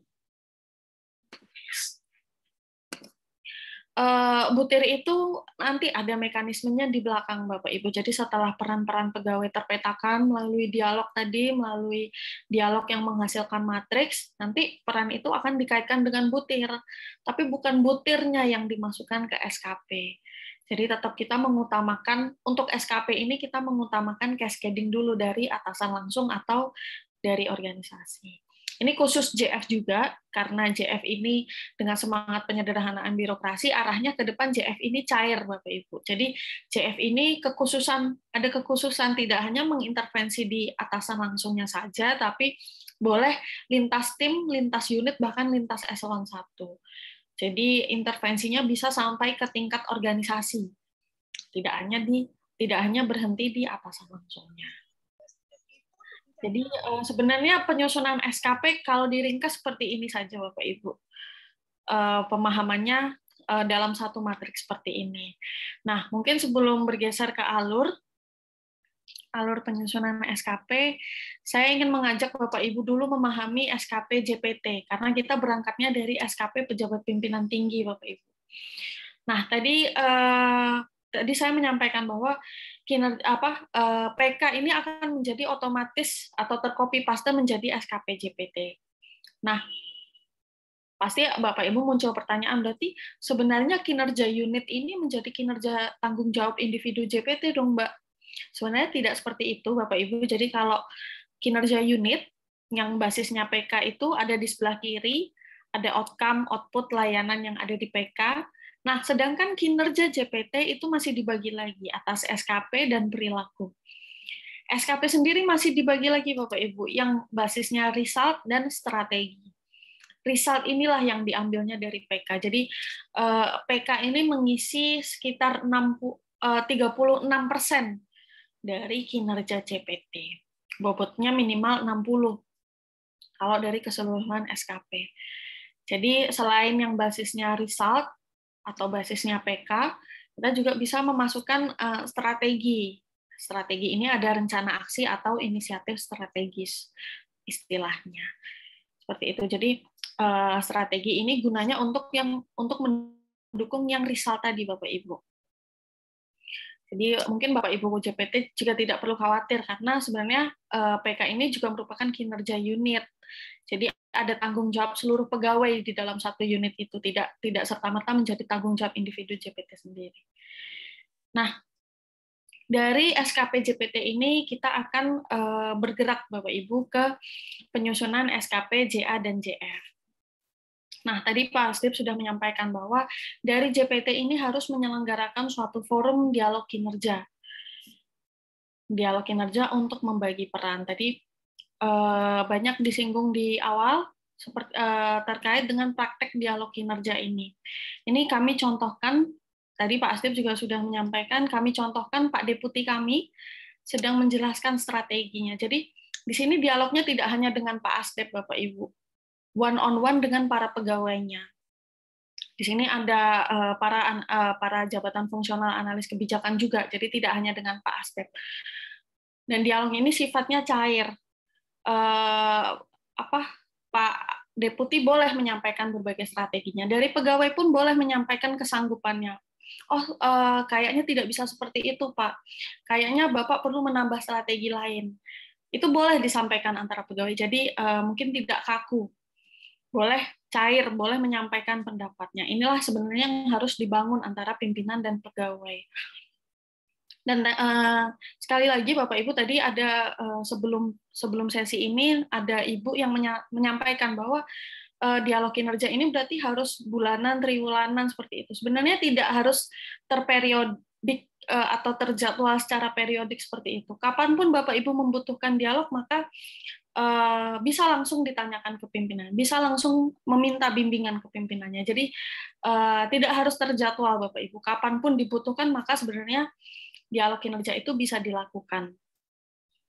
uh, butir itu nanti ada mekanismenya di belakang Bapak Ibu. Jadi setelah peran-peran pegawai terpetakan melalui dialog tadi, melalui dialog yang menghasilkan matriks, nanti peran itu akan dikaitkan dengan butir. Tapi bukan butirnya yang dimasukkan ke SKP. Jadi tetap kita mengutamakan untuk SKP ini kita mengutamakan cascading dulu dari atasan langsung atau dari organisasi. Ini khusus JF juga karena JF ini dengan semangat penyederhanaan birokrasi arahnya ke depan JF ini cair Bapak Ibu. Jadi JF ini kekhususan ada kekhususan tidak hanya mengintervensi di atasan langsungnya saja tapi boleh lintas tim, lintas unit bahkan lintas eselon 1. Jadi intervensinya bisa sampai ke tingkat organisasi. Tidak hanya di tidak hanya berhenti di atasan langsungnya. Jadi eh, sebenarnya penyusunan SKP kalau diringkas seperti ini saja Bapak Ibu. Eh, pemahamannya eh, dalam satu matriks seperti ini. Nah, mungkin sebelum bergeser ke alur, alur penyusunan SKP, saya ingin mengajak Bapak Ibu dulu memahami SKP JPT karena kita berangkatnya dari SKP pejabat pimpinan tinggi Bapak Ibu. Nah, tadi eh, tadi saya menyampaikan bahwa kinerja apa eh, PK ini akan menjadi otomatis atau tercopy paste menjadi SKP JPT. Nah, pasti Bapak Ibu muncul pertanyaan berarti sebenarnya kinerja unit ini menjadi kinerja tanggung jawab individu JPT dong Mbak Sebenarnya tidak seperti itu, Bapak Ibu. Jadi kalau kinerja unit yang basisnya PK itu ada di sebelah kiri, ada outcome, output, layanan yang ada di PK. Nah, sedangkan kinerja JPT itu masih dibagi lagi atas SKP dan perilaku. SKP sendiri masih dibagi lagi Bapak Ibu, yang basisnya result dan strategi. Result inilah yang diambilnya dari PK. Jadi eh, PK ini mengisi sekitar 60, 36 eh, persen dari kinerja JPT. Bobotnya minimal 60 kalau dari keseluruhan SKP. Jadi selain yang basisnya result atau basisnya PK, kita juga bisa memasukkan uh, strategi. Strategi ini ada rencana aksi atau inisiatif strategis istilahnya. Seperti itu. Jadi uh, strategi ini gunanya untuk yang untuk mendukung yang result tadi Bapak Ibu. Jadi mungkin Bapak Ibu JPT juga tidak perlu khawatir karena sebenarnya eh, PK ini juga merupakan kinerja unit. Jadi ada tanggung jawab seluruh pegawai di dalam satu unit itu tidak tidak serta merta menjadi tanggung jawab individu JPT sendiri. Nah, dari SKP JPT ini kita akan eh, bergerak Bapak Ibu ke penyusunan SKP JA dan JF. Nah, tadi Pak Astip sudah menyampaikan bahwa dari JPT ini harus menyelenggarakan suatu forum dialog kinerja. Dialog kinerja untuk membagi peran. Tadi eh, banyak disinggung di awal eh, terkait dengan praktek dialog kinerja ini. Ini kami contohkan tadi Pak Astip juga sudah menyampaikan, kami contohkan Pak Deputi kami sedang menjelaskan strateginya. Jadi di sini dialognya tidak hanya dengan Pak Astip, Bapak Ibu, one on one dengan para pegawainya. Di sini ada uh, para uh, para jabatan fungsional analis kebijakan juga, jadi tidak hanya dengan Pak Astep. Dan dialog ini sifatnya cair. Uh, apa Pak Deputi boleh menyampaikan berbagai strateginya. Dari pegawai pun boleh menyampaikan kesanggupannya. Oh, uh, kayaknya tidak bisa seperti itu, Pak. Kayaknya Bapak perlu menambah strategi lain. Itu boleh disampaikan antara pegawai. Jadi uh, mungkin tidak kaku boleh cair, boleh menyampaikan pendapatnya. Inilah sebenarnya yang harus dibangun antara pimpinan dan pegawai. Dan uh, sekali lagi Bapak Ibu tadi ada uh, sebelum sebelum sesi ini ada Ibu yang menya menyampaikan bahwa uh, dialog kinerja ini berarti harus bulanan, triwulanan seperti itu. Sebenarnya tidak harus terperiodik uh, atau terjadwal secara periodik seperti itu. Kapan pun Bapak Ibu membutuhkan dialog maka uh, bisa langsung ditanyakan ke pimpinan, bisa langsung meminta bimbingan ke pimpinannya. Jadi uh, tidak harus terjadwal Bapak Ibu. Kapan pun dibutuhkan maka sebenarnya dialog kinerja itu bisa dilakukan.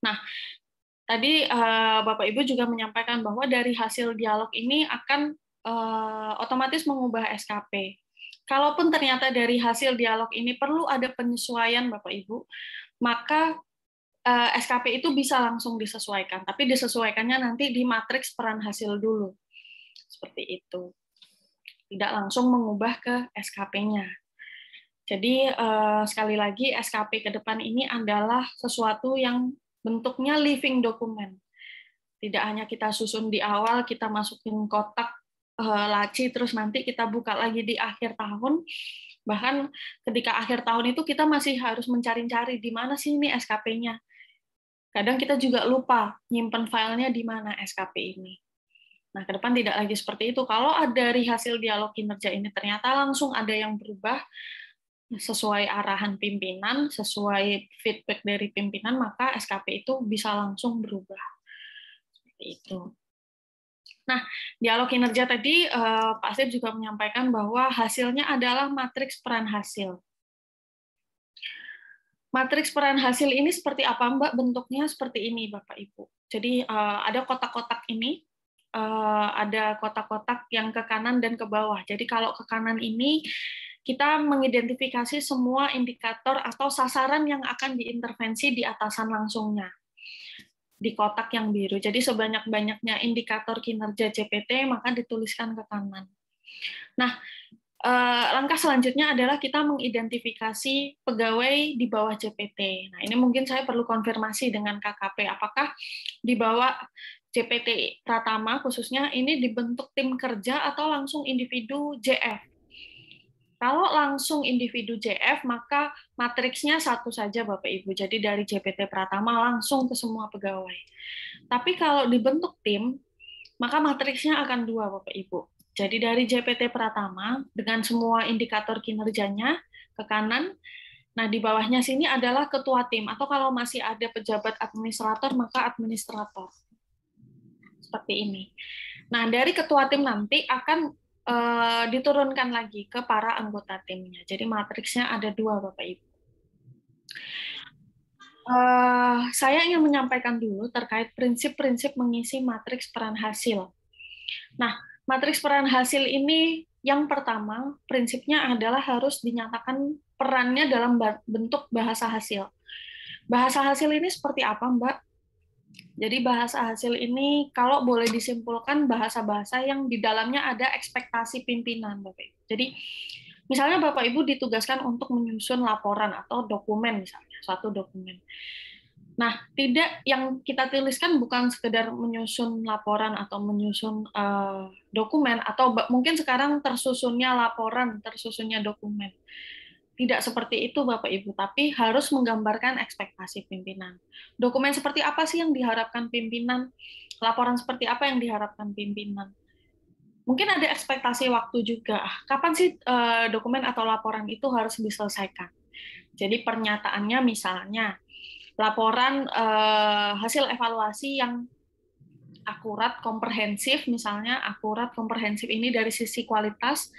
Nah, tadi uh, Bapak Ibu juga menyampaikan bahwa dari hasil dialog ini akan otomatis mengubah SKP. Kalaupun ternyata dari hasil dialog ini perlu ada penyesuaian Bapak Ibu, maka uh, eh, SKP itu bisa langsung disesuaikan, tapi disesuaikannya nanti di matriks peran hasil dulu. Seperti itu. Tidak langsung mengubah ke SKP-nya. Jadi uh, sekali lagi SKP ke depan ini adalah sesuatu yang bentuknya living document. Tidak hanya kita susun di awal, kita masukin kotak uh, laci, terus nanti kita buka lagi di akhir tahun, bahkan ketika akhir tahun itu kita masih harus mencari-cari di mana sih ini SKP-nya kadang kita juga lupa nyimpen filenya di mana SKP ini. Nah, ke depan tidak lagi seperti itu. Kalau dari hasil dialog kinerja ini ternyata langsung ada yang berubah sesuai arahan pimpinan, sesuai feedback dari pimpinan, maka SKP itu bisa langsung berubah. Seperti itu. Nah, dialog kinerja tadi eh, Pak Asep juga menyampaikan bahwa hasilnya adalah matriks peran hasil. Matriks peran hasil ini seperti apa, Mbak? Bentuknya seperti ini, Bapak Ibu. Jadi uh, ada kotak-kotak ini, uh, ada kotak-kotak yang ke kanan dan ke bawah. Jadi kalau ke kanan ini kita mengidentifikasi semua indikator atau sasaran yang akan diintervensi di atasan langsungnya di kotak yang biru. Jadi sebanyak-banyaknya indikator kinerja CPT maka dituliskan ke kanan. Nah, Eh, langkah selanjutnya adalah kita mengidentifikasi pegawai di bawah CPT. Nah, ini mungkin saya perlu konfirmasi dengan KKP apakah di bawah CPT Pratama khususnya ini dibentuk tim kerja atau langsung individu JF. Kalau langsung individu JF, maka matriksnya satu saja Bapak Ibu. Jadi dari JPT Pratama langsung ke semua pegawai. Tapi kalau dibentuk tim, maka matriksnya akan dua Bapak Ibu. Jadi dari JPT Pratama dengan semua indikator kinerjanya ke kanan, nah di bawahnya sini adalah ketua tim atau kalau masih ada pejabat administrator maka administrator. Seperti ini. Nah, dari ketua tim nanti akan uh, diturunkan lagi ke para anggota timnya. Jadi matriksnya ada dua, Bapak Ibu. Uh, saya ingin menyampaikan dulu terkait prinsip-prinsip mengisi matriks peran hasil. Nah, matriks peran hasil ini yang pertama prinsipnya adalah harus dinyatakan perannya dalam bentuk bahasa hasil. Bahasa hasil ini seperti apa, Mbak? Jadi bahasa hasil ini kalau boleh disimpulkan bahasa-bahasa yang di dalamnya ada ekspektasi pimpinan, Bapak Ibu. Jadi misalnya Bapak Ibu ditugaskan untuk menyusun laporan atau dokumen misalnya, suatu dokumen. Nah, tidak yang kita tuliskan bukan sekedar menyusun laporan atau menyusun uh, dokumen atau mungkin sekarang tersusunnya laporan, tersusunnya dokumen tidak seperti itu Bapak Ibu, tapi harus menggambarkan ekspektasi pimpinan. Dokumen seperti apa sih yang diharapkan pimpinan? Laporan seperti apa yang diharapkan pimpinan? Mungkin ada ekspektasi waktu juga. Ah, kapan sih eh, dokumen atau laporan itu harus diselesaikan? Jadi pernyataannya misalnya laporan eh, hasil evaluasi yang akurat, komprehensif, misalnya akurat, komprehensif ini dari sisi kualitas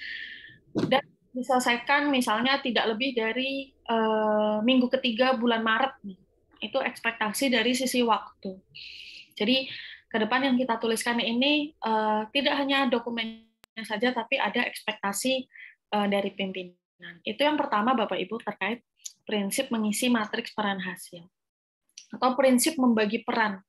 dan diselesaikan misalnya tidak lebih dari uh, minggu ketiga bulan Maret nih. Itu ekspektasi dari sisi waktu. Jadi ke depan yang kita tuliskan ini uh, tidak hanya dokumennya saja tapi ada ekspektasi uh, dari pimpinan. Itu yang pertama Bapak Ibu terkait prinsip mengisi matriks peran hasil atau prinsip membagi peran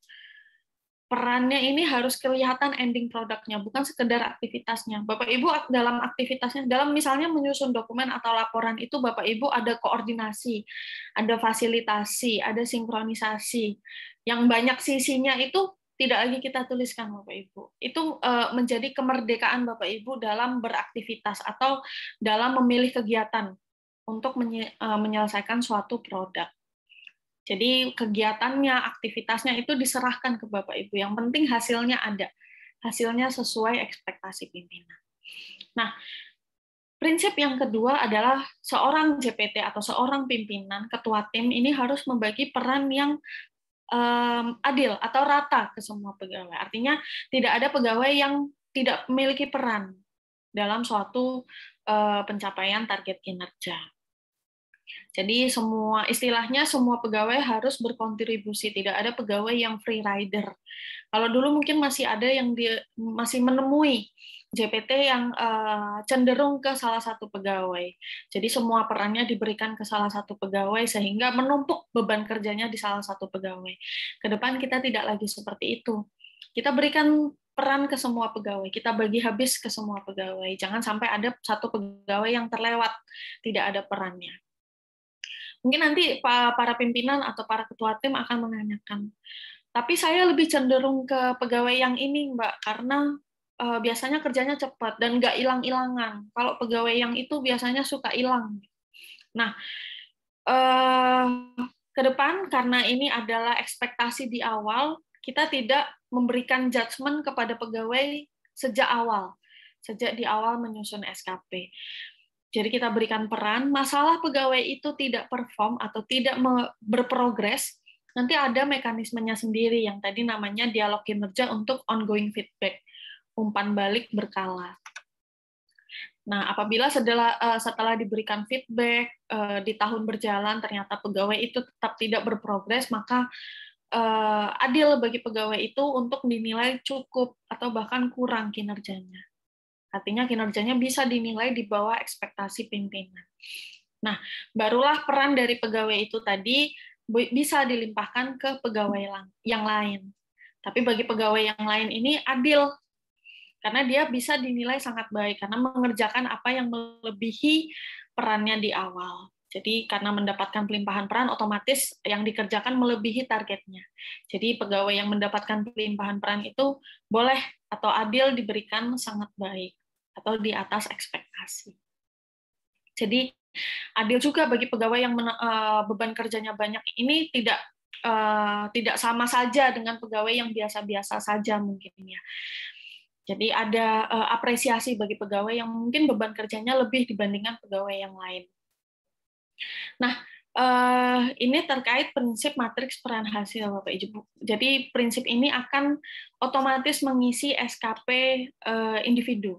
perannya ini harus kelihatan ending produknya, bukan sekedar aktivitasnya. Bapak Ibu dalam aktivitasnya, dalam misalnya menyusun dokumen atau laporan itu Bapak Ibu ada koordinasi, ada fasilitasi, ada sinkronisasi. Yang banyak sisinya itu tidak lagi kita tuliskan Bapak Ibu. Itu eh, menjadi kemerdekaan Bapak Ibu dalam beraktivitas atau dalam memilih kegiatan untuk eh, menyelesaikan suatu produk. Jadi kegiatannya, aktivitasnya itu diserahkan ke Bapak Ibu. Yang penting hasilnya ada. Hasilnya sesuai ekspektasi pimpinan. Nah, prinsip yang kedua adalah seorang JPT atau seorang pimpinan, ketua tim ini harus membagi peran yang um, adil atau rata ke semua pegawai. Artinya tidak ada pegawai yang tidak memiliki peran dalam suatu uh, pencapaian target kinerja. Jadi semua istilahnya semua pegawai harus berkontribusi, tidak ada pegawai yang free rider. Kalau dulu mungkin masih ada yang dia masih menemui JPT yang uh, cenderung ke salah satu pegawai. Jadi semua perannya diberikan ke salah satu pegawai sehingga menumpuk beban kerjanya di salah satu pegawai. Ke depan kita tidak lagi seperti itu. Kita berikan peran ke semua pegawai. Kita bagi habis ke semua pegawai. Jangan sampai ada satu pegawai yang terlewat, tidak ada perannya. Mungkin nanti para pimpinan atau para ketua tim akan menanyakan. Tapi saya lebih cenderung ke pegawai yang ini, Mbak, karena uh, biasanya kerjanya cepat dan nggak hilang-hilangan. Kalau pegawai yang itu biasanya suka hilang. Nah, uh, ke depan karena ini adalah ekspektasi di awal, kita tidak memberikan judgement kepada pegawai sejak awal, sejak di awal menyusun SKP. Jadi kita berikan peran, masalah pegawai itu tidak perform atau tidak berprogres, nanti ada mekanismenya sendiri yang tadi namanya dialog kinerja untuk ongoing feedback, umpan balik berkala. Nah, apabila setelah eh, setelah diberikan feedback eh, di tahun berjalan ternyata pegawai itu tetap tidak berprogres, maka eh, adil bagi pegawai itu untuk dinilai cukup atau bahkan kurang kinerjanya. Artinya kinerjanya bisa dinilai di bawah ekspektasi pimpinan. Nah, barulah peran dari pegawai itu tadi bisa dilimpahkan ke pegawai yang lain. Tapi bagi pegawai yang lain ini adil karena dia bisa dinilai sangat baik karena mengerjakan apa yang melebihi perannya di awal. Jadi karena mendapatkan pelimpahan peran otomatis yang dikerjakan melebihi targetnya. Jadi pegawai yang mendapatkan pelimpahan peran itu boleh atau adil diberikan sangat baik atau di atas ekspektasi. Jadi adil juga bagi pegawai yang uh, beban kerjanya banyak ini tidak uh, tidak sama saja dengan pegawai yang biasa-biasa saja mungkin ya. Jadi ada uh, apresiasi bagi pegawai yang mungkin beban kerjanya lebih dibandingkan pegawai yang lain. Nah, uh, ini terkait prinsip matriks peran hasil Bapak Ibu. Jadi prinsip ini akan otomatis mengisi SKP uh, individu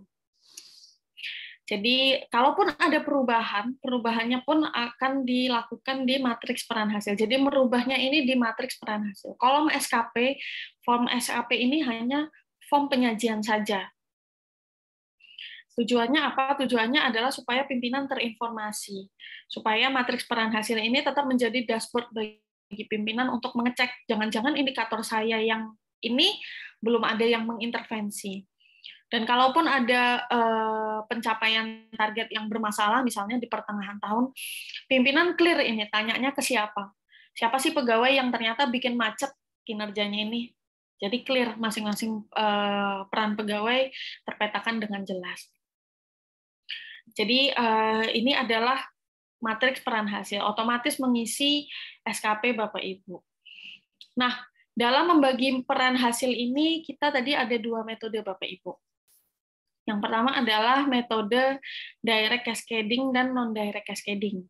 jadi, kalaupun ada perubahan, perubahannya pun akan dilakukan di matriks peran hasil. Jadi, merubahnya ini di matriks peran hasil. Kolom SKP, form SKP ini hanya form penyajian saja. Tujuannya apa? Tujuannya adalah supaya pimpinan terinformasi, supaya matriks peran hasil ini tetap menjadi dashboard bagi pimpinan untuk mengecek jangan-jangan indikator saya yang ini belum ada yang mengintervensi. Dan kalaupun ada uh, pencapaian target yang bermasalah, misalnya di pertengahan tahun, pimpinan clear ini, tanyanya ke siapa? Siapa sih pegawai yang ternyata bikin macet kinerjanya ini? Jadi clear masing-masing uh, peran pegawai terpetakan dengan jelas. Jadi uh, ini adalah matriks peran hasil, otomatis mengisi SKP Bapak Ibu. Nah, dalam membagi peran hasil ini kita tadi ada dua metode Bapak Ibu. Yang pertama adalah metode direct cascading dan non-direct cascading.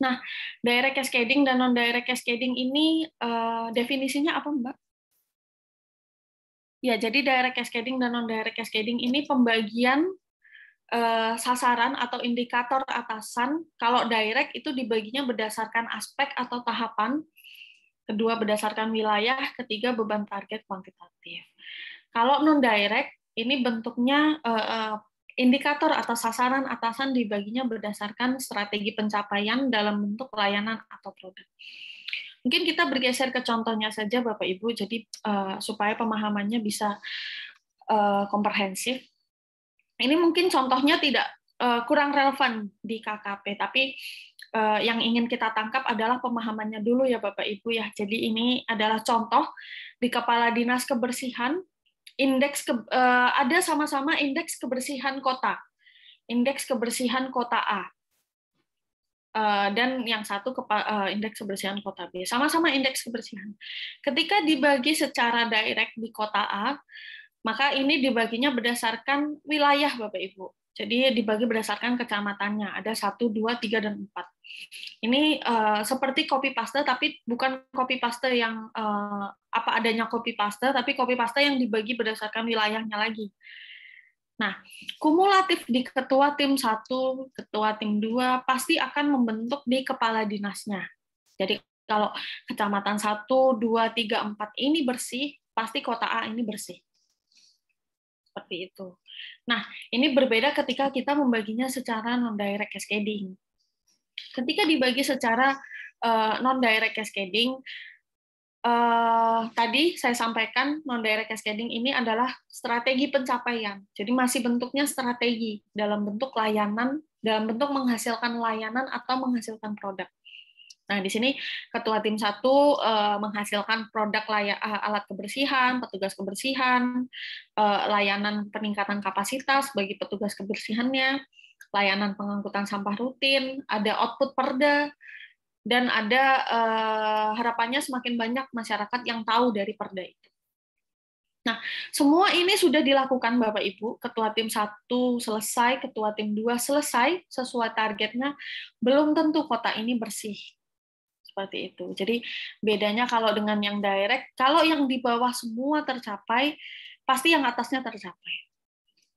Nah, direct cascading dan non-direct cascading ini uh, definisinya apa, Mbak? Ya, jadi direct cascading dan non-direct cascading ini pembagian uh, sasaran atau indikator atasan. Kalau direct itu dibaginya berdasarkan aspek atau tahapan, kedua berdasarkan wilayah, ketiga beban target kuantitatif. Kalau non-direct ini bentuknya uh, indikator atau sasaran atasan dibaginya berdasarkan strategi pencapaian dalam bentuk layanan atau produk. Mungkin kita bergeser ke contohnya saja Bapak Ibu, jadi uh, supaya pemahamannya bisa uh, komprehensif. Ini mungkin contohnya tidak uh, kurang relevan di KKP, tapi uh, yang ingin kita tangkap adalah pemahamannya dulu ya Bapak Ibu ya. Jadi ini adalah contoh di Kepala Dinas Kebersihan indeks ke, uh, ada sama-sama indeks kebersihan kota, indeks kebersihan kota A, uh, dan yang satu ke, uh, indeks kebersihan kota B, sama-sama indeks kebersihan. Ketika dibagi secara direct di kota A, maka ini dibaginya berdasarkan wilayah Bapak Ibu. Jadi dibagi berdasarkan kecamatannya. Ada satu, dua, tiga, dan empat. Ini uh, seperti copy paste, tapi bukan copy paste yang uh, apa adanya copy paste, tapi copy paste yang dibagi berdasarkan wilayahnya lagi. Nah, kumulatif di ketua tim satu, ketua tim dua pasti akan membentuk di kepala dinasnya. Jadi kalau kecamatan satu, dua, tiga, empat ini bersih, pasti kota A ini bersih. Seperti itu. Nah, ini berbeda ketika kita membaginya secara non-direct cascading. Ketika dibagi secara uh, non-direct cascading, uh, tadi saya sampaikan non-direct cascading ini adalah strategi pencapaian. Jadi masih bentuknya strategi dalam bentuk layanan, dalam bentuk menghasilkan layanan atau menghasilkan produk. Nah, di sini ketua tim satu uh, menghasilkan produk layak, uh, alat kebersihan, petugas kebersihan, uh, layanan peningkatan kapasitas bagi petugas kebersihannya, layanan pengangkutan sampah rutin, ada output perda, dan ada uh, harapannya semakin banyak masyarakat yang tahu dari perda itu. Nah, semua ini sudah dilakukan Bapak Ibu, ketua tim satu selesai, ketua tim dua selesai sesuai targetnya, belum tentu kota ini bersih seperti itu. Jadi bedanya kalau dengan yang direct, kalau yang di bawah semua tercapai, pasti yang atasnya tercapai.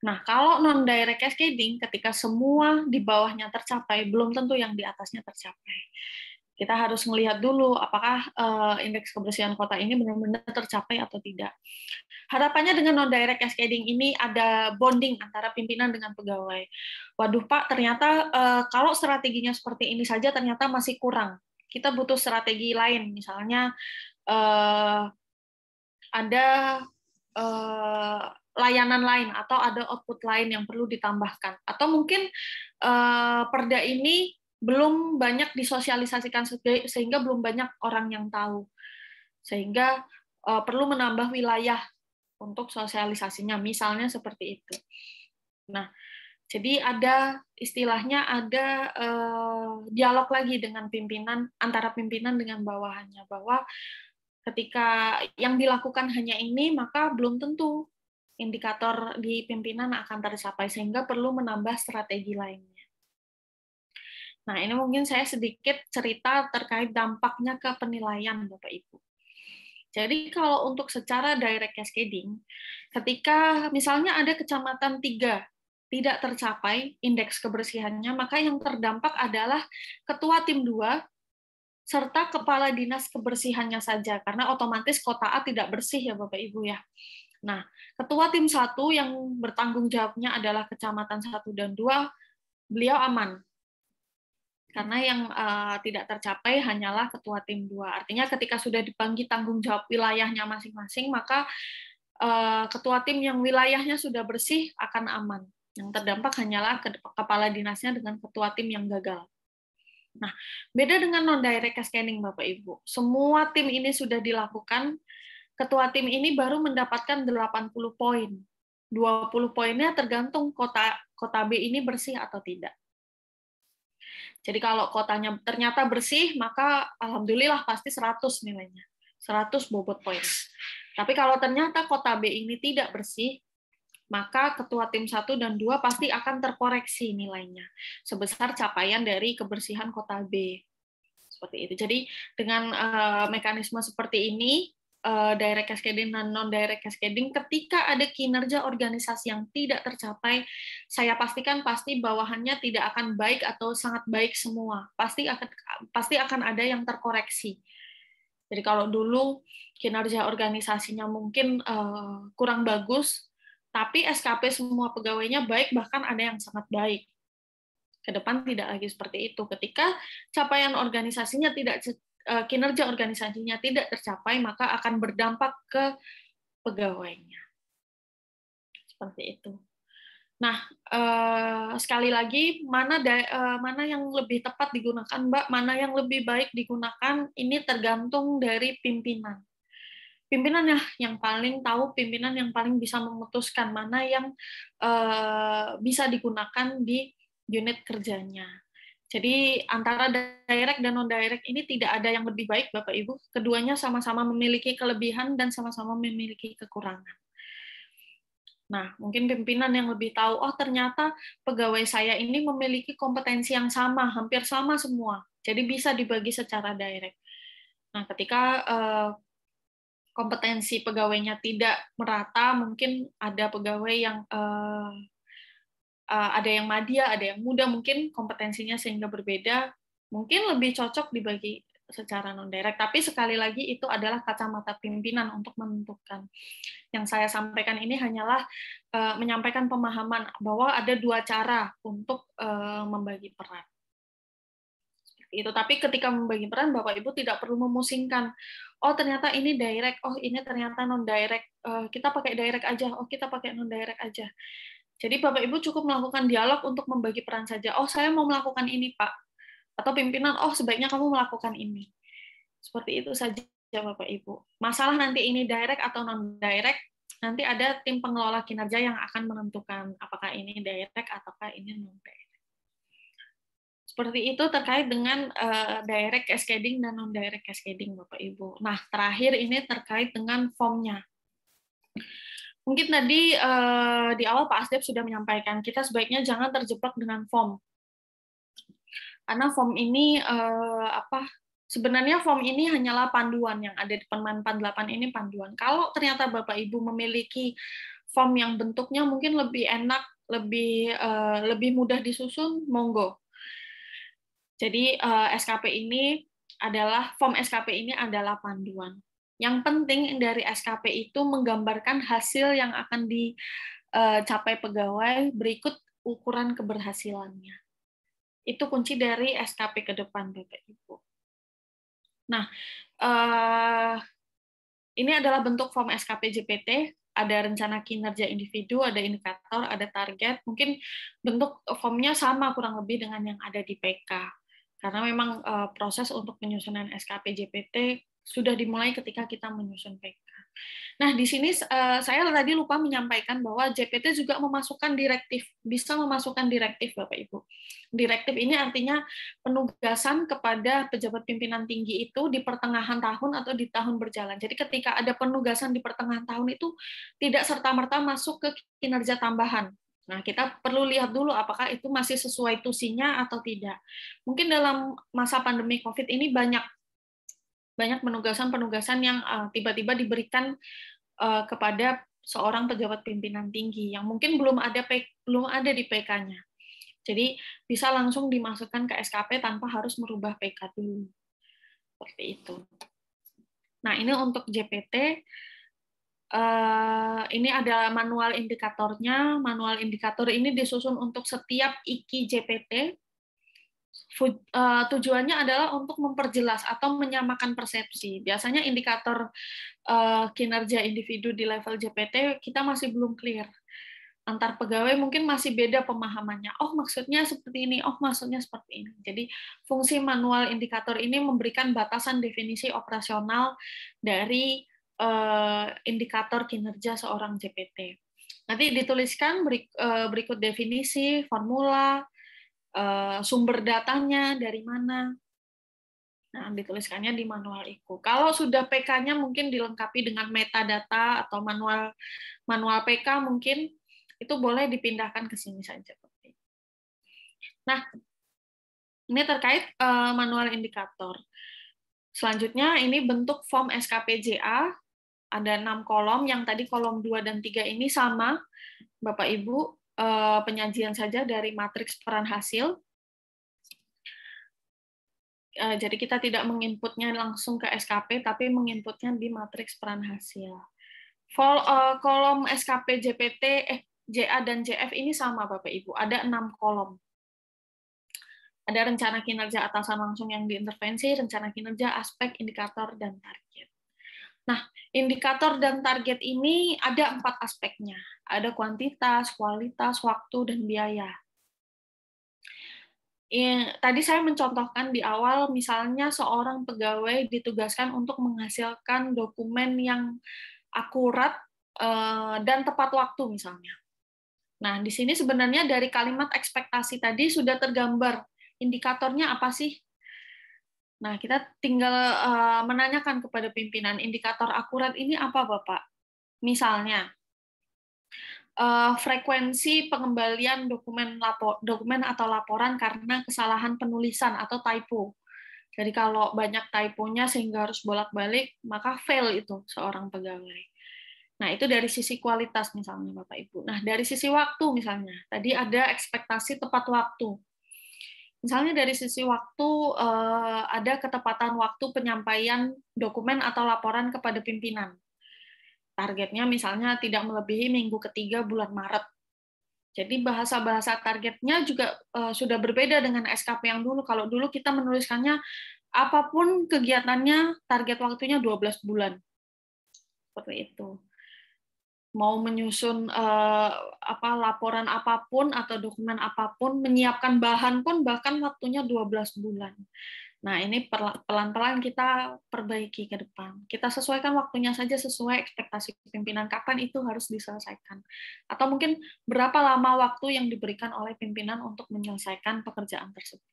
Nah, kalau non direct cascading ketika semua di bawahnya tercapai, belum tentu yang di atasnya tercapai. Kita harus melihat dulu apakah uh, indeks kebersihan kota ini benar-benar tercapai atau tidak. Harapannya dengan non direct cascading ini ada bonding antara pimpinan dengan pegawai. Waduh Pak, ternyata uh, kalau strateginya seperti ini saja ternyata masih kurang kita butuh strategi lain, misalnya uh, ada uh, layanan lain atau ada output lain yang perlu ditambahkan, atau mungkin uh, perda ini belum banyak disosialisasikan sehingga belum banyak orang yang tahu, sehingga uh, perlu menambah wilayah untuk sosialisasinya, misalnya seperti itu. Nah, Jadi ada istilahnya ada eh, dialog lagi dengan pimpinan antara pimpinan dengan bawahannya bahwa ketika yang dilakukan hanya ini maka belum tentu indikator di pimpinan akan tercapai sehingga perlu menambah strategi lainnya. Nah, ini mungkin saya sedikit cerita terkait dampaknya ke penilaian Bapak Ibu. Jadi kalau untuk secara direct cascading, ketika misalnya ada kecamatan tiga tidak tercapai indeks kebersihannya, maka yang terdampak adalah ketua tim dua serta kepala dinas kebersihannya saja, karena otomatis kota A tidak bersih ya Bapak Ibu ya. Nah, ketua tim satu yang bertanggung jawabnya adalah kecamatan satu dan dua, beliau aman karena yang uh, tidak tercapai hanyalah ketua tim dua. Artinya ketika sudah dibagi tanggung jawab wilayahnya masing-masing, maka uh, ketua tim yang wilayahnya sudah bersih akan aman. Yang terdampak hanyalah kepala dinasnya dengan ketua tim yang gagal. Nah, beda dengan non-direct scanning Bapak Ibu. Semua tim ini sudah dilakukan, ketua tim ini baru mendapatkan 80 poin. 20 poinnya tergantung kota kota B ini bersih atau tidak. Jadi kalau kotanya ternyata bersih, maka alhamdulillah pasti 100 nilainya. 100 bobot poin. Tapi kalau ternyata kota B ini tidak bersih, maka ketua tim 1 dan 2 pasti akan terkoreksi nilainya sebesar capaian dari kebersihan kota B. Seperti itu. Jadi dengan uh, mekanisme seperti ini uh, direct cascading dan non direct cascading ketika ada kinerja organisasi yang tidak tercapai saya pastikan pasti bawahannya tidak akan baik atau sangat baik semua pasti akan pasti akan ada yang terkoreksi jadi kalau dulu kinerja organisasinya mungkin uh, kurang bagus tapi SKP semua pegawainya baik bahkan ada yang sangat baik ke depan tidak lagi seperti itu. Ketika capaian organisasinya tidak Eh, kinerja organisasinya tidak tercapai, maka akan berdampak ke pegawainya. Seperti itu. Nah, eh, sekali lagi mana eh, mana yang lebih tepat digunakan, Mbak, mana yang lebih baik digunakan ini tergantung dari pimpinan. Pimpinan ya yang paling tahu, pimpinan yang paling bisa memutuskan mana yang bisa digunakan di unit kerjanya. Jadi antara direct dan non direct ini tidak ada yang lebih baik Bapak Ibu. Keduanya sama-sama memiliki kelebihan dan sama-sama memiliki kekurangan. Nah, mungkin pimpinan yang lebih tahu, oh ternyata pegawai saya ini memiliki kompetensi yang sama, hampir sama semua. Jadi bisa dibagi secara direct. Nah, ketika eh, kompetensi pegawainya tidak merata, mungkin ada pegawai yang eh, uh, ada yang madya, ada yang muda, mungkin kompetensinya sehingga berbeda, mungkin lebih cocok dibagi secara non direct. Tapi sekali lagi itu adalah kacamata pimpinan untuk menentukan. Yang saya sampaikan ini hanyalah uh, menyampaikan pemahaman bahwa ada dua cara untuk uh, membagi peran. Itu tapi ketika membagi peran Bapak Ibu tidak perlu memusingkan. Oh ternyata ini direct, oh ini ternyata non direct. Uh, kita pakai direct aja, oh kita pakai non direct aja jadi Bapak Ibu cukup melakukan dialog untuk membagi peran saja. Oh, saya mau melakukan ini, Pak. Atau pimpinan, oh sebaiknya kamu melakukan ini. Seperti itu saja Bapak Ibu. Masalah nanti ini direct atau non direct, nanti ada tim pengelola kinerja yang akan menentukan apakah ini direct ataukah ini non direct. Seperti itu terkait dengan uh, direct cascading dan non direct cascading Bapak Ibu. Nah, terakhir ini terkait dengan formnya. Mungkin tadi uh, di awal Pak Asdep sudah menyampaikan kita sebaiknya jangan terjebak dengan form. Karena form ini uh, apa? Sebenarnya form ini hanyalah panduan yang ada di Permen 48 ini panduan. Kalau ternyata Bapak Ibu memiliki form yang bentuknya mungkin lebih enak, lebih uh, lebih mudah disusun, monggo. Jadi uh, SKP ini adalah form SKP ini adalah panduan. Yang penting dari SKP itu menggambarkan hasil yang akan dicapai pegawai berikut ukuran keberhasilannya. Itu kunci dari SKP ke depan, Bapak Ibu. Nah, eh, ini adalah bentuk form SKP JPT, ada rencana kinerja individu, ada indikator, ada target. Mungkin bentuk formnya sama kurang lebih dengan yang ada di PK. Karena memang eh, proses untuk penyusunan SKP JPT sudah dimulai ketika kita menyusun PK. Nah, di sini uh, saya tadi lupa menyampaikan bahwa JPT juga memasukkan direktif, bisa memasukkan direktif Bapak Ibu. Direktif ini artinya penugasan kepada pejabat pimpinan tinggi itu di pertengahan tahun atau di tahun berjalan. Jadi ketika ada penugasan di pertengahan tahun itu tidak serta-merta masuk ke kinerja tambahan. Nah, kita perlu lihat dulu apakah itu masih sesuai tusinya atau tidak. Mungkin dalam masa pandemi COVID ini banyak banyak penugasan-penugasan yang uh, tiba-tiba diberikan uh, kepada seorang pejabat pimpinan tinggi yang mungkin belum ada belum ada di PK-nya. Jadi bisa langsung dimasukkan ke SKP tanpa harus merubah PK dulu. Seperti itu. Nah, ini untuk JPT uh, ini ada manual indikatornya. Manual indikator ini disusun untuk setiap IKI JPT Eh, tujuannya adalah untuk memperjelas atau menyamakan persepsi. Biasanya indikator uh, kinerja individu di level JPT kita masih belum clear. Antar pegawai mungkin masih beda pemahamannya. Oh, maksudnya seperti ini. Oh, maksudnya seperti ini. Jadi, fungsi manual indikator ini memberikan batasan definisi operasional dari uh, indikator kinerja seorang JPT. Nanti dituliskan berikut definisi, formula, Eh, sumber datanya dari mana. Nah, dituliskannya di manual IKU. Kalau sudah PK-nya mungkin dilengkapi dengan metadata atau manual manual PK mungkin itu boleh dipindahkan ke sini saja. Nah, ini terkait eh, manual indikator. Selanjutnya ini bentuk form SKPJA ada enam kolom yang tadi kolom 2 dan 3 ini sama Bapak Ibu Eh, penyajian saja dari matriks peran hasil. Eh, jadi kita tidak menginputnya langsung ke SKP, tapi menginputnya di matriks peran hasil. Eh, kolom SKP JPT, eh, JA dan JF ini sama Bapak Ibu, ada enam kolom. Ada rencana kinerja atasan langsung yang diintervensi, rencana kinerja, aspek, indikator, dan target. Nah, indikator dan target ini ada empat aspeknya. Ada kuantitas, kualitas, waktu, dan biaya. Tadi saya mencontohkan di awal, misalnya seorang pegawai ditugaskan untuk menghasilkan dokumen yang akurat eh, dan tepat waktu, misalnya. Nah, di sini sebenarnya dari kalimat ekspektasi tadi sudah tergambar indikatornya apa sih Nah, kita tinggal uh, menanyakan kepada pimpinan indikator akurat ini apa, Bapak? Misalnya, uh, frekuensi pengembalian dokumen lapor, dokumen atau laporan karena kesalahan penulisan atau typo. Jadi kalau banyak typonya sehingga harus bolak-balik, maka fail itu seorang pegawai. Nah, itu dari sisi kualitas misalnya Bapak Ibu. Nah, dari sisi waktu misalnya, tadi ada ekspektasi tepat waktu. Misalnya dari sisi waktu eh, ada ketepatan waktu penyampaian dokumen atau laporan kepada pimpinan. Targetnya misalnya tidak melebihi minggu ketiga bulan Maret. Jadi bahasa-bahasa targetnya juga eh, sudah berbeda dengan SKP yang dulu. Kalau dulu kita menuliskannya apa pun kegiatannya target waktunya 12 bulan. Seperti itu mau menyusun uh, apa laporan apa pun atau dokumen apa pun, menyiapkan bahan pun bahkan waktunya 12 bulan. Nah, ini pelan-pelan kita perbaiki ke depan. Kita sesuaikan waktunya saja sesuai ekspektasi pimpinan kapan itu harus diselesaikan. Atau mungkin berapa lama waktu yang diberikan oleh pimpinan untuk menyelesaikan pekerjaan tersebut.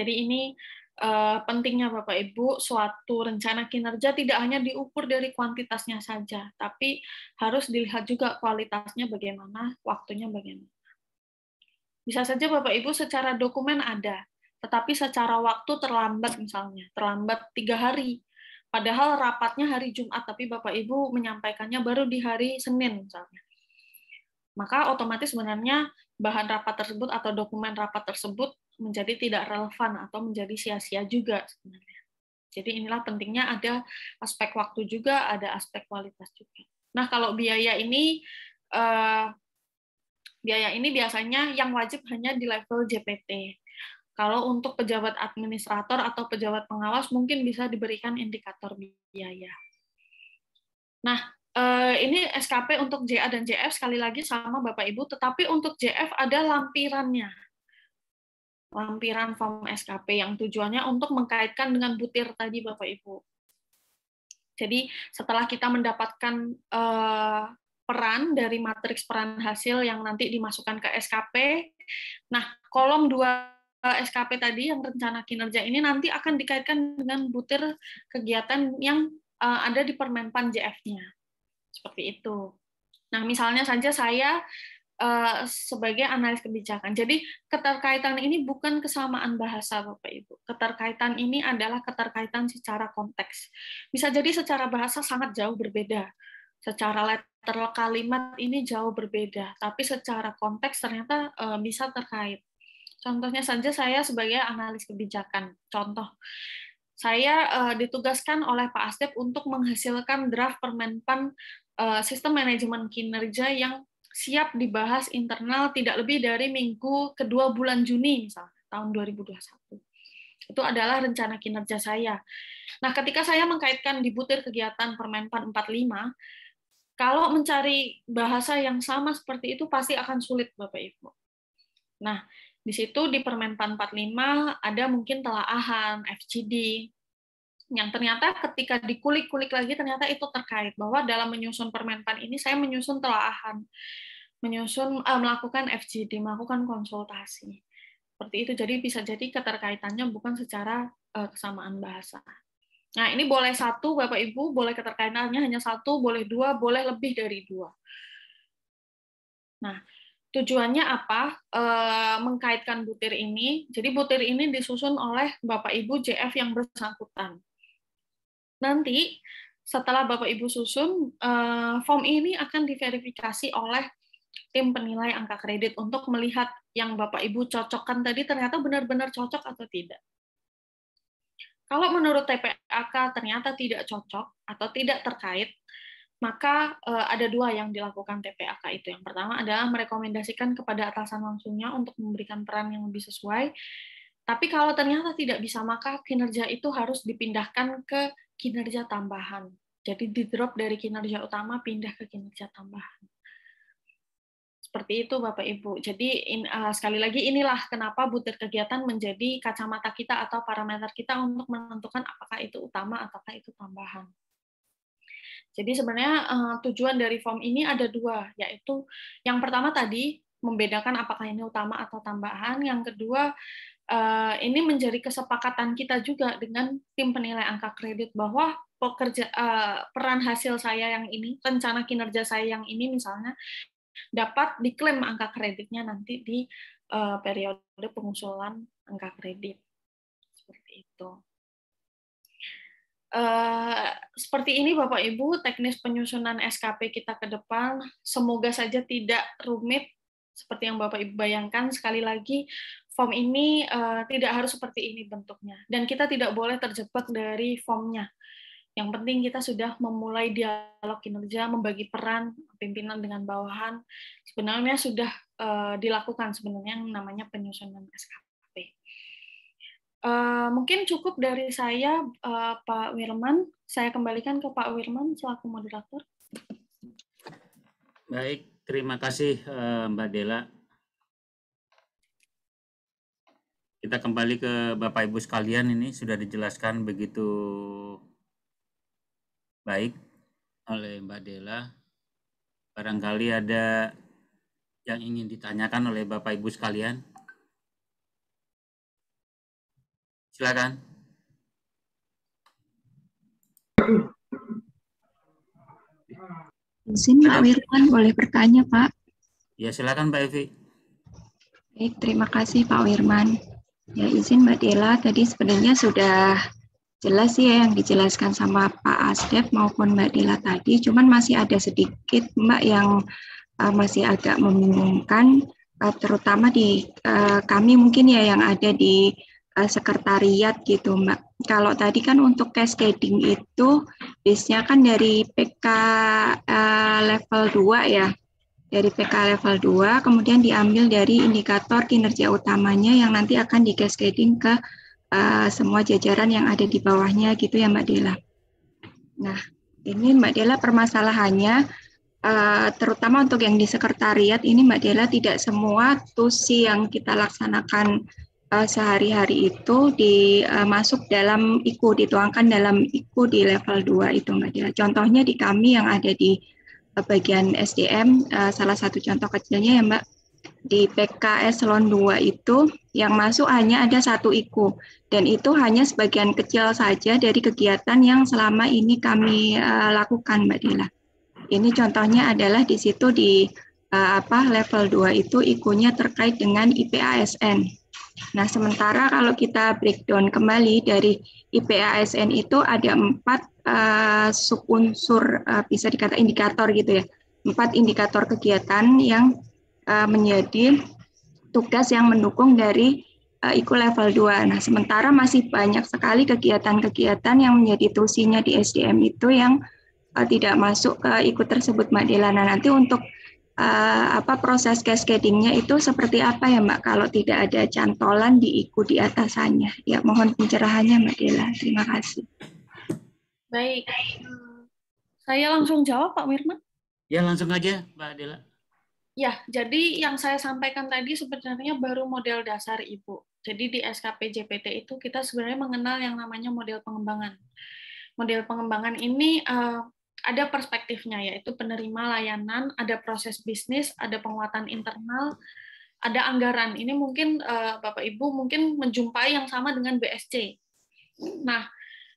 Jadi ini uh, pentingnya Bapak Ibu suatu rencana kinerja tidak hanya diukur dari kuantitasnya saja, tapi harus dilihat juga kualitasnya bagaimana, waktunya bagaimana. Bisa saja Bapak Ibu secara dokumen ada, tetapi secara waktu terlambat misalnya, terlambat tiga hari. Padahal rapatnya hari Jumat, tapi Bapak Ibu menyampaikannya baru di hari Senin misalnya. Maka otomatis sebenarnya bahan rapat tersebut atau dokumen rapat tersebut menjadi tidak relevan atau menjadi sia-sia juga sebenarnya. Jadi inilah pentingnya ada aspek waktu juga, ada aspek kualitas juga. Nah kalau biaya ini eh, biaya ini biasanya yang wajib hanya di level JPT. Kalau untuk pejabat administrator atau pejabat pengawas mungkin bisa diberikan indikator biaya. Nah, eh, ini SKP untuk JA dan JF sekali lagi sama Bapak Ibu, tetapi untuk JF ada lampirannya lampiran form SKP yang tujuannya untuk mengkaitkan dengan butir tadi Bapak Ibu. Jadi setelah kita mendapatkan uh, peran dari matriks peran hasil yang nanti dimasukkan ke SKP, nah kolom dua SKP tadi yang rencana kinerja ini nanti akan dikaitkan dengan butir kegiatan yang uh, ada di Permenpan JF-nya. Seperti itu. Nah, misalnya saja saya uh, sebagai analis kebijakan. Jadi keterkaitan ini bukan kesamaan bahasa Bapak Ibu. Keterkaitan ini adalah keterkaitan secara konteks. Bisa jadi secara bahasa sangat jauh berbeda. Secara letter kalimat ini jauh berbeda, tapi secara konteks ternyata uh, bisa terkait. Contohnya saja saya sebagai analis kebijakan. Contoh, saya uh, ditugaskan oleh Pak Asdep untuk menghasilkan draft Permenpan uh, sistem manajemen kinerja yang siap dibahas internal tidak lebih dari minggu kedua bulan Juni misalnya tahun 2021. Itu adalah rencana kinerja saya. Nah, ketika saya mengkaitkan di butir kegiatan Permenpan 45, kalau mencari bahasa yang sama seperti itu pasti akan sulit Bapak Ibu. Nah, di situ di Permenpan 45 ada mungkin telaahan, FGD, yang ternyata ketika dikulik-kulik lagi ternyata itu terkait bahwa dalam menyusun Permenpan ini saya menyusun telaahan menyusun uh, melakukan FGD, melakukan konsultasi. Seperti itu. Jadi bisa jadi keterkaitannya bukan secara uh, kesamaan bahasa. Nah, ini boleh satu, Bapak Ibu, boleh keterkaitannya hanya satu, boleh dua, boleh lebih dari dua. Nah, tujuannya apa? E, mengkaitkan butir ini. Jadi butir ini disusun oleh Bapak Ibu JF yang bersangkutan. Nanti setelah Bapak Ibu susun, form ini akan diverifikasi oleh tim penilai angka kredit untuk melihat yang Bapak Ibu cocokkan tadi ternyata benar-benar cocok atau tidak. Kalau menurut TPAK ternyata tidak cocok atau tidak terkait, maka eh, ada dua yang dilakukan TPAK itu. Yang pertama adalah merekomendasikan kepada atasan langsungnya untuk memberikan peran yang lebih sesuai. Tapi kalau ternyata tidak bisa, maka kinerja itu harus dipindahkan ke kinerja tambahan. Jadi di drop dari kinerja utama pindah ke kinerja tambahan. Seperti itu Bapak Ibu. Jadi in, uh, sekali lagi inilah kenapa butir kegiatan menjadi kacamata kita atau parameter kita untuk menentukan apakah itu utama ataukah itu tambahan. Jadi sebenarnya uh, tujuan dari form ini ada dua, yaitu yang pertama tadi membedakan apakah ini utama atau tambahan. Yang kedua uh, ini menjadi kesepakatan kita juga dengan tim penilai angka kredit bahwa pekerja uh, peran hasil saya yang ini, rencana kinerja saya yang ini misalnya dapat diklaim angka kreditnya nanti di uh, periode pengusulan angka kredit. Seperti itu. Uh, seperti ini Bapak Ibu teknis penyusunan SKP kita ke depan semoga saja tidak rumit seperti yang Bapak Ibu bayangkan sekali lagi form ini uh, tidak harus seperti ini bentuknya dan kita tidak boleh terjebak dari formnya yang penting kita sudah memulai dialog kinerja, membagi peran pimpinan dengan bawahan. Sebenarnya sudah uh, dilakukan sebenarnya yang namanya penyusunan SKP. Uh, eh, mungkin cukup dari saya, uh, Pak Wirman. Saya kembalikan ke Pak Wirman selaku moderator. Baik, terima kasih Mbak Dela. Kita kembali ke Bapak Ibu sekalian ini sudah dijelaskan begitu baik oleh Mbak Dela. Barangkali ada yang ingin ditanyakan oleh Bapak Ibu sekalian. Silakan. Izin Pak Wirman boleh bertanya Pak? Ya silakan Pak Evi. Baik, terima kasih Pak Wirman. Ya izin Mbak Dela tadi sebenarnya sudah jelas ya yang dijelaskan sama Pak Asdep maupun Mbak Dila tadi, cuman masih ada sedikit Mbak yang uh, masih agak membingungkan, uh, terutama di uh, kami mungkin ya yang ada di uh, sekretariat gitu Mbak. Kalau tadi kan untuk cascading itu biasanya kan dari PK uh, level 2 ya, dari PK level 2, kemudian diambil dari indikator kinerja utamanya yang nanti akan di cascading ke uh, semua jajaran yang ada di bawahnya gitu ya Mbak Dela. Nah, ini Mbak Dela permasalahannya uh, terutama untuk yang di sekretariat ini Mbak Dela tidak semua tusi yang kita laksanakan uh, sehari-hari itu dimasuk uh, dalam IKU, dituangkan dalam IKU di level 2 itu Mbak Dila. Contohnya di kami yang ada di bagian SDM, uh, salah satu contoh kecilnya ya Mbak, di PK eselon 2 itu yang masuk hanya ada satu IKU dan itu hanya sebagian kecil saja dari kegiatan yang selama ini kami uh, lakukan Mbak Dila. Ini contohnya adalah di situ di uh, apa level 2 itu ikunya terkait dengan IPASN. Nah, sementara kalau kita breakdown kembali dari IPASN itu ada empat uh, subunsur uh, bisa dikata indikator gitu ya. Empat indikator kegiatan yang uh, menjadi tugas yang mendukung dari uh, IKU level 2. Nah, sementara masih banyak sekali kegiatan-kegiatan yang menjadi tusinya di SDM itu yang uh, tidak masuk ke IKU tersebut, Mbak Dela. Nah, nanti untuk uh, apa proses cascadingnya itu seperti apa ya, Mbak? Kalau tidak ada cantolan di IKU di atasannya. Ya, mohon pencerahannya, Mbak Dela. Terima kasih. Baik. Saya langsung jawab, Pak Wirman. Ya, langsung aja, Mbak Dela. Ya, jadi yang saya sampaikan tadi sebenarnya baru model dasar Ibu. Jadi di SKP JPT itu kita sebenarnya mengenal yang namanya model pengembangan. Model pengembangan ini uh, ada perspektifnya yaitu penerima layanan, ada proses bisnis, ada penguatan internal, ada anggaran. Ini mungkin uh, Bapak Ibu mungkin menjumpai yang sama dengan BSC. Nah,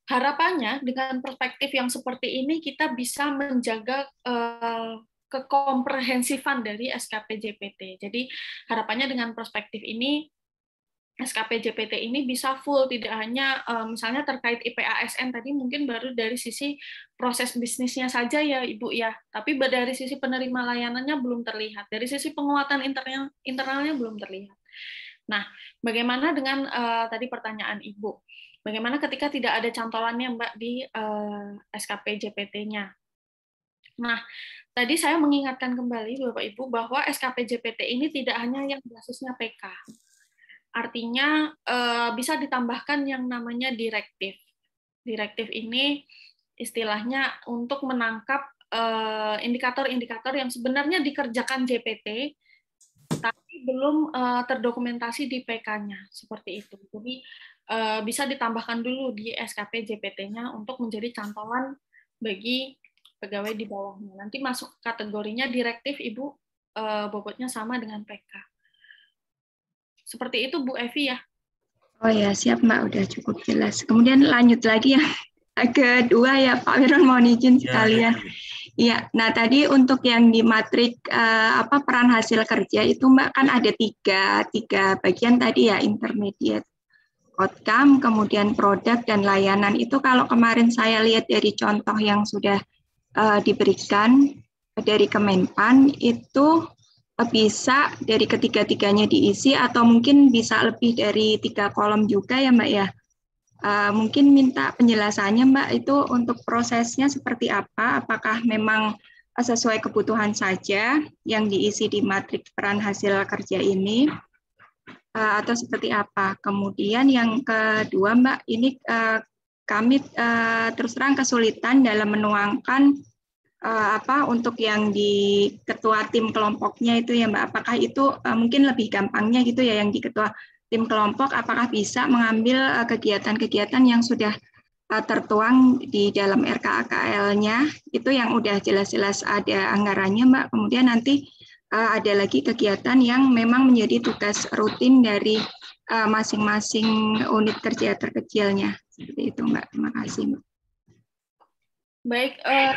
harapannya dengan perspektif yang seperti ini kita bisa menjaga uh, kekomprehensifan dari SKP JPT. Jadi harapannya dengan perspektif ini SKP JPT ini bisa full tidak hanya misalnya terkait IPASN tadi mungkin baru dari sisi proses bisnisnya saja ya Ibu ya, tapi dari sisi penerima layanannya belum terlihat, dari sisi penguatan internal internalnya belum terlihat. Nah, bagaimana dengan uh, tadi pertanyaan Ibu? Bagaimana ketika tidak ada cantolannya Mbak di uh, SKP JPT-nya? Nah, tadi saya mengingatkan kembali Bapak Ibu bahwa SKP JPT ini tidak hanya yang basisnya PK. Artinya eh, bisa ditambahkan yang namanya direktif. Direktif ini istilahnya untuk menangkap eh, indikator-indikator yang sebenarnya dikerjakan JPT tapi belum eh, terdokumentasi di PK-nya seperti itu. Jadi bisa ditambahkan dulu di SKP JPT-nya untuk menjadi cantolan bagi pegawai di bawahnya. Nanti masuk kategorinya direktif Ibu eh, bobotnya sama dengan PK. Seperti itu Bu Evi ya. Oh ya, siap Mbak, udah cukup jelas. Kemudian lanjut lagi ya. Kedua ya Pak Wiron mohon izin ya, sekalian. Ya, ya. nah tadi untuk yang di matrik uh, apa peran hasil kerja itu Mbak kan ada tiga tiga bagian tadi ya intermediate outcome, kemudian produk dan layanan itu kalau kemarin saya lihat dari contoh yang sudah uh, diberikan dari Kemenpan itu bisa dari ketiga-tiganya diisi atau mungkin bisa lebih dari tiga kolom juga ya Mbak ya. Uh, mungkin minta penjelasannya Mbak itu untuk prosesnya seperti apa? Apakah memang sesuai kebutuhan saja yang diisi di matriks peran hasil kerja ini uh, atau seperti apa? Kemudian yang kedua Mbak ini uh, kami uh, terus terang kesulitan dalam menuangkan apa untuk yang di ketua tim kelompoknya itu ya Mbak. Apakah itu mungkin lebih gampangnya gitu ya yang di ketua tim kelompok apakah bisa mengambil kegiatan-kegiatan yang sudah tertuang di dalam RKAKL-nya itu yang udah jelas-jelas ada anggarannya Mbak. Kemudian nanti ada lagi kegiatan yang memang menjadi tugas rutin dari masing-masing uh, unit kerja terkecilnya. Seperti itu, Mbak. Terima kasih, Mbak. Baik, uh,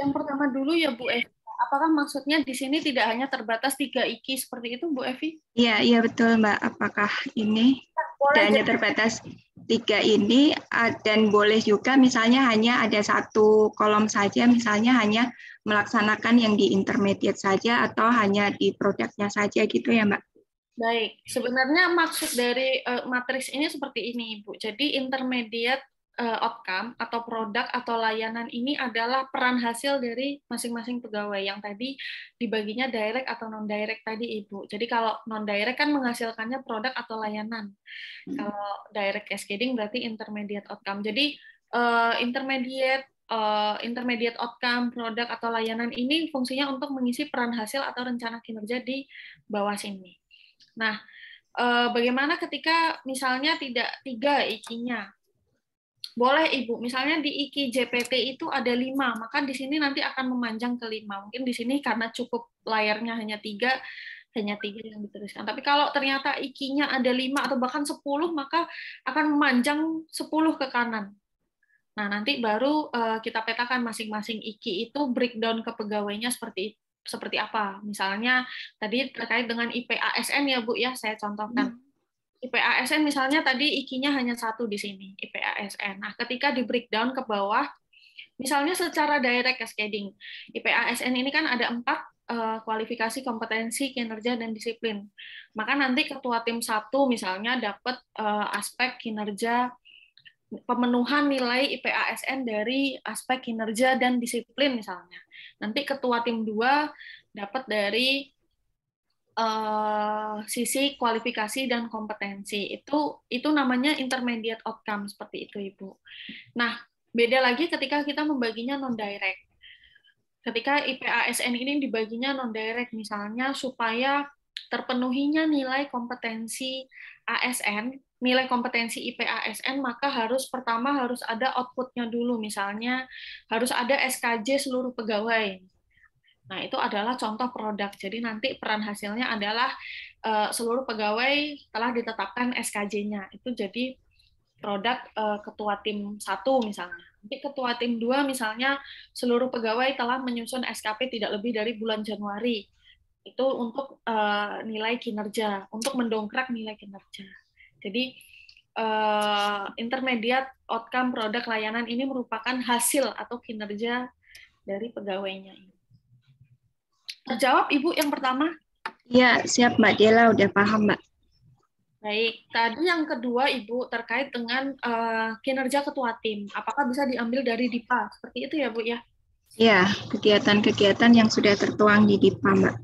yang pertama dulu ya Bu Evi. Apakah maksudnya di sini tidak hanya terbatas tiga IKI seperti itu, Bu Evi? Iya, iya betul Mbak. Apakah ini tidak hanya terbatas tiga ini dan boleh juga misalnya hanya ada satu kolom saja, misalnya hanya melaksanakan yang di intermediate saja atau hanya di produknya saja gitu ya Mbak? Baik, sebenarnya maksud dari uh, matriks ini seperti ini, Ibu. Jadi intermediate uh, outcome atau produk atau layanan ini adalah peran hasil dari masing-masing pegawai yang tadi dibaginya direct atau non direct tadi, Ibu. Jadi kalau non direct kan menghasilkannya produk atau layanan. Hmm. Kalau direct cascading berarti intermediate outcome. Jadi uh, intermediate uh, intermediate outcome produk atau layanan ini fungsinya untuk mengisi peran hasil atau rencana kinerja di bawah sini. Nah, eh, bagaimana ketika misalnya tidak tiga IKI-nya? Boleh Ibu, misalnya di IKI JPT itu ada lima, maka di sini nanti akan memanjang ke lima. Mungkin di sini karena cukup layarnya hanya tiga, hanya tiga yang dituliskan. Tapi kalau ternyata IKI-nya ada lima atau bahkan sepuluh, maka akan memanjang sepuluh ke kanan. Nah, nanti baru uh, kita petakan masing-masing IKI itu breakdown ke pegawainya seperti seperti apa. Misalnya tadi terkait dengan IPASN ya Bu ya, saya contohkan. Hmm IPASN misalnya tadi IKI-nya hanya satu di sini, IPASN. Nah, ketika di breakdown ke bawah, misalnya secara direct cascading, IPASN ini kan ada empat uh, kualifikasi kompetensi, kinerja, dan disiplin. Maka nanti ketua tim satu misalnya dapat uh, aspek kinerja pemenuhan nilai IPASN dari aspek kinerja dan disiplin misalnya. Nanti ketua tim dua dapat dari uh, sisi kualifikasi dan kompetensi itu itu namanya intermediate outcome seperti itu ibu. Nah beda lagi ketika kita membaginya non direct. Ketika IPASN ini dibaginya non direct misalnya supaya terpenuhinya nilai kompetensi ASN, nilai kompetensi IPASN maka harus pertama harus ada outputnya dulu misalnya harus ada SKJ seluruh pegawai Nah, itu adalah contoh produk. Jadi nanti peran hasilnya adalah uh, seluruh pegawai telah ditetapkan SKJ-nya. Itu jadi produk uh, ketua tim satu misalnya. Nanti ketua tim dua misalnya seluruh pegawai telah menyusun SKP tidak lebih dari bulan Januari. Itu untuk uh, nilai kinerja, untuk mendongkrak nilai kinerja. Jadi uh, intermediate outcome produk layanan ini merupakan hasil atau kinerja dari pegawainya. Terjawab Ibu yang pertama? Iya, siap Mbak Dela, udah paham Mbak. Baik, tadi yang kedua Ibu terkait dengan uh, kinerja ketua tim. Apakah bisa diambil dari DIPA? Seperti itu ya Bu ya? Iya, kegiatan-kegiatan yang sudah tertuang di DIPA Mbak.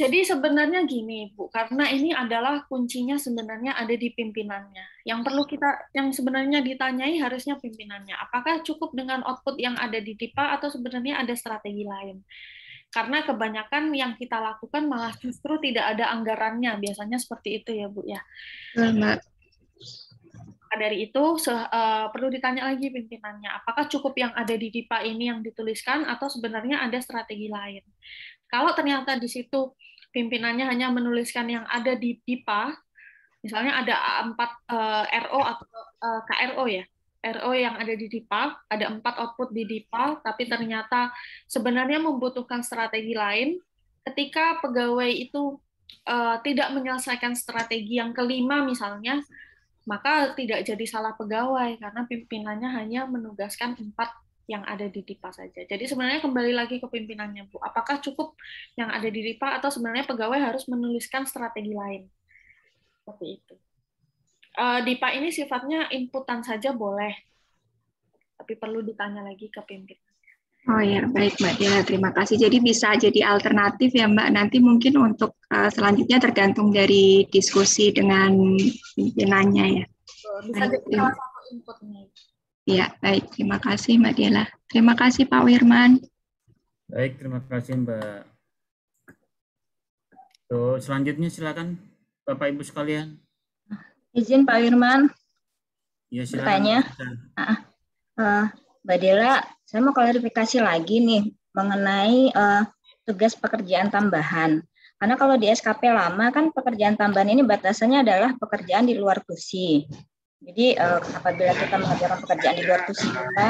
Jadi sebenarnya gini, Bu, karena ini adalah kuncinya sebenarnya ada di pimpinannya. Yang perlu kita, yang sebenarnya ditanyai harusnya pimpinannya. Apakah cukup dengan output yang ada di DIPA atau sebenarnya ada strategi lain? karena kebanyakan yang kita lakukan malah justru tidak ada anggarannya biasanya seperti itu ya bu ya Mbak. dari itu uh, perlu ditanya lagi pimpinannya apakah cukup yang ada di DIPA ini yang dituliskan atau sebenarnya ada strategi lain kalau ternyata di situ pimpinannya hanya menuliskan yang ada di DIPA misalnya ada empat uh, RO atau uh, eh, KRO ya RO yang ada di DIPA, ada empat output di DIPA, tapi ternyata sebenarnya membutuhkan strategi lain. Ketika pegawai itu uh, tidak menyelesaikan strategi yang kelima misalnya, maka tidak jadi salah pegawai karena pimpinannya hanya menugaskan empat yang ada di DIPA saja. Jadi sebenarnya kembali lagi ke pimpinannya, Bu. Apakah cukup yang ada di DIPA atau sebenarnya pegawai harus menuliskan strategi lain? Seperti itu uh, DIPA ini sifatnya inputan saja boleh, tapi perlu ditanya lagi ke pimpinan. Oh ya, baik Mbak Dela, terima kasih. Jadi bisa jadi alternatif ya Mbak. Nanti mungkin untuk uh, selanjutnya tergantung dari diskusi dengan pimpinannya ya. Bisa jadi salah satu inputnya. Ya, baik. Terima kasih Mbak Dela. Terima kasih Pak Wirman. Baik, terima kasih Mbak. Tuh, selanjutnya silakan Bapak Ibu sekalian. Izin Pak Firman. Ya, Bertanya. Uh, Mbak Dela, saya mau klarifikasi lagi nih mengenai uh, tugas pekerjaan tambahan. Karena kalau di SKP lama kan pekerjaan tambahan ini batasannya adalah pekerjaan di luar kursi. Jadi uh, apabila kita mengerjakan pekerjaan di luar kita,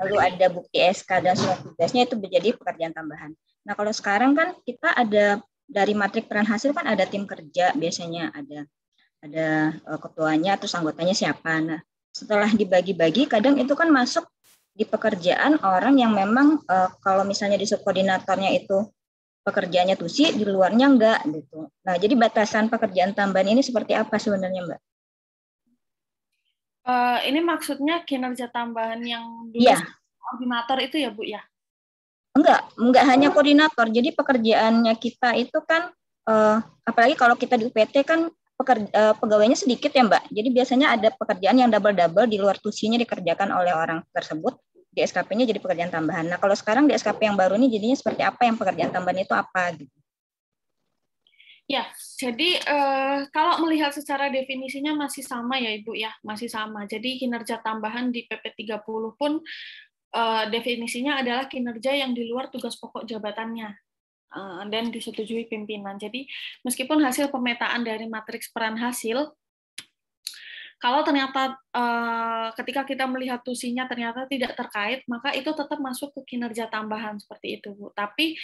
lalu ada bukti SK dan surat tugasnya itu menjadi pekerjaan tambahan. Nah kalau sekarang kan kita ada dari matrik peran hasil kan ada tim kerja biasanya ada ada uh, ketuanya atau anggotanya siapa. Nah, setelah dibagi-bagi kadang itu kan masuk di pekerjaan orang yang memang uh, kalau misalnya di subkoordinatornya itu pekerjaannya tusi, di luarnya enggak gitu. Nah, jadi batasan pekerjaan tambahan ini seperti apa sebenarnya, Mbak? Uh, ini maksudnya kinerja tambahan yang ya. koordinator itu ya, Bu ya? Enggak, enggak hanya koordinator. Jadi pekerjaannya kita itu kan uh, apalagi kalau kita di UPT kan pekerja, uh, pegawainya sedikit ya Mbak. Jadi biasanya ada pekerjaan yang double-double di luar tusinya dikerjakan oleh orang tersebut. Di SKP-nya jadi pekerjaan tambahan. Nah kalau sekarang di SKP yang baru ini jadinya seperti apa yang pekerjaan tambahan itu apa gitu? Ya, jadi eh, kalau melihat secara definisinya masih sama ya Ibu ya, masih sama. Jadi kinerja tambahan di PP 30 pun eh, definisinya adalah kinerja yang di luar tugas pokok jabatannya eh, dan disetujui pimpinan. Jadi meskipun hasil pemetaan dari matriks peran hasil kalau ternyata ketika kita melihat tusinya ternyata tidak terkait, maka itu tetap masuk ke kinerja tambahan seperti itu, Bu. Tapi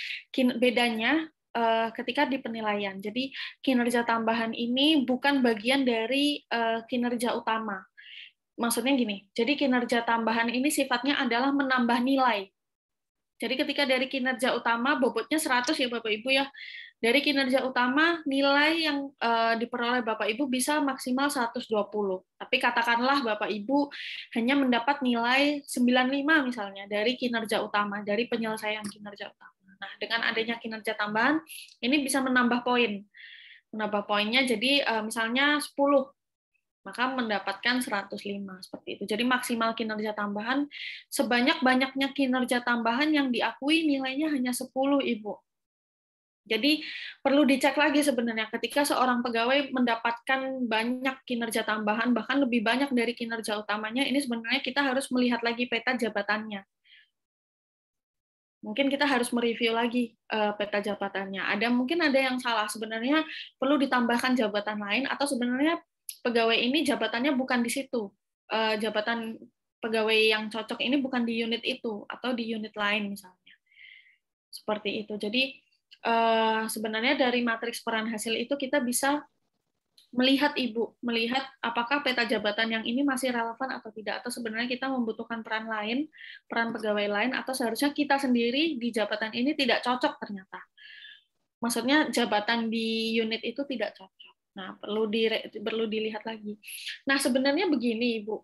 bedanya uh, ketika di penilaian. Jadi kinerja tambahan ini bukan bagian dari uh, kinerja utama. Maksudnya gini, jadi kinerja tambahan ini sifatnya adalah menambah nilai. Jadi ketika dari kinerja utama bobotnya 100 ya Bapak Ibu ya. Dari kinerja utama nilai yang uh, diperoleh Bapak Ibu bisa maksimal 120. Tapi katakanlah Bapak Ibu hanya mendapat nilai 95 misalnya dari kinerja utama, dari penyelesaian kinerja utama. Nah, dengan adanya kinerja tambahan, ini bisa menambah poin. Menambah poinnya jadi eh, misalnya 10, maka mendapatkan 105 seperti itu. Jadi maksimal kinerja tambahan sebanyak-banyaknya kinerja tambahan yang diakui nilainya hanya 10, Ibu. Jadi perlu dicek lagi sebenarnya ketika seorang pegawai mendapatkan banyak kinerja tambahan bahkan lebih banyak dari kinerja utamanya ini sebenarnya kita harus melihat lagi peta jabatannya mungkin kita harus mereview lagi uh, peta jabatannya. Ada mungkin ada yang salah sebenarnya perlu ditambahkan jabatan lain atau sebenarnya pegawai ini jabatannya bukan di situ. Uh, jabatan pegawai yang cocok ini bukan di unit itu atau di unit lain misalnya. Seperti itu. Jadi uh, sebenarnya dari matriks peran hasil itu kita bisa melihat Ibu, melihat apakah peta jabatan yang ini masih relevan atau tidak, atau sebenarnya kita membutuhkan peran lain, peran pegawai lain, atau seharusnya kita sendiri di jabatan ini tidak cocok ternyata. Maksudnya jabatan di unit itu tidak cocok. Nah, perlu di perlu dilihat lagi. Nah, sebenarnya begini, Ibu.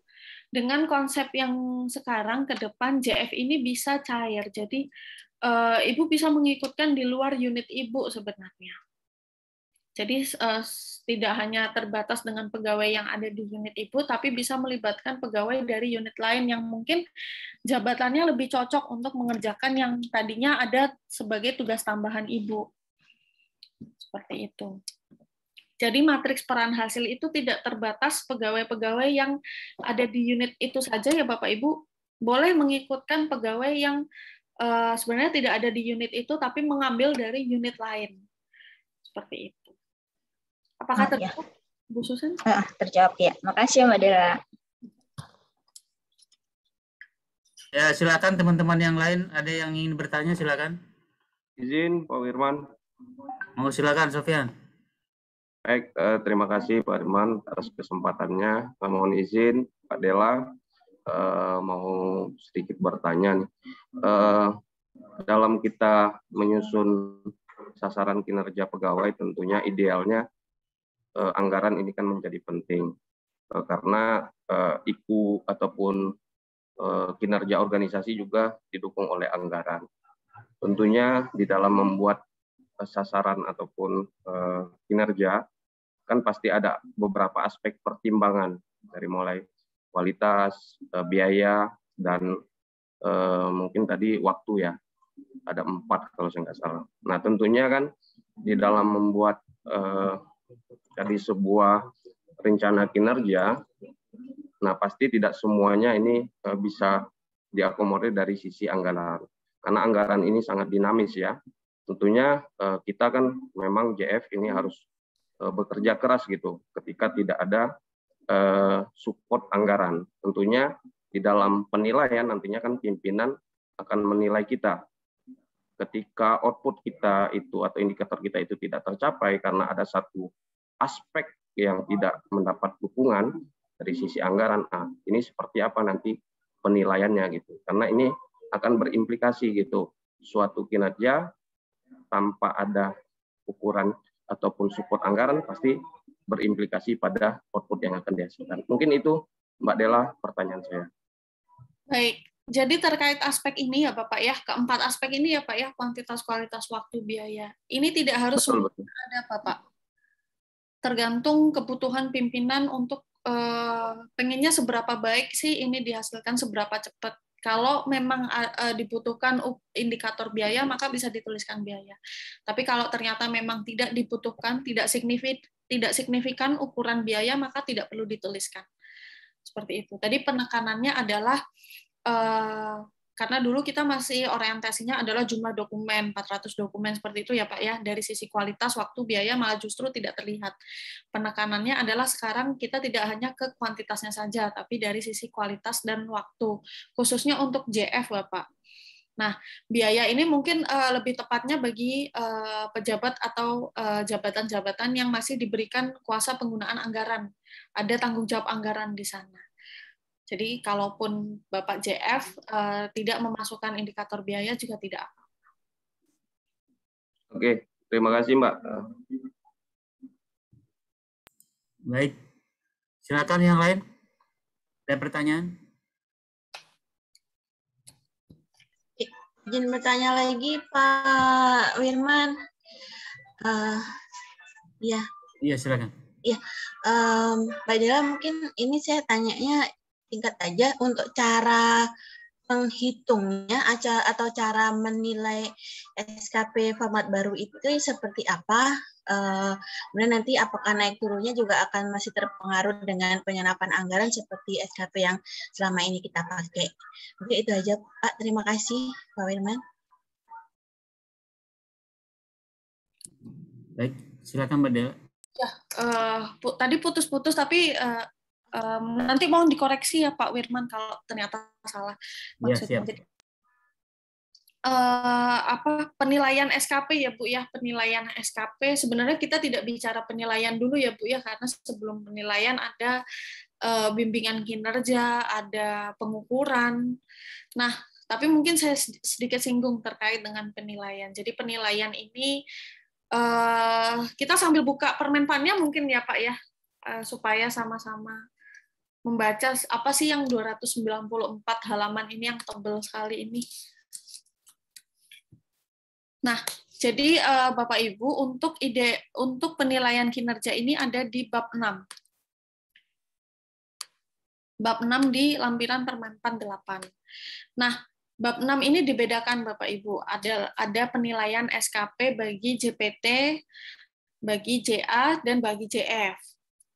Dengan konsep yang sekarang ke depan JF ini bisa cair. Jadi eh, Ibu bisa mengikutkan di luar unit Ibu sebenarnya. Jadi uh, tidak hanya terbatas dengan pegawai yang ada di unit ibu, tapi bisa melibatkan pegawai dari unit lain yang mungkin jabatannya lebih cocok untuk mengerjakan yang tadinya ada sebagai tugas tambahan ibu. Seperti itu. Jadi matriks peran hasil itu tidak terbatas pegawai-pegawai yang ada di unit itu saja ya Bapak Ibu, boleh mengikutkan pegawai yang uh, sebenarnya tidak ada di unit itu tapi mengambil dari unit lain. Seperti itu. Apakah oh, terjawab, ya. Bu Susan? Uh, terjawab ya. Makasih Mbak Dela. Ya, silakan teman-teman yang lain ada yang ingin bertanya silakan. Izin Pak Wirman. Mau silakan Sofian. Baik, eh, terima kasih Pak Wirman atas kesempatannya. Mohon izin Pak Dela eh, mau sedikit bertanya nih. Eh, dalam kita menyusun sasaran kinerja pegawai tentunya idealnya uh, anggaran ini kan menjadi penting uh, karena uh, IKU ataupun uh, kinerja organisasi juga didukung oleh anggaran. Tentunya di dalam membuat uh, sasaran ataupun uh, kinerja kan pasti ada beberapa aspek pertimbangan dari mulai kualitas, uh, biaya dan mungkin tadi waktu ya ada empat kalau saya nggak salah. Nah tentunya kan di dalam membuat dari sebuah rencana kinerja, nah pasti tidak semuanya ini eh, bisa diakomodir dari sisi anggaran. Karena anggaran ini sangat dinamis ya. Tentunya eh, kita kan memang JF ini harus eh, bekerja keras gitu ketika tidak ada support anggaran. Tentunya di dalam penilaian nantinya kan pimpinan akan menilai kita ketika output kita itu atau indikator kita itu tidak tercapai karena ada satu aspek yang tidak mendapat dukungan dari sisi anggaran, ah, ini seperti apa nanti penilaiannya gitu. Karena ini akan berimplikasi gitu. Suatu kinerja tanpa ada ukuran ataupun support anggaran pasti berimplikasi pada output yang akan dihasilkan. Mungkin itu Mbak Dela pertanyaan saya. Baik, jadi terkait aspek ini ya Bapak ya, keempat aspek ini ya Pak ya, kuantitas, kualitas, waktu, biaya. Ini tidak harus betul, betul. ada Bapak tergantung kebutuhan pimpinan untuk uh, pengennya seberapa baik sih ini dihasilkan seberapa cepat Kalau memang uh, dibutuhkan indikator biaya, maka bisa dituliskan biaya. Tapi kalau ternyata memang tidak dibutuhkan, tidak signifikan, tidak signifikan ukuran biaya, maka tidak perlu dituliskan. Seperti itu. Tadi penekanannya adalah uh, karena dulu kita masih orientasinya adalah jumlah dokumen 400 dokumen seperti itu ya Pak ya dari sisi kualitas waktu biaya malah justru tidak terlihat penekanannya adalah sekarang kita tidak hanya ke kuantitasnya saja tapi dari sisi kualitas dan waktu khususnya untuk JF Bapak Nah, biaya ini mungkin uh, lebih tepatnya bagi uh, pejabat atau jabatan-jabatan uh, yang masih diberikan kuasa penggunaan anggaran. Ada tanggung jawab anggaran di sana. Jadi kalaupun Bapak JF uh, eh, tidak memasukkan indikator biaya juga tidak apa. Oke, terima kasih Mbak. Baik, silakan yang lain. Ada pertanyaan? Izin bertanya lagi Pak Wirman. Uh, ya. Iya, silakan. Iya, um, Pak Dela mungkin ini saya tanyanya singkat aja untuk cara menghitungnya atau cara menilai SKP format baru itu seperti apa? Eh, kemudian nanti apakah naik turunnya juga akan masih terpengaruh dengan penyerapan anggaran seperti SKP yang selama ini kita pakai. Oke itu aja Pak. Terima kasih Pak Wirman. Baik, silakan Mbak Dela. Ya, uh, tadi putus-putus tapi uh, um, nanti mohon dikoreksi ya Pak Wirman kalau ternyata salah iya, maksudnya. Ya, Jadi, uh, apa penilaian SKP ya Bu ya? Penilaian SKP sebenarnya kita tidak bicara penilaian dulu ya Bu ya karena sebelum penilaian ada uh, bimbingan kinerja ada pengukuran. Nah tapi mungkin saya sedikit singgung terkait dengan penilaian. Jadi penilaian ini uh, kita sambil buka permenpannya mungkin ya Pak ya uh, supaya sama-sama membaca apa sih yang 294 halaman ini yang tebel sekali ini. Nah, jadi uh, Bapak Ibu untuk ide untuk penilaian kinerja ini ada di bab 6. Bab 6 di lampiran Permenpan 8. Nah, bab 6 ini dibedakan Bapak Ibu. Ada ada penilaian SKP bagi JPT, bagi JA dan bagi JF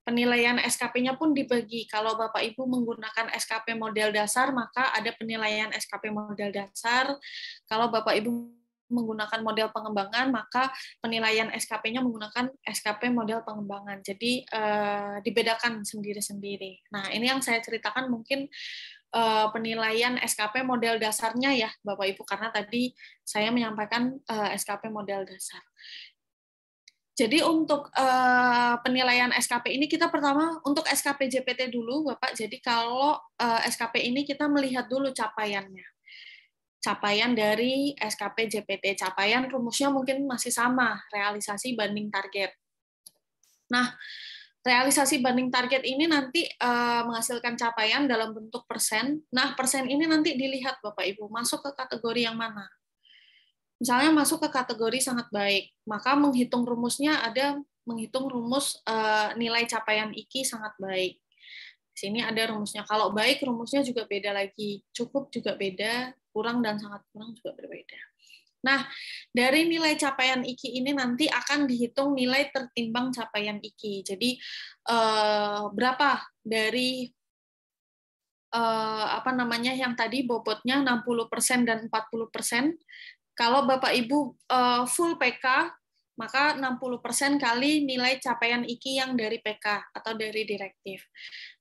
penilaian SKP-nya pun dibagi. Kalau Bapak Ibu menggunakan SKP model dasar, maka ada penilaian SKP model dasar. Kalau Bapak Ibu menggunakan model pengembangan, maka penilaian SKP-nya menggunakan SKP model pengembangan. Jadi eh, dibedakan sendiri-sendiri. Nah, ini yang saya ceritakan mungkin eh, penilaian SKP model dasarnya ya, Bapak Ibu, karena tadi saya menyampaikan eh, SKP model dasar. Jadi untuk uh, penilaian SKP ini kita pertama untuk SKP JPT dulu, Bapak. Jadi kalau uh, eh, SKP ini kita melihat dulu capaiannya. Capaian dari SKP JPT, capaian rumusnya mungkin masih sama, realisasi banding target. Nah, realisasi banding target ini nanti uh, menghasilkan capaian dalam bentuk persen. Nah, persen ini nanti dilihat Bapak Ibu masuk ke kategori yang mana misalnya masuk ke kategori sangat baik, maka menghitung rumusnya ada menghitung rumus uh, nilai capaian IKI sangat baik. Di sini ada rumusnya. Kalau baik rumusnya juga beda lagi, cukup juga beda, kurang dan sangat kurang juga berbeda. Nah, dari nilai capaian IKI ini nanti akan dihitung nilai tertimbang capaian IKI. Jadi eh, berapa dari eh, apa namanya yang tadi bobotnya 60% dan 40%, kalau Bapak Ibu uh, full PK, maka 60% kali nilai capaian IKI yang dari PK atau dari direktif.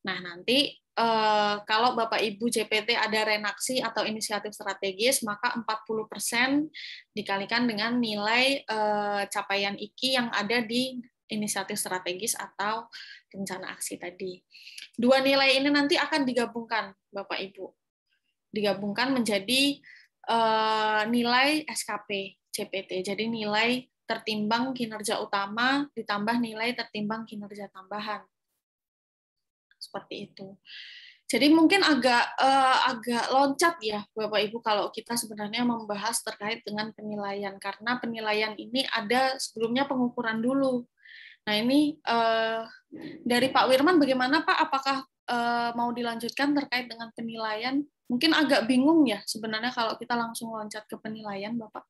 Nah, nanti uh, kalau Bapak Ibu JPT ada renaksi atau inisiatif strategis, maka 40% dikalikan dengan nilai uh, capaian IKI yang ada di inisiatif strategis atau rencana aksi tadi. Dua nilai ini nanti akan digabungkan, Bapak Ibu. Digabungkan menjadi Eh, nilai SKP CPT. Jadi nilai tertimbang kinerja utama ditambah nilai tertimbang kinerja tambahan. Seperti itu. Jadi mungkin agak uh, agak loncat ya Bapak Ibu kalau kita sebenarnya membahas terkait dengan penilaian karena penilaian ini ada sebelumnya pengukuran dulu. Nah ini uh, dari Pak Wirman bagaimana Pak? Apakah uh, mau dilanjutkan terkait dengan penilaian Mungkin agak bingung ya sebenarnya kalau kita langsung loncat ke penilaian, Bapak.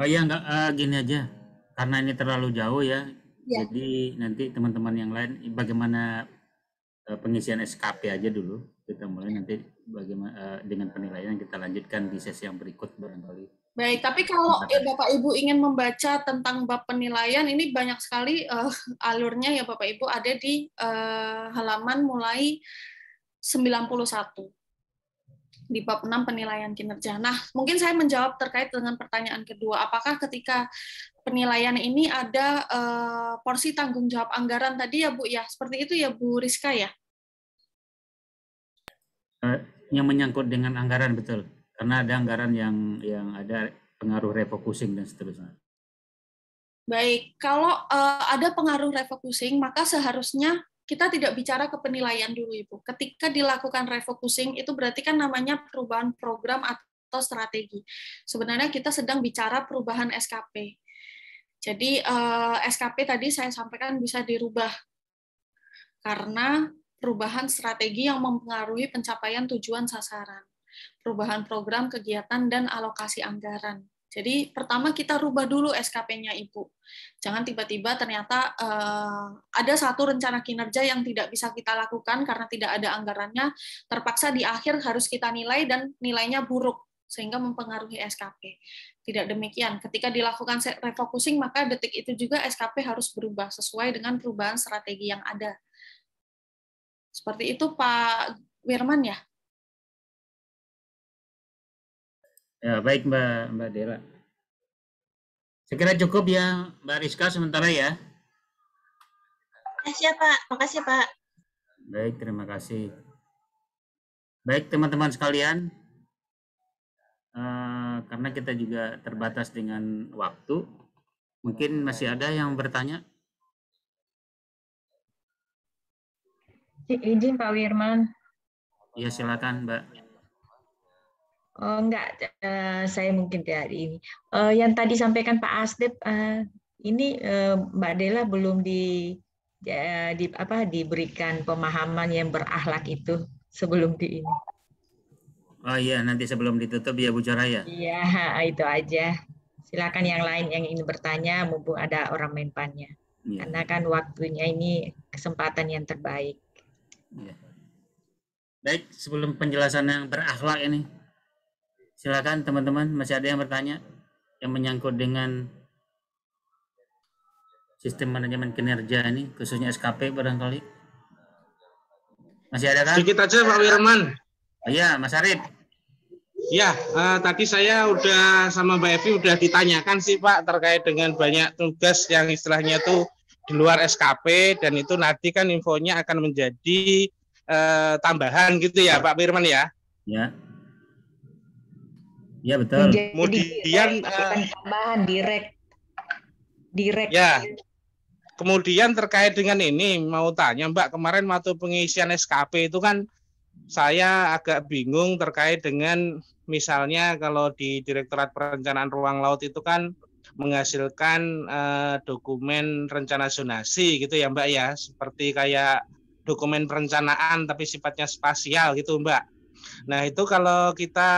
Oh iya, enggak uh, gini aja. Karena ini terlalu jauh ya. Ya. Jadi nanti teman-teman yang lain bagaimana uh, pengisian SKP aja dulu. Kita mulai nanti bagaimana uh, dengan penilaian kita lanjutkan di sesi yang berikut barangkali. Baik, tapi kalau ya, Bapak Ibu ingin membaca tentang bab penilaian ini banyak sekali uh, alurnya ya Bapak Ibu ada di uh, halaman mulai 91 di bab 6 penilaian kinerja. Nah, mungkin saya menjawab terkait dengan pertanyaan kedua, apakah ketika penilaian ini ada uh, porsi tanggung jawab anggaran tadi ya Bu ya? Seperti itu ya Bu Rizka ya? Uh, yang menyangkut dengan anggaran betul. Karena ada anggaran yang yang ada pengaruh refocusing dan seterusnya. Baik, kalau uh, ada pengaruh refocusing, maka seharusnya kita tidak bicara ke penilaian dulu, Ibu. Ketika dilakukan refocusing, itu berarti kan namanya perubahan program atau strategi. Sebenarnya kita sedang bicara perubahan SKP. Jadi eh, SKP tadi saya sampaikan bisa dirubah karena perubahan strategi yang mempengaruhi pencapaian tujuan sasaran, perubahan program kegiatan dan alokasi anggaran. Jadi pertama kita rubah dulu SKP-nya Ibu. Jangan tiba-tiba ternyata uh, ada satu rencana kinerja yang tidak bisa kita lakukan karena tidak ada anggarannya, terpaksa di akhir harus kita nilai dan nilainya buruk sehingga mempengaruhi SKP. Tidak demikian. Ketika dilakukan refocusing maka detik itu juga SKP harus berubah sesuai dengan perubahan strategi yang ada. Seperti itu Pak Wirman ya. Ya, baik Mbak Mbak Dela. Saya kira cukup ya Mbak Rizka sementara ya. Makasih ya Pak. Makasih Pak. Baik, terima kasih. Baik teman-teman sekalian, uh, karena kita juga terbatas dengan waktu, mungkin masih ada yang bertanya? Izin Pak Wirman. Ya silakan Mbak. Oh, enggak, uh, saya mungkin dari ini. Uh, yang tadi sampaikan Pak Asdep, uh, ini uh, Mbak Dela belum di, uh, di apa diberikan pemahaman yang berakhlak itu sebelum di ini. Oh iya, nanti sebelum ditutup ya Bu Coraya. Iya, itu aja. Silakan yang lain yang ingin bertanya, mumpung ada orang menpannya. Ya. Karena kan waktunya ini kesempatan yang terbaik. Ya. Baik, sebelum penjelasan yang berakhlak ini, Silakan teman-teman, masih ada yang bertanya yang menyangkut dengan sistem manajemen kinerja ini, khususnya SKP barangkali. Masih ada kan? Sedikit aja Pak Wirman. Iya, Mas Arif. Ya, uh, tadi saya udah sama Mbak Evi udah ditanyakan sih Pak terkait dengan banyak tugas yang istilahnya tuh di luar SKP dan itu nanti kan infonya akan menjadi uh, tambahan gitu ya Pak Firman ya. Ya. Iya betul. Jadi, Kemudian uh, tambahan direct, direct. Ya. Kemudian terkait dengan ini mau tanya Mbak kemarin waktu pengisian SKP itu kan saya agak bingung terkait dengan misalnya kalau di Direktorat Perencanaan Ruang Laut itu kan menghasilkan uh, dokumen rencana zonasi gitu ya Mbak ya seperti kayak dokumen perencanaan tapi sifatnya spasial gitu Mbak. Nah itu kalau kita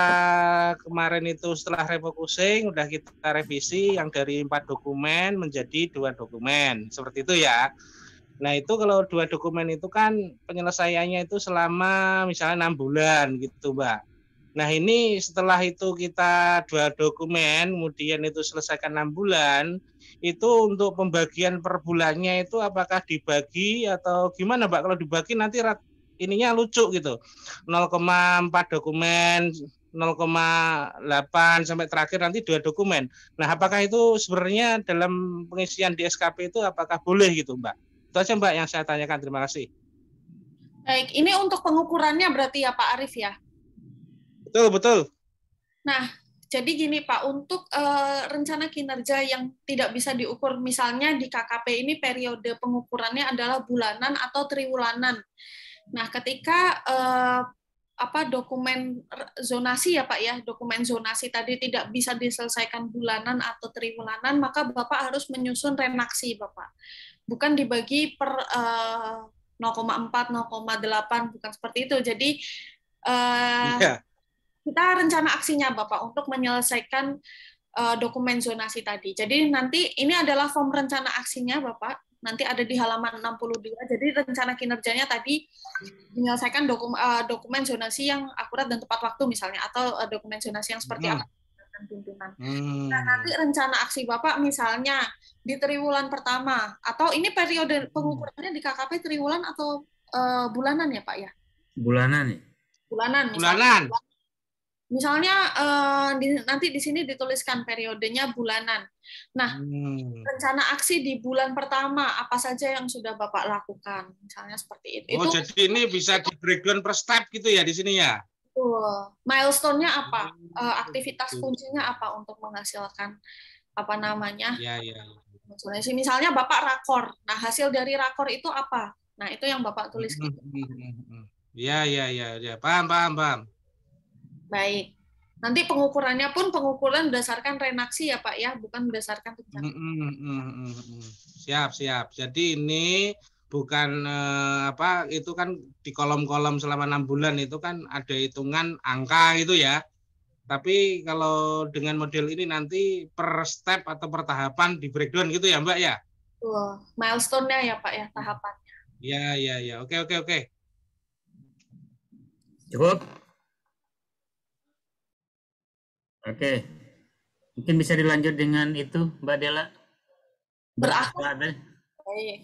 kemarin itu setelah refocusing udah kita revisi yang dari empat dokumen menjadi dua dokumen seperti itu ya. Nah itu kalau dua dokumen itu kan penyelesaiannya itu selama misalnya enam bulan gitu mbak. Nah ini setelah itu kita dua dokumen kemudian itu selesaikan enam bulan itu untuk pembagian per bulannya itu apakah dibagi atau gimana mbak kalau dibagi nanti ininya lucu gitu. 0,4 dokumen, 0,8 sampai terakhir nanti dua dokumen. Nah, apakah itu sebenarnya dalam pengisian di SKP itu apakah boleh gitu, Mbak? Itu aja Mbak yang saya tanyakan. Terima kasih. Baik, ini untuk pengukurannya berarti ya Pak Arif ya? Betul, betul. Nah, jadi gini Pak, untuk uh, rencana kinerja yang tidak bisa diukur, misalnya di KKP ini periode pengukurannya adalah bulanan atau triwulanan. Nah, ketika eh, apa dokumen zonasi ya Pak ya, dokumen zonasi tadi tidak bisa diselesaikan bulanan atau triwulanan, maka Bapak harus menyusun renaksi Bapak. Bukan dibagi per eh, 0,4, 0,8 bukan seperti itu. Jadi eh, Iya. kita rencana aksinya Bapak untuk menyelesaikan eh, dokumen zonasi tadi. Jadi nanti ini adalah form rencana aksinya Bapak. Nanti ada di halaman 62. Jadi rencana kinerjanya tadi menyelesaikan dokumen, dokumen zonasi yang akurat dan tepat waktu misalnya atau eh, dokumen zonasi yang seperti Hmm. apa pimpinan. Hmm. Nah, nanti rencana aksi Bapak misalnya di triwulan pertama atau ini periode pengukurannya di KKP triwulan atau eh, bulanan ya Pak ya? Bulanan ya? Bulanan. misalnya. Bulanan. Misalnya eh, di- nanti di sini dituliskan periodenya bulanan. Nah, Hmm. rencana aksi di bulan pertama apa saja yang sudah Bapak lakukan? Misalnya seperti itu. Oh, itu jadi ini bisa di breakdown per step gitu ya di sini ya? Betul. Milestone-nya apa? Eh, aktivitas kuncinya apa untuk menghasilkan apa namanya? Ya, ya. zonasi? Misalnya Bapak rakor. Nah, hasil dari rakor itu apa? Nah, itu yang Bapak tulis. Hmm, hmm, hmm, hmm. Ya, ya, ya, ya. Paham, paham, paham. Baik. Nanti pengukurannya pun pengukuran berdasarkan renaksi ya Pak ya, bukan berdasarkan. Siap, siap. Jadi ini bukan eh, apa itu kan di kolom-kolom selama enam bulan itu kan ada hitungan angka itu ya. Tapi kalau dengan model ini nanti per step atau per tahapan di breakdown gitu ya Mbak ya? Milestone-nya ya Pak ya, tahapan. Ya, ya, ya. Oke, oke, oke. Cukup? Oke. Mungkin bisa dilanjut dengan itu, Mbak Dela. Berakhlak. Berakhlak. Baik.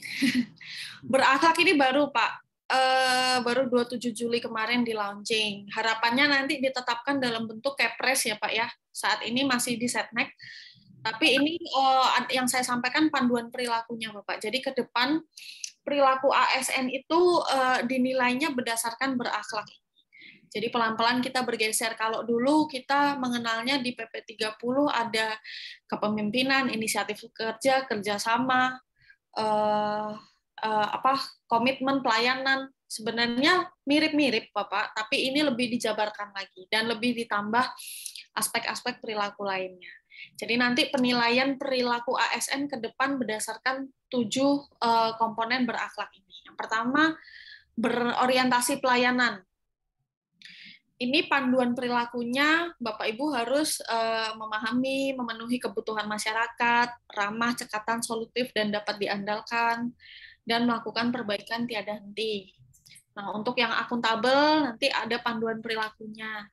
Berakhlak ini baru Pak. Eh, baru 27 Juli kemarin di launching. Harapannya nanti ditetapkan dalam bentuk kepres ya Pak ya. Saat ini masih di setnek. Tapi ini eh, yang saya sampaikan panduan perilakunya Bapak. Jadi ke depan perilaku ASN itu eh, dinilainya berdasarkan berakhlak. Jadi pelan-pelan kita bergeser. Kalau dulu kita mengenalnya di PP 30 ada kepemimpinan, inisiatif kerja, kerjasama, eh, eh, apa komitmen pelayanan sebenarnya mirip-mirip Bapak, tapi ini lebih dijabarkan lagi dan lebih ditambah aspek-aspek perilaku lainnya. Jadi nanti penilaian perilaku ASN ke depan berdasarkan tujuh eh, komponen berakhlak ini. Yang pertama berorientasi pelayanan. Ini panduan perilakunya Bapak Ibu harus eh, memahami, memenuhi kebutuhan masyarakat, ramah, cekatan, solutif dan dapat diandalkan dan melakukan perbaikan tiada henti. Nah, untuk yang akuntabel nanti ada panduan perilakunya.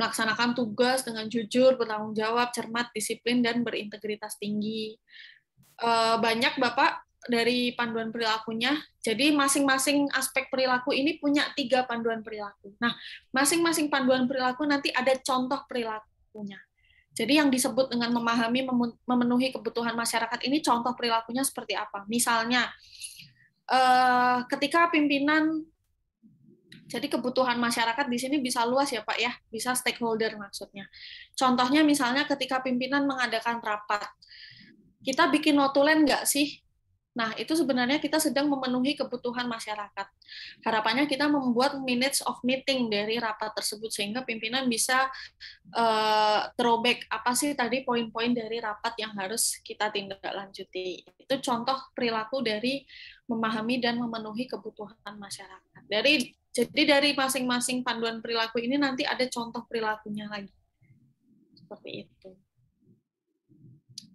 Melaksanakan tugas dengan jujur, bertanggung jawab, cermat, disiplin dan berintegritas tinggi. Eh, banyak Bapak dari panduan perilakunya. Jadi masing-masing aspek perilaku ini punya tiga panduan perilaku. Nah, masing-masing panduan perilaku nanti ada contoh perilakunya. Jadi yang disebut dengan memahami, memenuhi kebutuhan masyarakat ini contoh perilakunya seperti apa? Misalnya, eh, ketika pimpinan, jadi kebutuhan masyarakat di sini bisa luas ya Pak ya, bisa stakeholder maksudnya. Contohnya misalnya ketika pimpinan mengadakan rapat, kita bikin notulen nggak sih? Nah, itu sebenarnya kita sedang memenuhi kebutuhan masyarakat. Harapannya kita membuat minutes of meeting dari rapat tersebut sehingga pimpinan bisa eh, throwback apa sih tadi poin-poin dari rapat yang harus kita tindak lanjuti. Itu contoh perilaku dari memahami dan memenuhi kebutuhan masyarakat. Dari jadi dari masing-masing panduan perilaku ini nanti ada contoh perilakunya lagi. Seperti itu.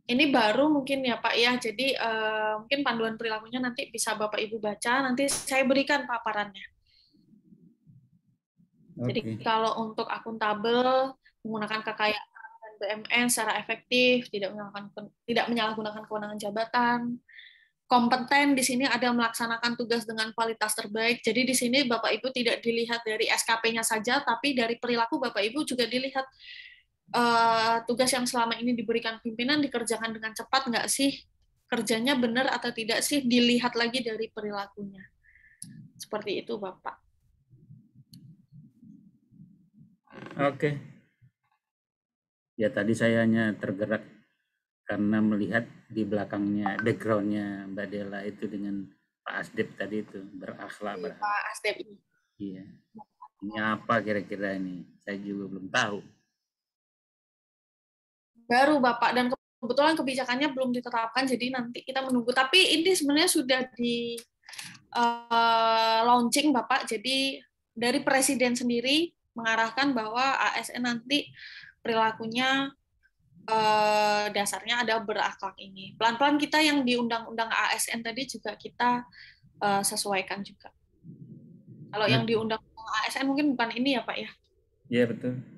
Ini baru mungkin ya Pak ya, jadi eh, mungkin panduan perilakunya nanti bisa Bapak Ibu baca, nanti saya berikan paparannya. Jadi Oke. kalau untuk akuntabel, menggunakan kekayaan dan BMN secara efektif, tidak menyalahgunakan tidak menyalahgunakan kewenangan jabatan, kompeten di sini ada melaksanakan tugas dengan kualitas terbaik. Jadi di sini Bapak Ibu tidak dilihat dari SKP-nya saja, tapi dari perilaku Bapak Ibu juga dilihat eh, tugas yang selama ini diberikan pimpinan dikerjakan dengan cepat nggak sih? Kerjanya benar atau tidak sih? Dilihat lagi dari perilakunya. Seperti itu, Bapak. Oke. Ya tadi saya hanya tergerak karena melihat di belakangnya backgroundnya Mbak Dela itu dengan Pak Asdep tadi itu berakhlak berakhlak. Pak Asdep. Iya. Ini apa kira-kira ini? Saya juga belum tahu. Baru Bapak dan kebetulan kebijakannya belum ditetapkan jadi nanti kita menunggu tapi ini sebenarnya sudah di eh, launching Bapak jadi dari presiden sendiri mengarahkan bahwa ASN nanti perilakunya eh, dasarnya ada berakhlak ini. Pelan-pelan kita yang di undang-undang ASN tadi juga kita eh, sesuaikan juga. Kalau Ya. yang di undang-undang ASN mungkin bukan ini ya Pak ya. Iya betul.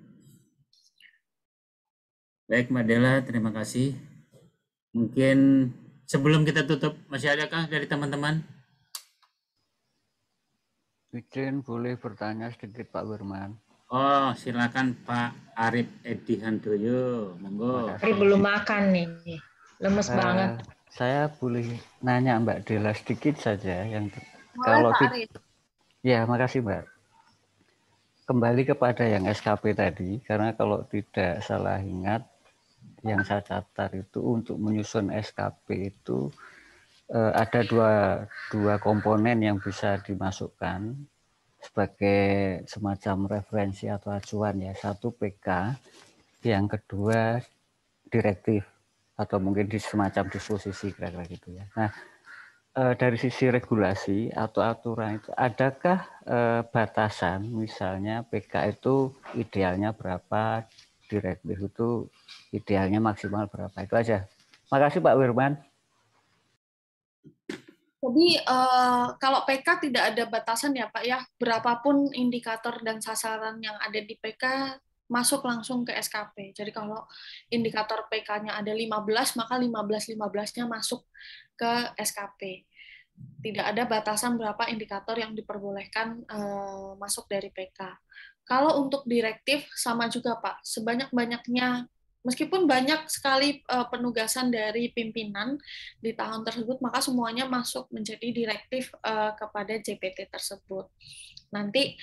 Baik Mbak Dela, terima kasih. Mungkin sebelum kita tutup, masih adakah dari teman-teman? Izin boleh bertanya sedikit Pak Wirman. Oh, silakan Pak Arif Edi Handoyo, monggo. Ari belum makan nih, lemes Eh, banget. Saya boleh nanya Mbak Dela sedikit saja yang Boleh, kalau Pak Arif. ya makasih Mbak. Kembali kepada yang SKP tadi karena kalau tidak salah ingat yang saya catat itu untuk menyusun SKP itu eh, ada dua dua komponen yang bisa dimasukkan sebagai semacam referensi atau acuan ya. Satu PK, yang kedua direktif atau mungkin di semacam disposisi kira-kira gitu ya. Nah, eh, dari sisi regulasi atau aturan itu adakah eh, batasan misalnya PK itu idealnya berapa, direktif itu idealnya maksimal berapa itu aja. Makasih Pak Wirman. Jadi eh, kalau PK tidak ada batasan ya Pak ya, berapapun indikator dan sasaran yang ada di PK masuk langsung ke SKP. Jadi kalau indikator PK-nya ada 15, maka 15-15-nya masuk ke SKP. Tidak ada batasan berapa indikator yang diperbolehkan eh, masuk dari PK. Kalau untuk direktif sama juga Pak, sebanyak-banyaknya meskipun banyak sekali eh, penugasan dari pimpinan di tahun tersebut, maka semuanya masuk menjadi direktif eh, kepada JPT tersebut. Nanti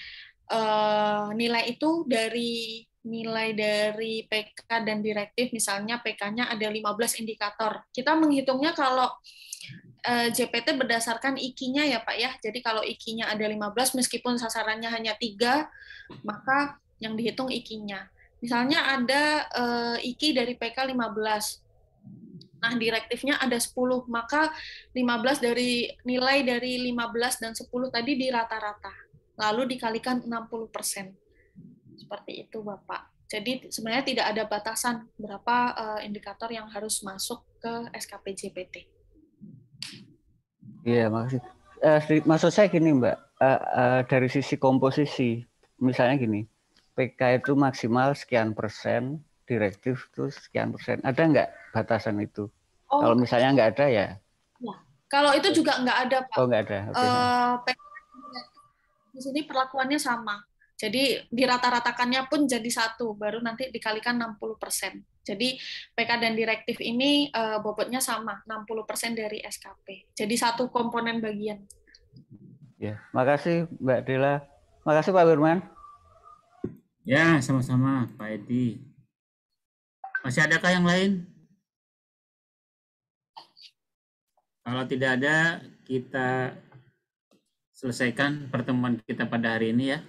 eh, nilai itu dari nilai dari PK dan direktif, misalnya PK-nya ada 15 indikator. Kita menghitungnya kalau eh, JPT berdasarkan IKI-nya ya Pak ya. Jadi kalau IKI-nya ada 15 meskipun sasarannya hanya tiga, maka yang dihitung IKI-nya. Misalnya ada eh, IKI dari PK 15. Nah, direktifnya ada 10, maka 15 dari nilai dari 15 dan 10 tadi di rata-rata. Lalu dikalikan 60%. Seperti itu, Bapak. Jadi sebenarnya tidak ada batasan berapa eh, indikator yang harus masuk ke SKP JPT. Iya, makasih. Eh, sedikit- maksud saya gini, Mbak, Eh, eh, dari sisi komposisi, misalnya gini, PK itu maksimal sekian persen, direktif itu sekian persen. Ada nggak batasan itu? Oh. Kalau misalnya nggak ada ya, Ya. Kalau itu juga nggak ada, Pak. oh nggak ada. Oke. Eh, PK di sini perlakuannya sama. Jadi dirata-ratakannya pun jadi satu, baru nanti dikalikan 60%. Jadi PK dan direktif ini eh, bobotnya sama, 60% dari SKP. Jadi satu komponen bagian. Ya, makasih Mbak Dela. Makasih Pak Wirman. Ya, sama-sama Pak Edi. Masih adakah yang lain? Kalau tidak ada, kita selesaikan pertemuan kita pada hari ini ya.